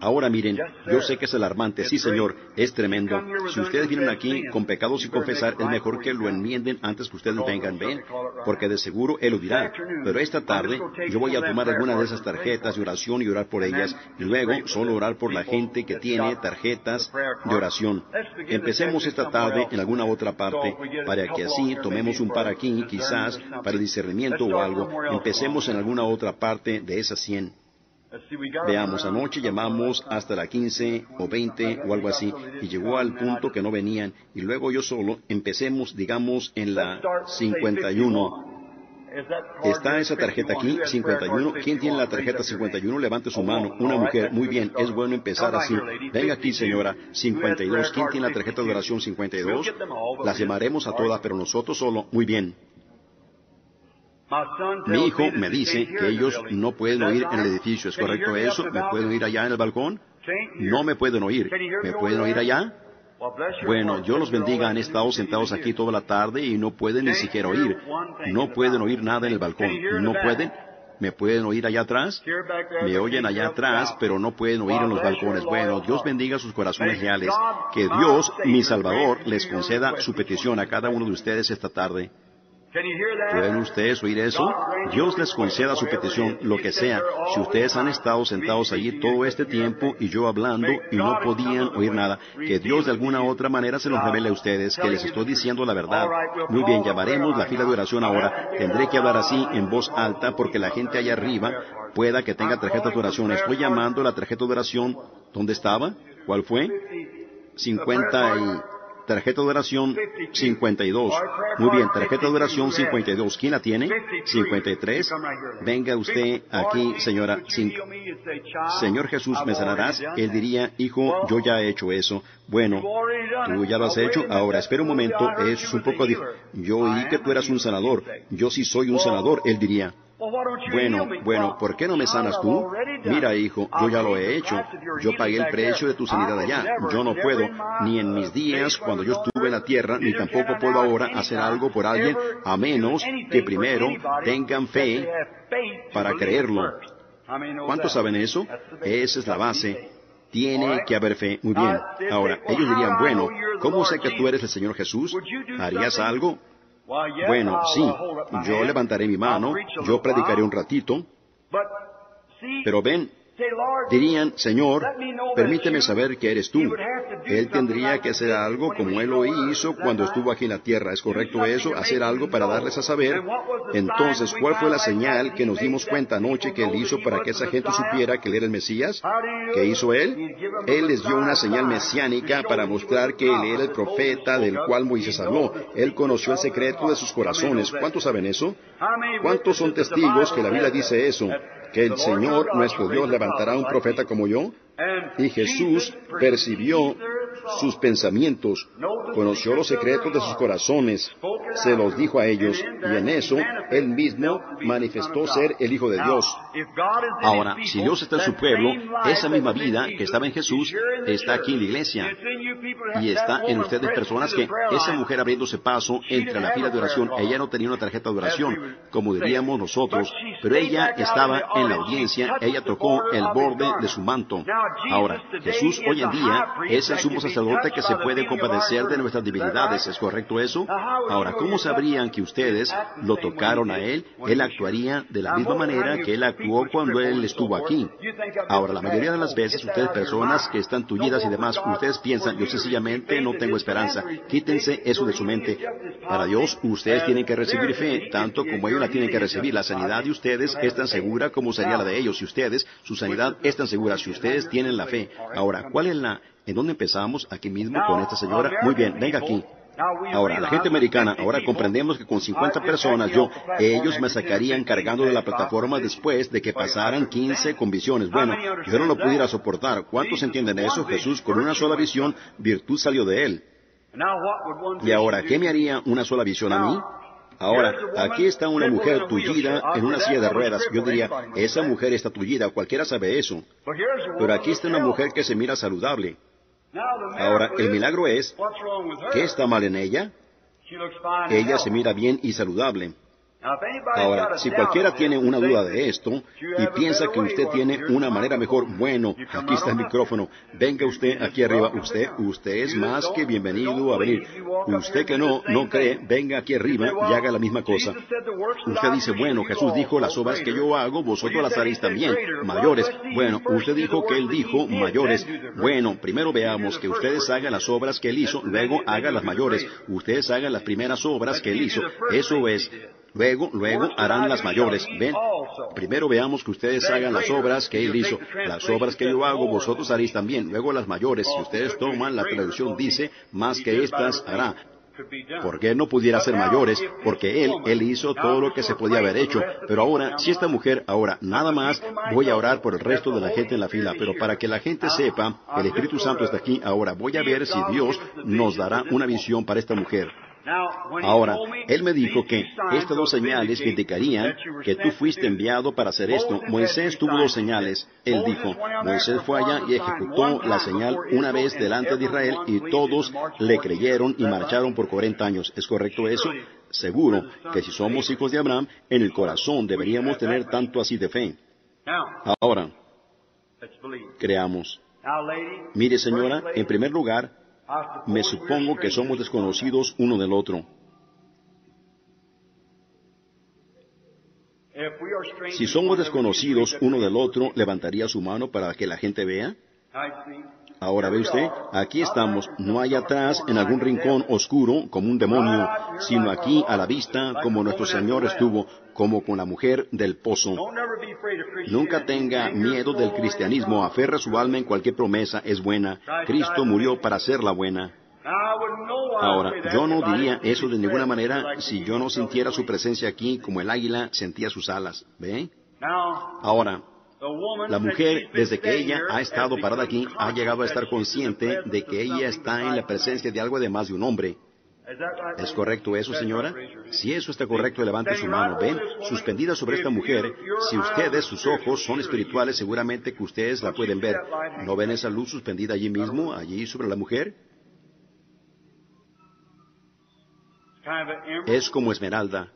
Ahora miren, yo sé que es alarmante, sí señor, es tremendo. Si ustedes vienen aquí con pecados y confesar, es mejor que lo enmienden antes que ustedes vengan, ¿ven? Porque de seguro Él lo dirá. Pero esta tarde yo voy a tomar alguna de esas tarjetas de oración y orar por ellas, y luego solo orar por la gente que tiene tarjetas de oración. Empecemos esta tarde en alguna otra parte, para que así tomemos un par aquí, quizás, para el discernimiento o algo. Empecemos en alguna otra parte de esas cien. Veamos, anoche llamamos hasta la 15 o 20 o algo así, y llegó al punto que no venían, y luego yo solo, empecemos, digamos, en la 51. ¿Está esa tarjeta aquí? 51. ¿Quién tiene la tarjeta 51? Levante su mano. Una mujer. Muy bien. Es bueno empezar así. Venga aquí, señora. 52. ¿Quién tiene la tarjeta de oración 52? Las llamaremos a todas, pero nosotros solo. Muy bien. Mi hijo me dice que ellos no pueden oír en el edificio. ¿Es correcto eso? ¿Me pueden oír allá en el balcón? No me pueden oír. ¿Me pueden oír allá? Bueno, Dios los bendiga. Han estado sentados aquí toda la tarde y no pueden ni siquiera oír. No pueden oír nada en el balcón. No pueden. ¿Me pueden oír allá atrás? Me oyen allá atrás, pero no pueden oír en los balcones. Bueno, Dios bendiga sus corazones reales. Que Dios, mi Salvador, les conceda su petición a cada uno de ustedes esta tarde. ¿Pueden ustedes oír eso? Dios les conceda su petición, lo que sea. Si ustedes han estado sentados allí todo este tiempo y yo hablando y no podían oír nada, que Dios de alguna u otra manera se los revele a ustedes, que les estoy diciendo la verdad. Muy bien, llamaremos la fila de oración ahora. Tendré que hablar así en voz alta porque la gente allá arriba pueda que tenga tarjeta de oración. Estoy llamando la tarjeta de oración. ¿Dónde estaba? ¿Cuál fue? 50 y... Tarjeta de oración 52. Muy bien, tarjeta de oración 52. ¿Quién la tiene? 53. Venga usted aquí, señora. Señor Jesús, ¿me sanarás? Él diría, hijo, yo ya he hecho eso. Bueno, tú ya lo has hecho. Ahora, espera un momento. Eso es un poco difícil. Yo oí que tú eras un sanador. Yo sí soy un sanador. Él diría. Bueno, bueno, ¿por qué no me sanas tú? Mira, hijo, yo ya lo he hecho. Yo pagué el precio de tu sanidad allá. Yo no puedo, ni en mis días cuando yo estuve en la tierra, ni tampoco puedo ahora hacer algo por alguien, a menos que primero tengan fe para creerlo. ¿Cuántos saben eso? Esa es la base. Tiene que haber fe. Muy bien. Ahora, ellos dirían, bueno, ¿cómo sé que tú eres el Señor Jesús? ¿Harías algo? Bueno, sí, yo levantaré mi mano, yo predicaré un ratito, pero ven, Dirían, Señor, permíteme saber que eres tú. Él tendría que hacer algo como Él lo hizo cuando estuvo aquí en la tierra. ¿Es correcto eso? Hacer algo para darles a saber. Entonces, ¿cuál fue la señal que nos dimos cuenta anoche que Él hizo para que esa gente supiera que Él era el Mesías? ¿Qué hizo Él? Él les dio una señal mesiánica para mostrar que Él era el profeta del cual Moisés habló. Él conoció el secreto de sus corazones. ¿Cuántos saben eso? ¿Cuántos son testigos que la Biblia dice eso? Que el Señor nuestro Dios levantará un profeta como yo? Y Jesús percibió sus pensamientos, conoció los secretos de sus corazones, se los dijo a ellos, y en eso él mismo manifestó ser el Hijo de Dios. Ahora, si Dios está en su pueblo, esa misma vida que estaba en Jesús está aquí en la iglesia. Y está en ustedes personas que esa mujer abriéndose paso entre la fila de oración, ella no tenía una tarjeta de oración, como diríamos nosotros, pero ella estaba en la audiencia, ella tocó el borde de su manto. Ahora, Jesús hoy en día es el sumo sacerdote que se puede compadecer de nuestras debilidades. ¿Es correcto eso? Ahora, ¿cómo sabrían que ustedes lo tocaron a Él? Él actuaría de la misma manera que Él actuó cuando Él estuvo aquí. Ahora, la mayoría de las veces, ustedes personas que están tullidas y demás, ustedes piensan, yo sencillamente no tengo esperanza. Quítense eso de su mente. Para Dios, ustedes tienen que recibir fe, tanto como ellos la tienen que recibir. La sanidad de ustedes es tan segura como sería la de ellos. Y ustedes, su sanidad es tan segura. Si ustedes tienen la fe. Ahora, ¿cuál es la... ¿En dónde empezamos? Aquí mismo con esta señora. Muy bien, venga aquí. Ahora, la gente americana, ahora comprendemos que con 50 personas yo, ellos me sacarían cargando de la plataforma después de que pasaran 15 con visiones. Bueno, yo no lo pudiera soportar. ¿Cuántos entienden eso? Jesús, con una sola visión, virtud salió de él. Y ahora, ¿qué me haría una sola visión a mí? Ahora, aquí está una mujer tullida en una silla de ruedas. Yo diría, esa mujer está tullida, cualquiera sabe eso. Pero aquí está una mujer que se mira saludable. Ahora, el milagro es, ¿qué está mal en ella? Ella se mira bien y saludable. Ahora, si cualquiera tiene una duda de esto y piensa que usted tiene una manera mejor, bueno, aquí está el micrófono, venga usted aquí arriba, usted, usted es más que bienvenido a venir. Usted que no, no cree, venga aquí arriba y haga la misma cosa. Usted dice, bueno, Jesús dijo, las obras que yo hago, vosotros las haréis también, mayores. Bueno, usted dijo que Él dijo, mayores. Bueno, primero veamos que ustedes hagan las obras que Él hizo, luego hagan las mayores. Ustedes hagan las primeras obras que Él hizo. Eso es, Luego, luego harán las mayores. Ven, primero veamos que ustedes hagan las obras que Él hizo. Las obras que yo hago, vosotros haréis también. Luego las mayores. Si ustedes toman, la traducción dice, más que estas hará. Porque no pudiera ser mayores, porque Él, Él hizo todo lo que se podía haber hecho. Pero ahora, si esta mujer, ahora, nada más, voy a orar por el resto de la gente en la fila, pero para que la gente sepa, el Espíritu Santo está aquí, ahora voy a ver si Dios nos dará una visión para esta mujer. Ahora, él me dijo que estas dos señales indicarían que tú fuiste enviado para hacer esto. Moisés tuvo dos señales. Él dijo, Moisés fue allá y ejecutó la señal una vez delante de Israel y todos le creyeron y marcharon por 40 años. ¿Es correcto eso? Seguro que si somos hijos de Abraham, en el corazón deberíamos tener tanto así de fe. Ahora, creamos. Mire, señora, en primer lugar, me supongo que somos desconocidos uno del otro. Si somos desconocidos uno del otro, ¿levantaría su mano para que la gente vea? Ahora ve usted, aquí estamos, no hay atrás en algún rincón oscuro como un demonio, sino aquí a la vista como nuestro Señor estuvo, como con la mujer del pozo. Nunca tenga miedo del cristianismo, aferra su alma en cualquier promesa, es buena. Cristo murió para hacerla buena. Ahora, yo no diría eso de ninguna manera si yo no sintiera su presencia aquí como el águila sentía sus alas. ¿Ve? Ahora, la mujer, desde que ella ha estado parada aquí, ha llegado a estar consciente de que ella está en la presencia de algo además de un hombre. ¿Es correcto eso, señora? Si eso está correcto, levante su mano. Ven, suspendida sobre esta mujer, si ustedes, sus ojos, son espirituales, seguramente que ustedes la pueden ver. ¿No ven esa luz suspendida allí mismo, allí sobre la mujer? Es como esmeralda.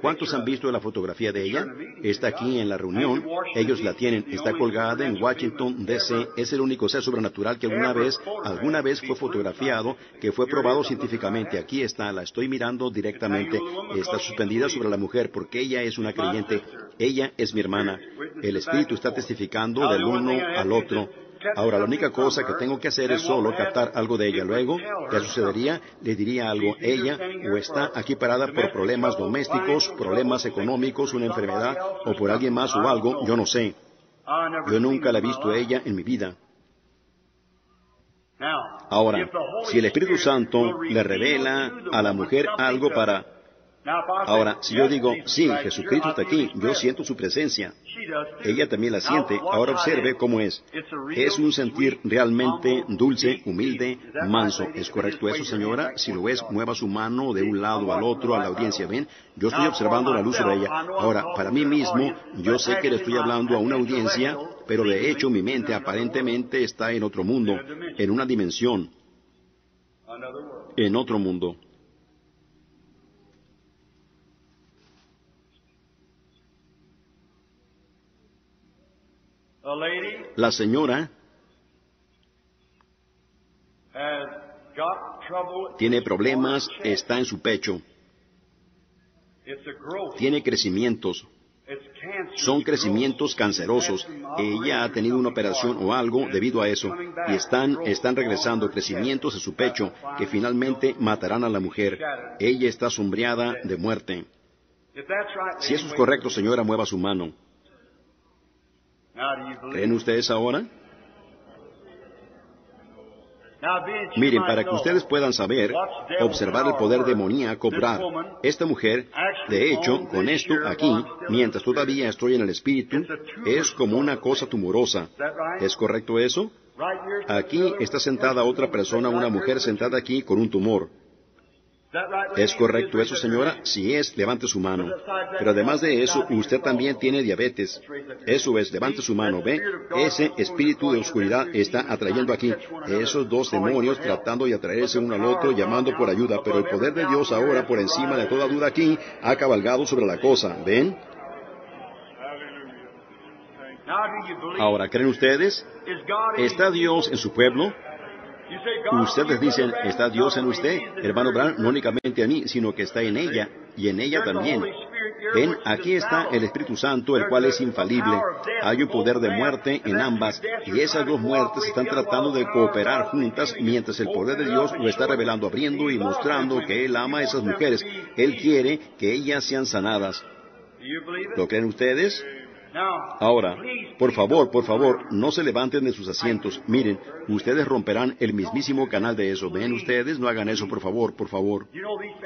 ¿Cuántos han visto la fotografía de ella? Está aquí en la reunión. Ellos la tienen. Está colgada en Washington, D.C. Es el único ser sobrenatural que alguna vez, alguna vez fue fotografiado, que fue probado científicamente. Aquí está. La estoy mirando directamente. Está suspendida sobre la mujer porque ella es una creyente. Ella es mi hermana. El Espíritu está testificando del uno al otro. Ahora, la única cosa que tengo que hacer es solo captar algo de ella. Luego, ¿qué sucedería? Le diría algo. Ella o está aquí parada por problemas domésticos, problemas económicos, una enfermedad, o por alguien más o algo, yo no sé. Yo nunca la he visto a ella en mi vida. Ahora, si el Espíritu Santo le revela a la mujer algo para Ahora, si yo digo, sí, Jesucristo está aquí, yo siento su presencia, ella también la siente, ahora observe cómo es. Es un sentir realmente dulce, humilde, manso. ¿Es correcto eso, señora? Si lo es, mueva su mano de un lado al otro a la audiencia. ¿Ven? Yo estoy observando la luz sobre ella. Ahora, para mí mismo, yo sé que le estoy hablando a una audiencia, pero de hecho mi mente aparentemente está en otro mundo, en una dimensión, en otro mundo. La señora tiene problemas, está en su pecho. Tiene crecimientos. Son crecimientos cancerosos. Ella ha tenido una operación o algo debido a eso. Y están, están regresando crecimientos en su pecho que finalmente matarán a la mujer. Ella está sombreada de muerte. Si eso es correcto, señora, mueva su mano. ¿Creen ustedes ahora? Miren, para que ustedes puedan saber, observar el poder demoníaco cobrar. Esta mujer, de hecho, con esto aquí, mientras todavía estoy en el espíritu, es como una cosa tumorosa. ¿Es correcto eso? Aquí está sentada otra persona, una mujer sentada aquí con un tumor. ¿Es correcto eso, señora? Si es, levante su mano. Pero además de eso, usted también tiene diabetes. Eso es, levante su mano. ¿Ve? Ese espíritu de oscuridad está atrayendo aquí esos dos demonios tratando de atraerse uno al otro, llamando por ayuda. Pero el poder de Dios ahora, por encima de toda duda aquí, ha cabalgado sobre la cosa. ¿Ven? Ahora, ¿creen ustedes? ¿Está Dios en su pueblo? Ustedes dicen, ¿está Dios en usted? Hermano Brown, no únicamente a mí, sino que está en ella, y en ella también. Ven, aquí está el Espíritu Santo, el cual es infalible. Hay un poder de muerte en ambas, y esas dos muertes están tratando de cooperar juntas, mientras el poder de Dios lo está revelando, abriendo y mostrando que Él ama a esas mujeres. Él quiere que ellas sean sanadas. ¿Lo creen ustedes? Ahora, por favor, por favor, no se levanten de sus asientos. Miren, ustedes romperán el mismísimo canal de eso. ¿Ven ustedes? No hagan eso, por favor, por favor.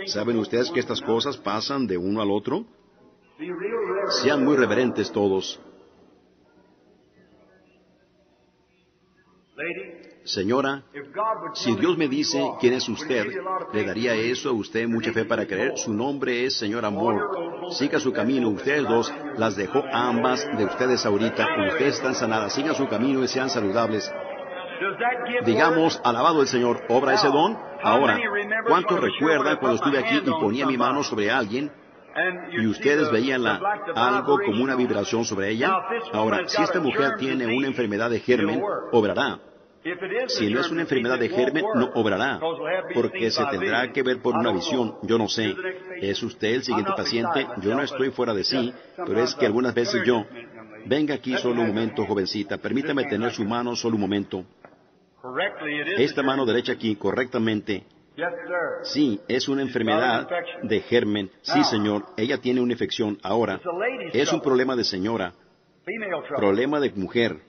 ¿Saben ustedes que estas cosas pasan de uno al otro? Sean muy reverentes todos. Señora, si Dios me dice quién es usted, ¿le daría eso a usted mucha fe para creer? Su nombre es Señor Amor. Siga su camino. Ustedes dos las dejó ambas de ustedes ahorita. Ustedes están sanadas. Sigan su camino y sean saludables. Digamos, alabado el Señor, ¿obra ese don? Ahora, ¿cuántos recuerdan cuando estuve aquí y ponía mi mano sobre alguien y ustedes veían algo como una vibración sobre ella? Ahora, si esta mujer tiene una enfermedad de germen, obrará. Si no es una enfermedad de germen, no obrará, porque se tendrá que ver por una visión. Yo no sé. ¿Es usted el siguiente paciente? Yo no estoy fuera de sí, pero es que algunas veces yo... Venga aquí solo un momento, jovencita. Permítame tener su mano solo un momento. Esta mano derecha aquí, correctamente. Sí, es una enfermedad de germen. Sí, señor. Ella tiene una infección. Ahora, es un problema de señora. Problema de mujer.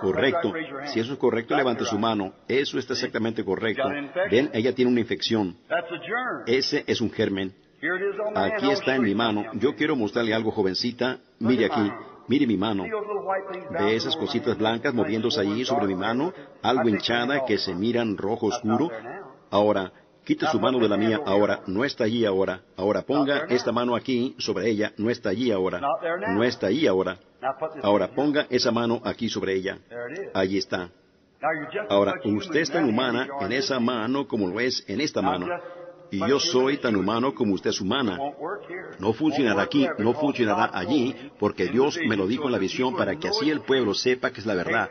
Correcto. Si eso es correcto, levante su mano. Eso está exactamente correcto. Ven, ella tiene una infección. Ese es un germen. Aquí está en mi mano. Yo quiero mostrarle algo, jovencita. Mire aquí. Mire mi mano. Ve esas cositas blancas moviéndose allí sobre mi mano, algo hinchada que se miran rojo oscuro. Ahora, Quite su mano de la mía ahora, no está allí ahora. Ahora ponga esta mano aquí sobre ella, no está allí ahora. No está allí ahora. Ahora ponga esa mano aquí sobre ella. Allí está. Ahora, usted es tan humana en esa mano como lo es en esta mano y yo soy tan humano como usted es humana. No funcionará aquí, no funcionará allí, porque Dios me lo dijo en la visión para que así el pueblo sepa que es la verdad,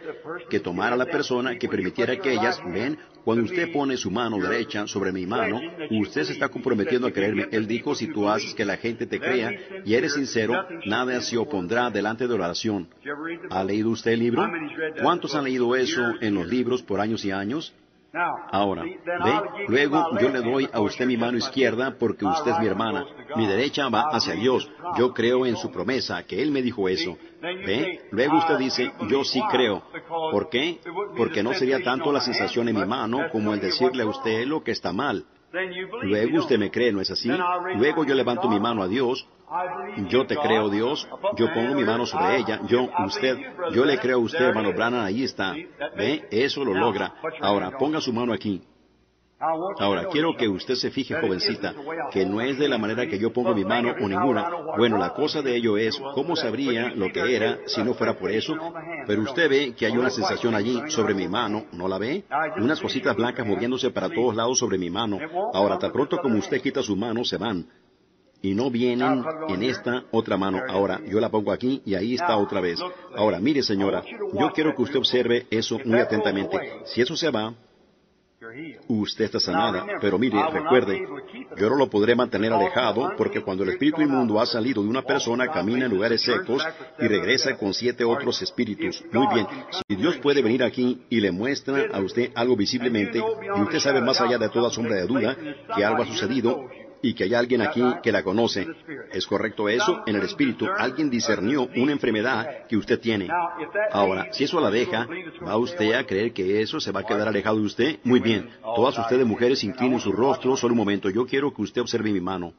que tomara la persona, que permitiera que ellas, ven, cuando usted pone su mano derecha sobre mi mano, usted se está comprometiendo a creerme. Él dijo, si tú haces que la gente te crea y eres sincero, nada se opondrá delante de la oración. ¿Ha leído usted el libro? ¿Cuántos han leído eso en los libros por años y años? Ahora, ve, luego yo le doy a usted mi mano izquierda porque usted es mi hermana. Mi derecha va hacia Dios. Yo creo en su promesa, que Él me dijo eso. Ve, luego usted dice, yo sí creo. ¿Por qué? Porque no sería tanto la sensación en mi mano como el decirle a usted lo que está mal. Luego usted me cree, ¿no es así? Luego yo levanto mi mano a Dios. Yo te creo, Dios. Yo pongo mi mano sobre ella. Yo, usted, yo le creo a usted, hermano Brannan, ahí está. ¿Ve? Eso lo logra. Ahora, ponga su mano aquí. Ahora, quiero que usted se fije, jovencita, que no es de la manera que yo pongo mi mano o ninguna. Bueno, la cosa de ello es, ¿cómo sabría lo que era si no fuera por eso? Pero usted ve que hay una sensación allí sobre mi mano, ¿no la ve? Unas cositas blancas moviéndose para todos lados sobre mi mano. Ahora, tan pronto como usted quita su mano, se van y no vienen en esta otra mano. Ahora, yo la pongo aquí y ahí está otra vez. Ahora, mire señora, yo quiero que usted observe eso muy atentamente. Si eso se va, usted está sanada. Pero mire, recuerde, yo no lo podré mantener alejado porque cuando el espíritu inmundo ha salido de una persona, camina en lugares secos y regresa con siete otros espíritus. Muy bien, si Dios puede venir aquí y le muestra a usted algo visiblemente y usted sabe más allá de toda sombra de duda que algo ha sucedido, y que hay alguien aquí que la conoce. ¿Es correcto eso? En el espíritu, alguien discernió una enfermedad que usted tiene. Ahora, si eso la deja, ¿va usted a creer que eso se va a quedar alejado de usted? Muy bien. Todas ustedes mujeres inclinen su rostro solo un momento. Yo quiero que usted observe mi mano.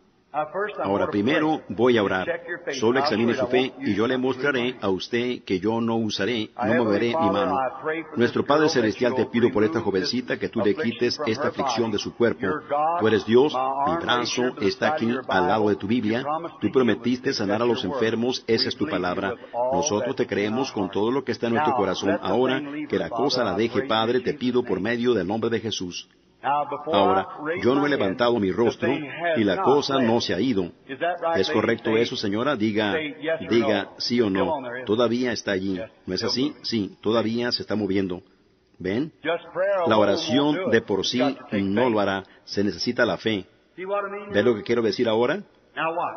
Ahora, primero voy a orar. Solo examine su fe y yo le mostraré a usted que yo no usaré, no moveré mi mano. Nuestro Padre Celestial, te pido por esta jovencita que tú le quites esta aflicción de su cuerpo. Tú eres Dios, mi brazo está aquí al lado de tu Biblia. Tú prometiste sanar a los enfermos, esa es tu palabra. Nosotros te creemos con todo lo que está en nuestro corazón. Ahora, que la cosa la deje, Padre, te pido por medio del nombre de Jesús. Ahora, yo no he levantado mi rostro y la cosa no se ha ido. ¿Es correcto eso, señora? Diga, diga sí o no. Todavía está allí. ¿No es así? Sí, todavía se está moviendo. ¿Ven? La oración de por sí no lo hará. Se necesita la fe. ¿Ve lo que quiero decir ahora?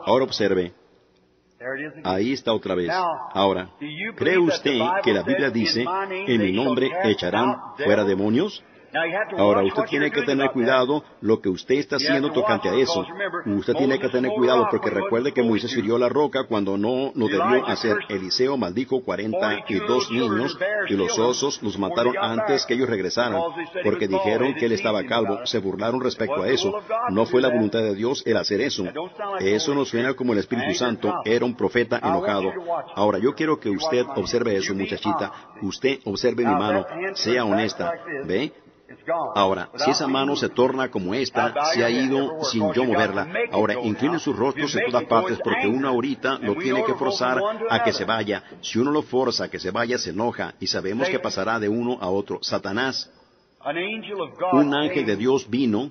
Ahora observe. Ahí está otra vez. Ahora, ¿cree usted que la Biblia dice, en mi nombre echarán fuera demonios? Ahora, usted tiene que tener cuidado lo que usted está haciendo tocante a eso. Usted tiene que tener cuidado porque recuerde que Moisés hirió la roca cuando no lo debió hacer. Eliseo maldijo cuarenta y dos niños y los osos los mataron antes que ellos regresaran porque dijeron que él estaba calvo. Se burlaron respecto a eso. No fue la voluntad de Dios el hacer eso. Eso nos suena como el Espíritu Santo. Era un profeta enojado. Ahora, yo quiero que usted observe eso, muchachita. Usted observe mi mano. Sea honesta. ¿Ve? Ahora, si esa mano se torna como esta, se ha ido sin yo moverla. Ahora, incline sus rostros en todas partes porque uno ahorita lo tiene que forzar a que se vaya. Si uno lo forza a que se vaya, se enoja y sabemos que pasará de uno a otro. Satanás, un ángel de Dios vino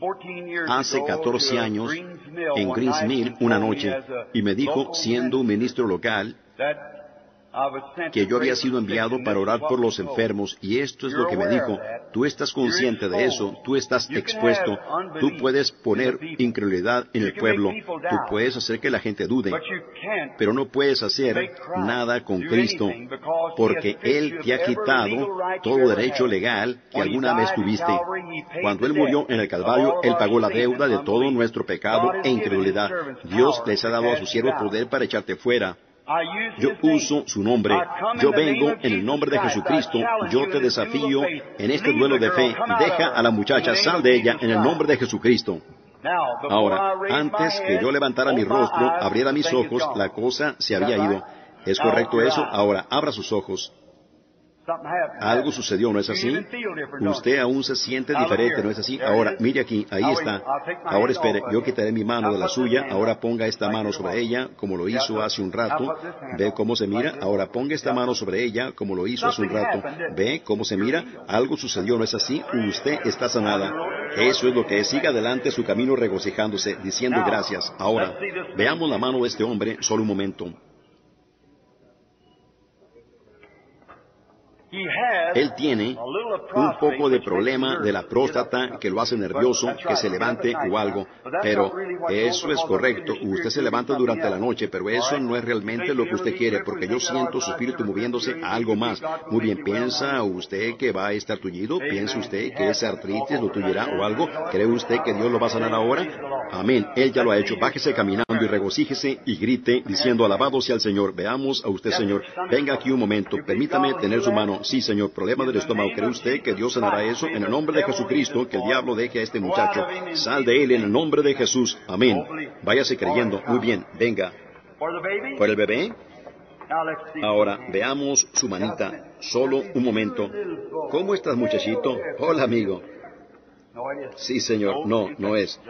hace 14 años en Greens Mill una noche y me dijo, siendo un ministro local, que yo había sido enviado para orar por los enfermos y esto es lo que me dijo. Tú estás consciente de eso, tú estás expuesto, tú puedes poner incredulidad en el pueblo, tú puedes hacer que la gente dude, pero no puedes hacer nada con Cristo porque Él te ha quitado todo derecho legal que alguna vez tuviste. Cuando Él murió en el Calvario, Él pagó la deuda de todo nuestro pecado e incredulidad. Dios les ha dado a su siervo poder para echarte fuera. Yo uso su nombre. Yo vengo en el nombre de Jesucristo. Yo te desafío en este duelo de fe. Deja a la muchacha, sal de ella en el nombre de Jesucristo. Ahora, antes que yo levantara mi rostro, abriera mis ojos, la cosa se había ido. ¿Es correcto eso? Ahora, abra sus ojos. Algo sucedió, ¿no es así? Usted aún se siente diferente, ¿no es así? Ahora, mire aquí, ahí está. Ahora espere, yo quitaré mi mano de la suya, ahora ponga esta mano sobre ella, como lo hizo hace un rato. ¿Ve cómo se mira? Ahora ponga esta mano sobre ella, como lo hizo hace un rato. ¿Ve cómo se mira? Algo sucedió, ¿no es así? Usted está sanada. Eso es lo que es. Siga adelante su camino regocijándose, diciendo gracias. Ahora, veamos la mano de este hombre solo un momento. Él tiene un poco de problema de la próstata que lo hace nervioso, que se levante o algo, pero eso es correcto. Usted se levanta durante la noche, pero eso no es realmente lo que usted quiere, porque yo siento su espíritu moviéndose a algo más. Muy bien, ¿piensa usted que va a estar tullido? ¿Piensa usted que esa artritis lo tullirá o algo? ¿Cree usted que Dios lo va a sanar ahora? Amén. Él ya lo ha hecho. Bájese caminando y regocíjese y grite diciendo alabado sea el Señor. Veamos a usted, Señor. Venga aquí un momento. Permítame tener su mano. Sí, Señor, problema del estómago. ¿Cree usted que Dios sanará eso? En el nombre de Jesucristo, que el diablo deje a este muchacho. Sal de él en el nombre de Jesús. Amén. Váyase creyendo. Muy bien, venga. ¿Por el bebé? Ahora, veamos su manita. Solo un momento. ¿Cómo estás, muchachito? Hola, amigo. Sí, señor. No, no es.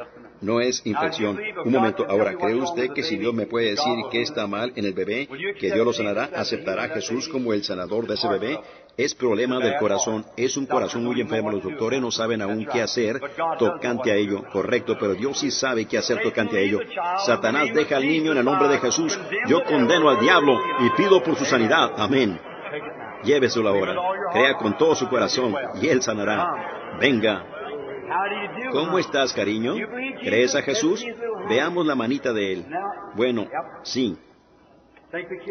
No es infección. Un momento. Ahora, ¿cree usted que si Dios me puede decir que está mal en el bebé, que Dios lo sanará, aceptará a Jesús como el sanador de ese bebé? Es problema del corazón. Es un corazón muy enfermo. Los doctores no saben aún qué hacer tocante a ello. Correcto, pero Dios sí sabe qué hacer tocante a ello. Satanás deja al niño en el nombre de Jesús. Yo condeno al diablo y pido por su sanidad. Amén. Lléveselo ahora. Crea con todo su corazón y Él sanará. Venga, ¿Cómo estás, cariño? ¿Crees a Jesús? Veamos la manita de él. Bueno, sí.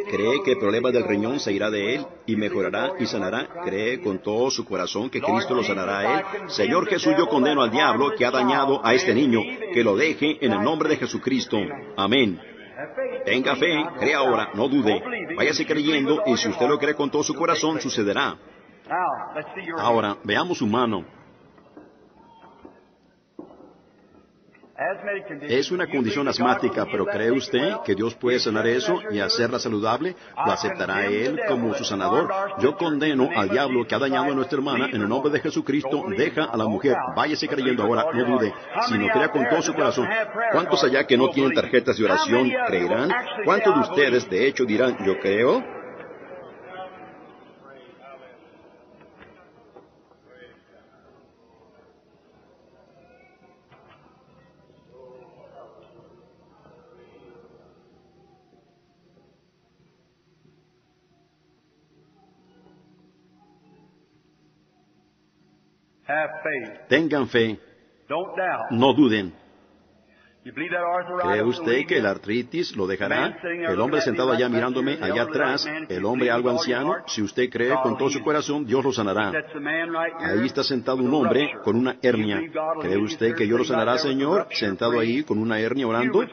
¿Cree que el problema del riñón se irá de él y mejorará y sanará? ¿Cree con todo su corazón que Cristo lo sanará a él? Señor Jesús, yo condeno al diablo que ha dañado a este niño, que lo deje en el nombre de Jesucristo. Amén. Tenga fe, crea ahora, no dude. Váyase creyendo y si usted lo cree con todo su corazón, sucederá. Ahora, veamos su mano. Es una condición asmática, pero ¿cree usted que Dios puede sanar eso y hacerla saludable? ¿Lo aceptará Él como su sanador? Yo condeno al diablo que ha dañado a nuestra hermana en el nombre de Jesucristo. Deja a la mujer. Váyase creyendo ahora, no dude. Si no crea con todo su corazón. ¿Cuántos allá que no tienen tarjetas de oración creerán? ¿Cuántos de ustedes de hecho dirán, yo creo? Tengan fe. No duden. ¿Cree usted que el artritis lo dejará? El hombre sentado allá mirándome, allá atrás, el hombre algo anciano, si usted cree con todo su corazón, Dios lo sanará. Ahí está sentado un hombre con una hernia. ¿Cree usted que Dios lo sanará, Señor? Sentado ahí con una hernia orando.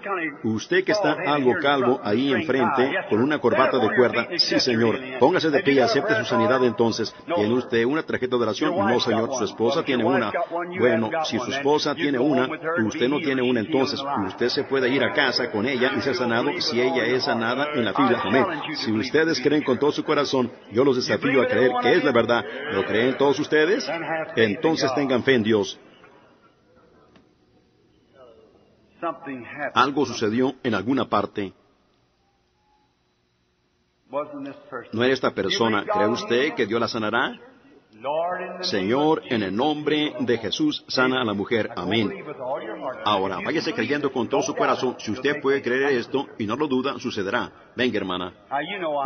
Usted que está algo calvo ahí enfrente, con una corbata de cuerda. Sí, Señor. Póngase de pie y acepte su sanidad entonces. ¿Tiene usted una tarjeta de oración? No, Señor. Su esposa tiene una. Bueno, si su esposa tiene una, usted no tiene una entonces usted se puede ir a casa con ella y ser sanado si ella es sanada en la fila. Amén. Si ustedes creen con todo su corazón, yo los desafío a creer que es la verdad. ¿Lo creen todos ustedes? Entonces tengan fe en Dios. Algo sucedió en alguna parte. ¿No era esta persona? ¿Cree usted que Dios la sanará? Señor, en el nombre de Jesús, sana a la mujer. Amén. Ahora, váyase creyendo con todo su corazón. Si usted puede creer esto y no lo duda, sucederá. Venga, hermana.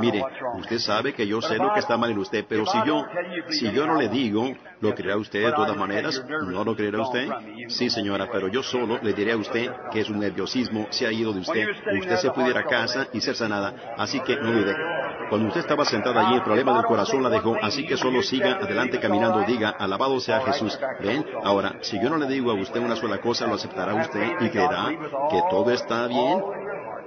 Mire, usted sabe que yo sé lo que está mal en usted, pero si yo, si yo no le digo, ¿lo creerá usted de todas maneras? ¿No lo creerá usted? Sí, señora, pero yo solo le diré a usted que su nerviosismo se ha ido de usted. Usted se puede ir a casa y ser sanada. Así que no dude. Cuando usted estaba sentada allí, el problema del corazón la dejó, así que solo siga adelante caminando, diga, alabado sea Jesús. ¿Ven? Ahora, si yo no le digo a usted una sola cosa, lo aceptará usted y creerá que todo está bien.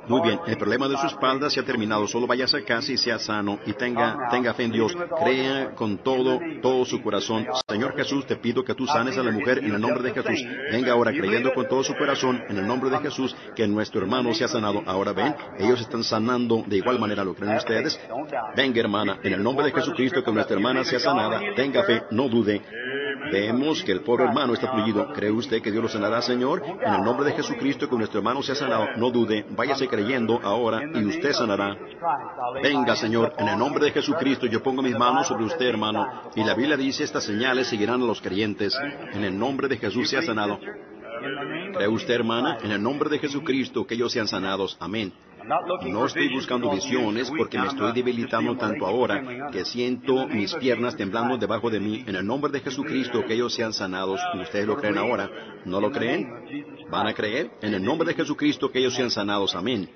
Muy bien, el problema de su espalda se ha terminado. Solo vaya a casa y sea sano y tenga, tenga fe en Dios. Crea con todo, todo su corazón. Señor Jesús, te pido que tú sanes a la mujer en el nombre de Jesús. Venga ahora creyendo con todo su corazón en el nombre de Jesús que nuestro hermano se ha sanado. Ahora ven, ellos están sanando de igual manera. ¿Lo creen ustedes? Venga hermana, en el nombre de Jesucristo que nuestra hermana sea sanada. Tenga fe, no dude. Vemos que el pobre hermano está afligido. ¿Cree usted que Dios lo sanará, Señor? En el nombre de Jesucristo, que nuestro hermano sea sanado. No dude, váyase creyendo ahora y usted sanará. Venga, Señor, en el nombre de Jesucristo yo pongo mis manos sobre usted, hermano. Y la Biblia dice, estas señales seguirán a los creyentes. En el nombre de Jesús sea sanado. ¿Cree usted, hermana? En el nombre de Jesucristo, que ellos sean sanados. Amén. No estoy buscando visiones porque me estoy debilitando tanto ahora que siento mis piernas temblando debajo de mí. En el nombre de Jesucristo, que ellos sean sanados. ¿Ustedes lo creen ahora? ¿No lo creen? ¿Van a creer? En el nombre de Jesucristo, que ellos sean sanados. Amén.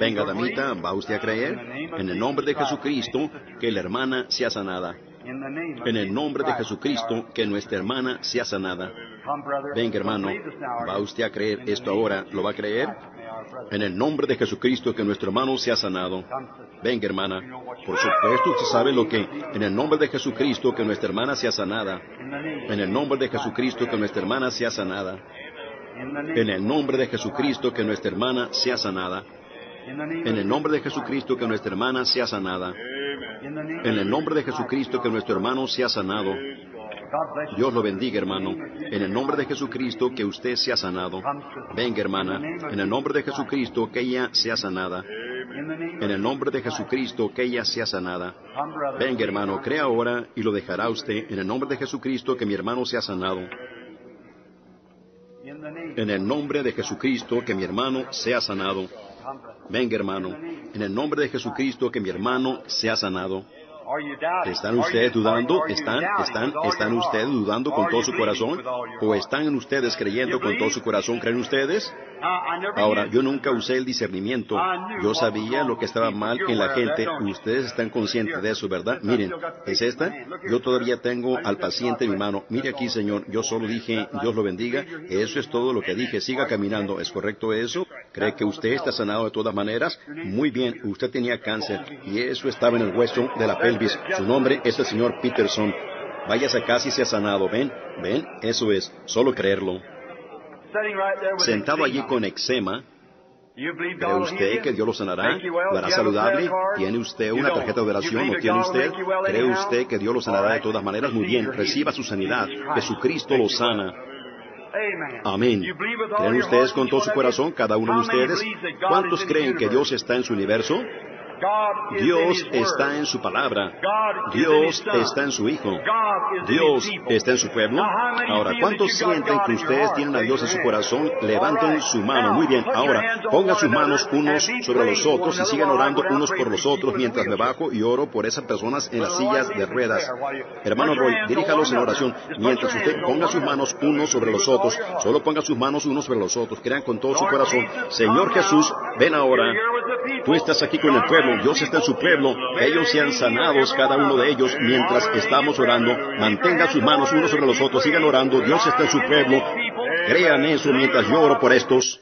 Venga, damita, ¿va usted a creer? En el nombre de Jesucristo, que la hermana sea sanada. En el nombre de Jesucristo, que nuestra hermana sea sanada. Venga, hermano, ¿va usted a creer esto ahora? ¿Lo va a creer? En el nombre de Jesucristo, que nuestro hermano sea sanado. Venga, hermana. Por supuesto, usted sabe lo que. En el nombre de Jesucristo, que nuestra hermana sea sanada. En el nombre de Jesucristo, que nuestra hermana sea sanada. En el nombre de Jesucristo, que nuestra hermana sea sanada. En el nombre de Jesucristo, que nuestra hermana sea sanada. En el nombre de Jesucristo, que nuestro hermano sea sanado. Dios lo bendiga, hermano. En el nombre de Jesucristo, que usted sea sanado. Venga, hermana. En el nombre de Jesucristo, que ella sea sanada. En el nombre de Jesucristo, que ella sea sanada. Venga, hermano, crea ahora y lo dejará usted. En el nombre de Jesucristo, que mi hermano sea sanado. En el nombre de Jesucristo, que mi hermano sea sanado. Venga, hermano. En el nombre de Jesucristo, que mi hermano sea sanado. ¿Están ustedes dudando? ¿Están, están, están ustedes dudando con todo su corazón? ¿O están ustedes creyendo con todo su corazón? ¿Creen ustedes? Ahora, yo nunca usé el discernimiento. Yo sabía lo que estaba mal en la gente. Ustedes están conscientes de eso, ¿verdad? Miren, ¿es esta? Yo todavía tengo al paciente en mi mano. Mire aquí, Señor, yo solo dije, Dios lo bendiga. Eso es todo lo que dije. Siga caminando. ¿Es correcto eso? ¿Cree que usted está sanado de todas maneras? Muy bien, usted tenía cáncer y eso estaba en el hueso de la pelvis. Su nombre es el señor Peterson. Váyase a casa y sea sanado. ¿Ven? ¿Ven? Eso es. Solo creerlo. Sentado allí con eczema, ¿Cree usted que Dios lo sanará? ¿Lo hará saludable? ¿Tiene usted una tarjeta de oración? ¿No tiene usted? ¿Cree usted que Dios lo sanará de todas maneras? Muy bien, reciba su sanidad. Jesucristo lo sana. Amén. ¿Creen ustedes con todo su corazón, cada uno de ustedes? ¿Cuántos creen que Dios está en su universo? Dios está en su palabra. Dios está en su Hijo. Dios está en su pueblo. Ahora, ¿cuántos sienten que ustedes tienen a Dios en su corazón? Levanten su mano. Muy bien. Ahora, pongan sus manos unos sobre los otros y sigan orando unos por los otros mientras me bajo y oro por esas personas en las sillas de ruedas. Hermano Roy, diríjalos en oración. Mientras usted ponga sus manos unos sobre los otros, solo ponga sus manos unos sobre los otros. Crean con todo su corazón. Señor Jesús, ven ahora. Tú estás aquí con el Dios está en su pueblo, ellos sean sanados cada uno de ellos mientras estamos orando. Mantengan sus manos unos sobre los otros, sigan orando, Dios está en su pueblo. Crean eso mientras yo oro por estos.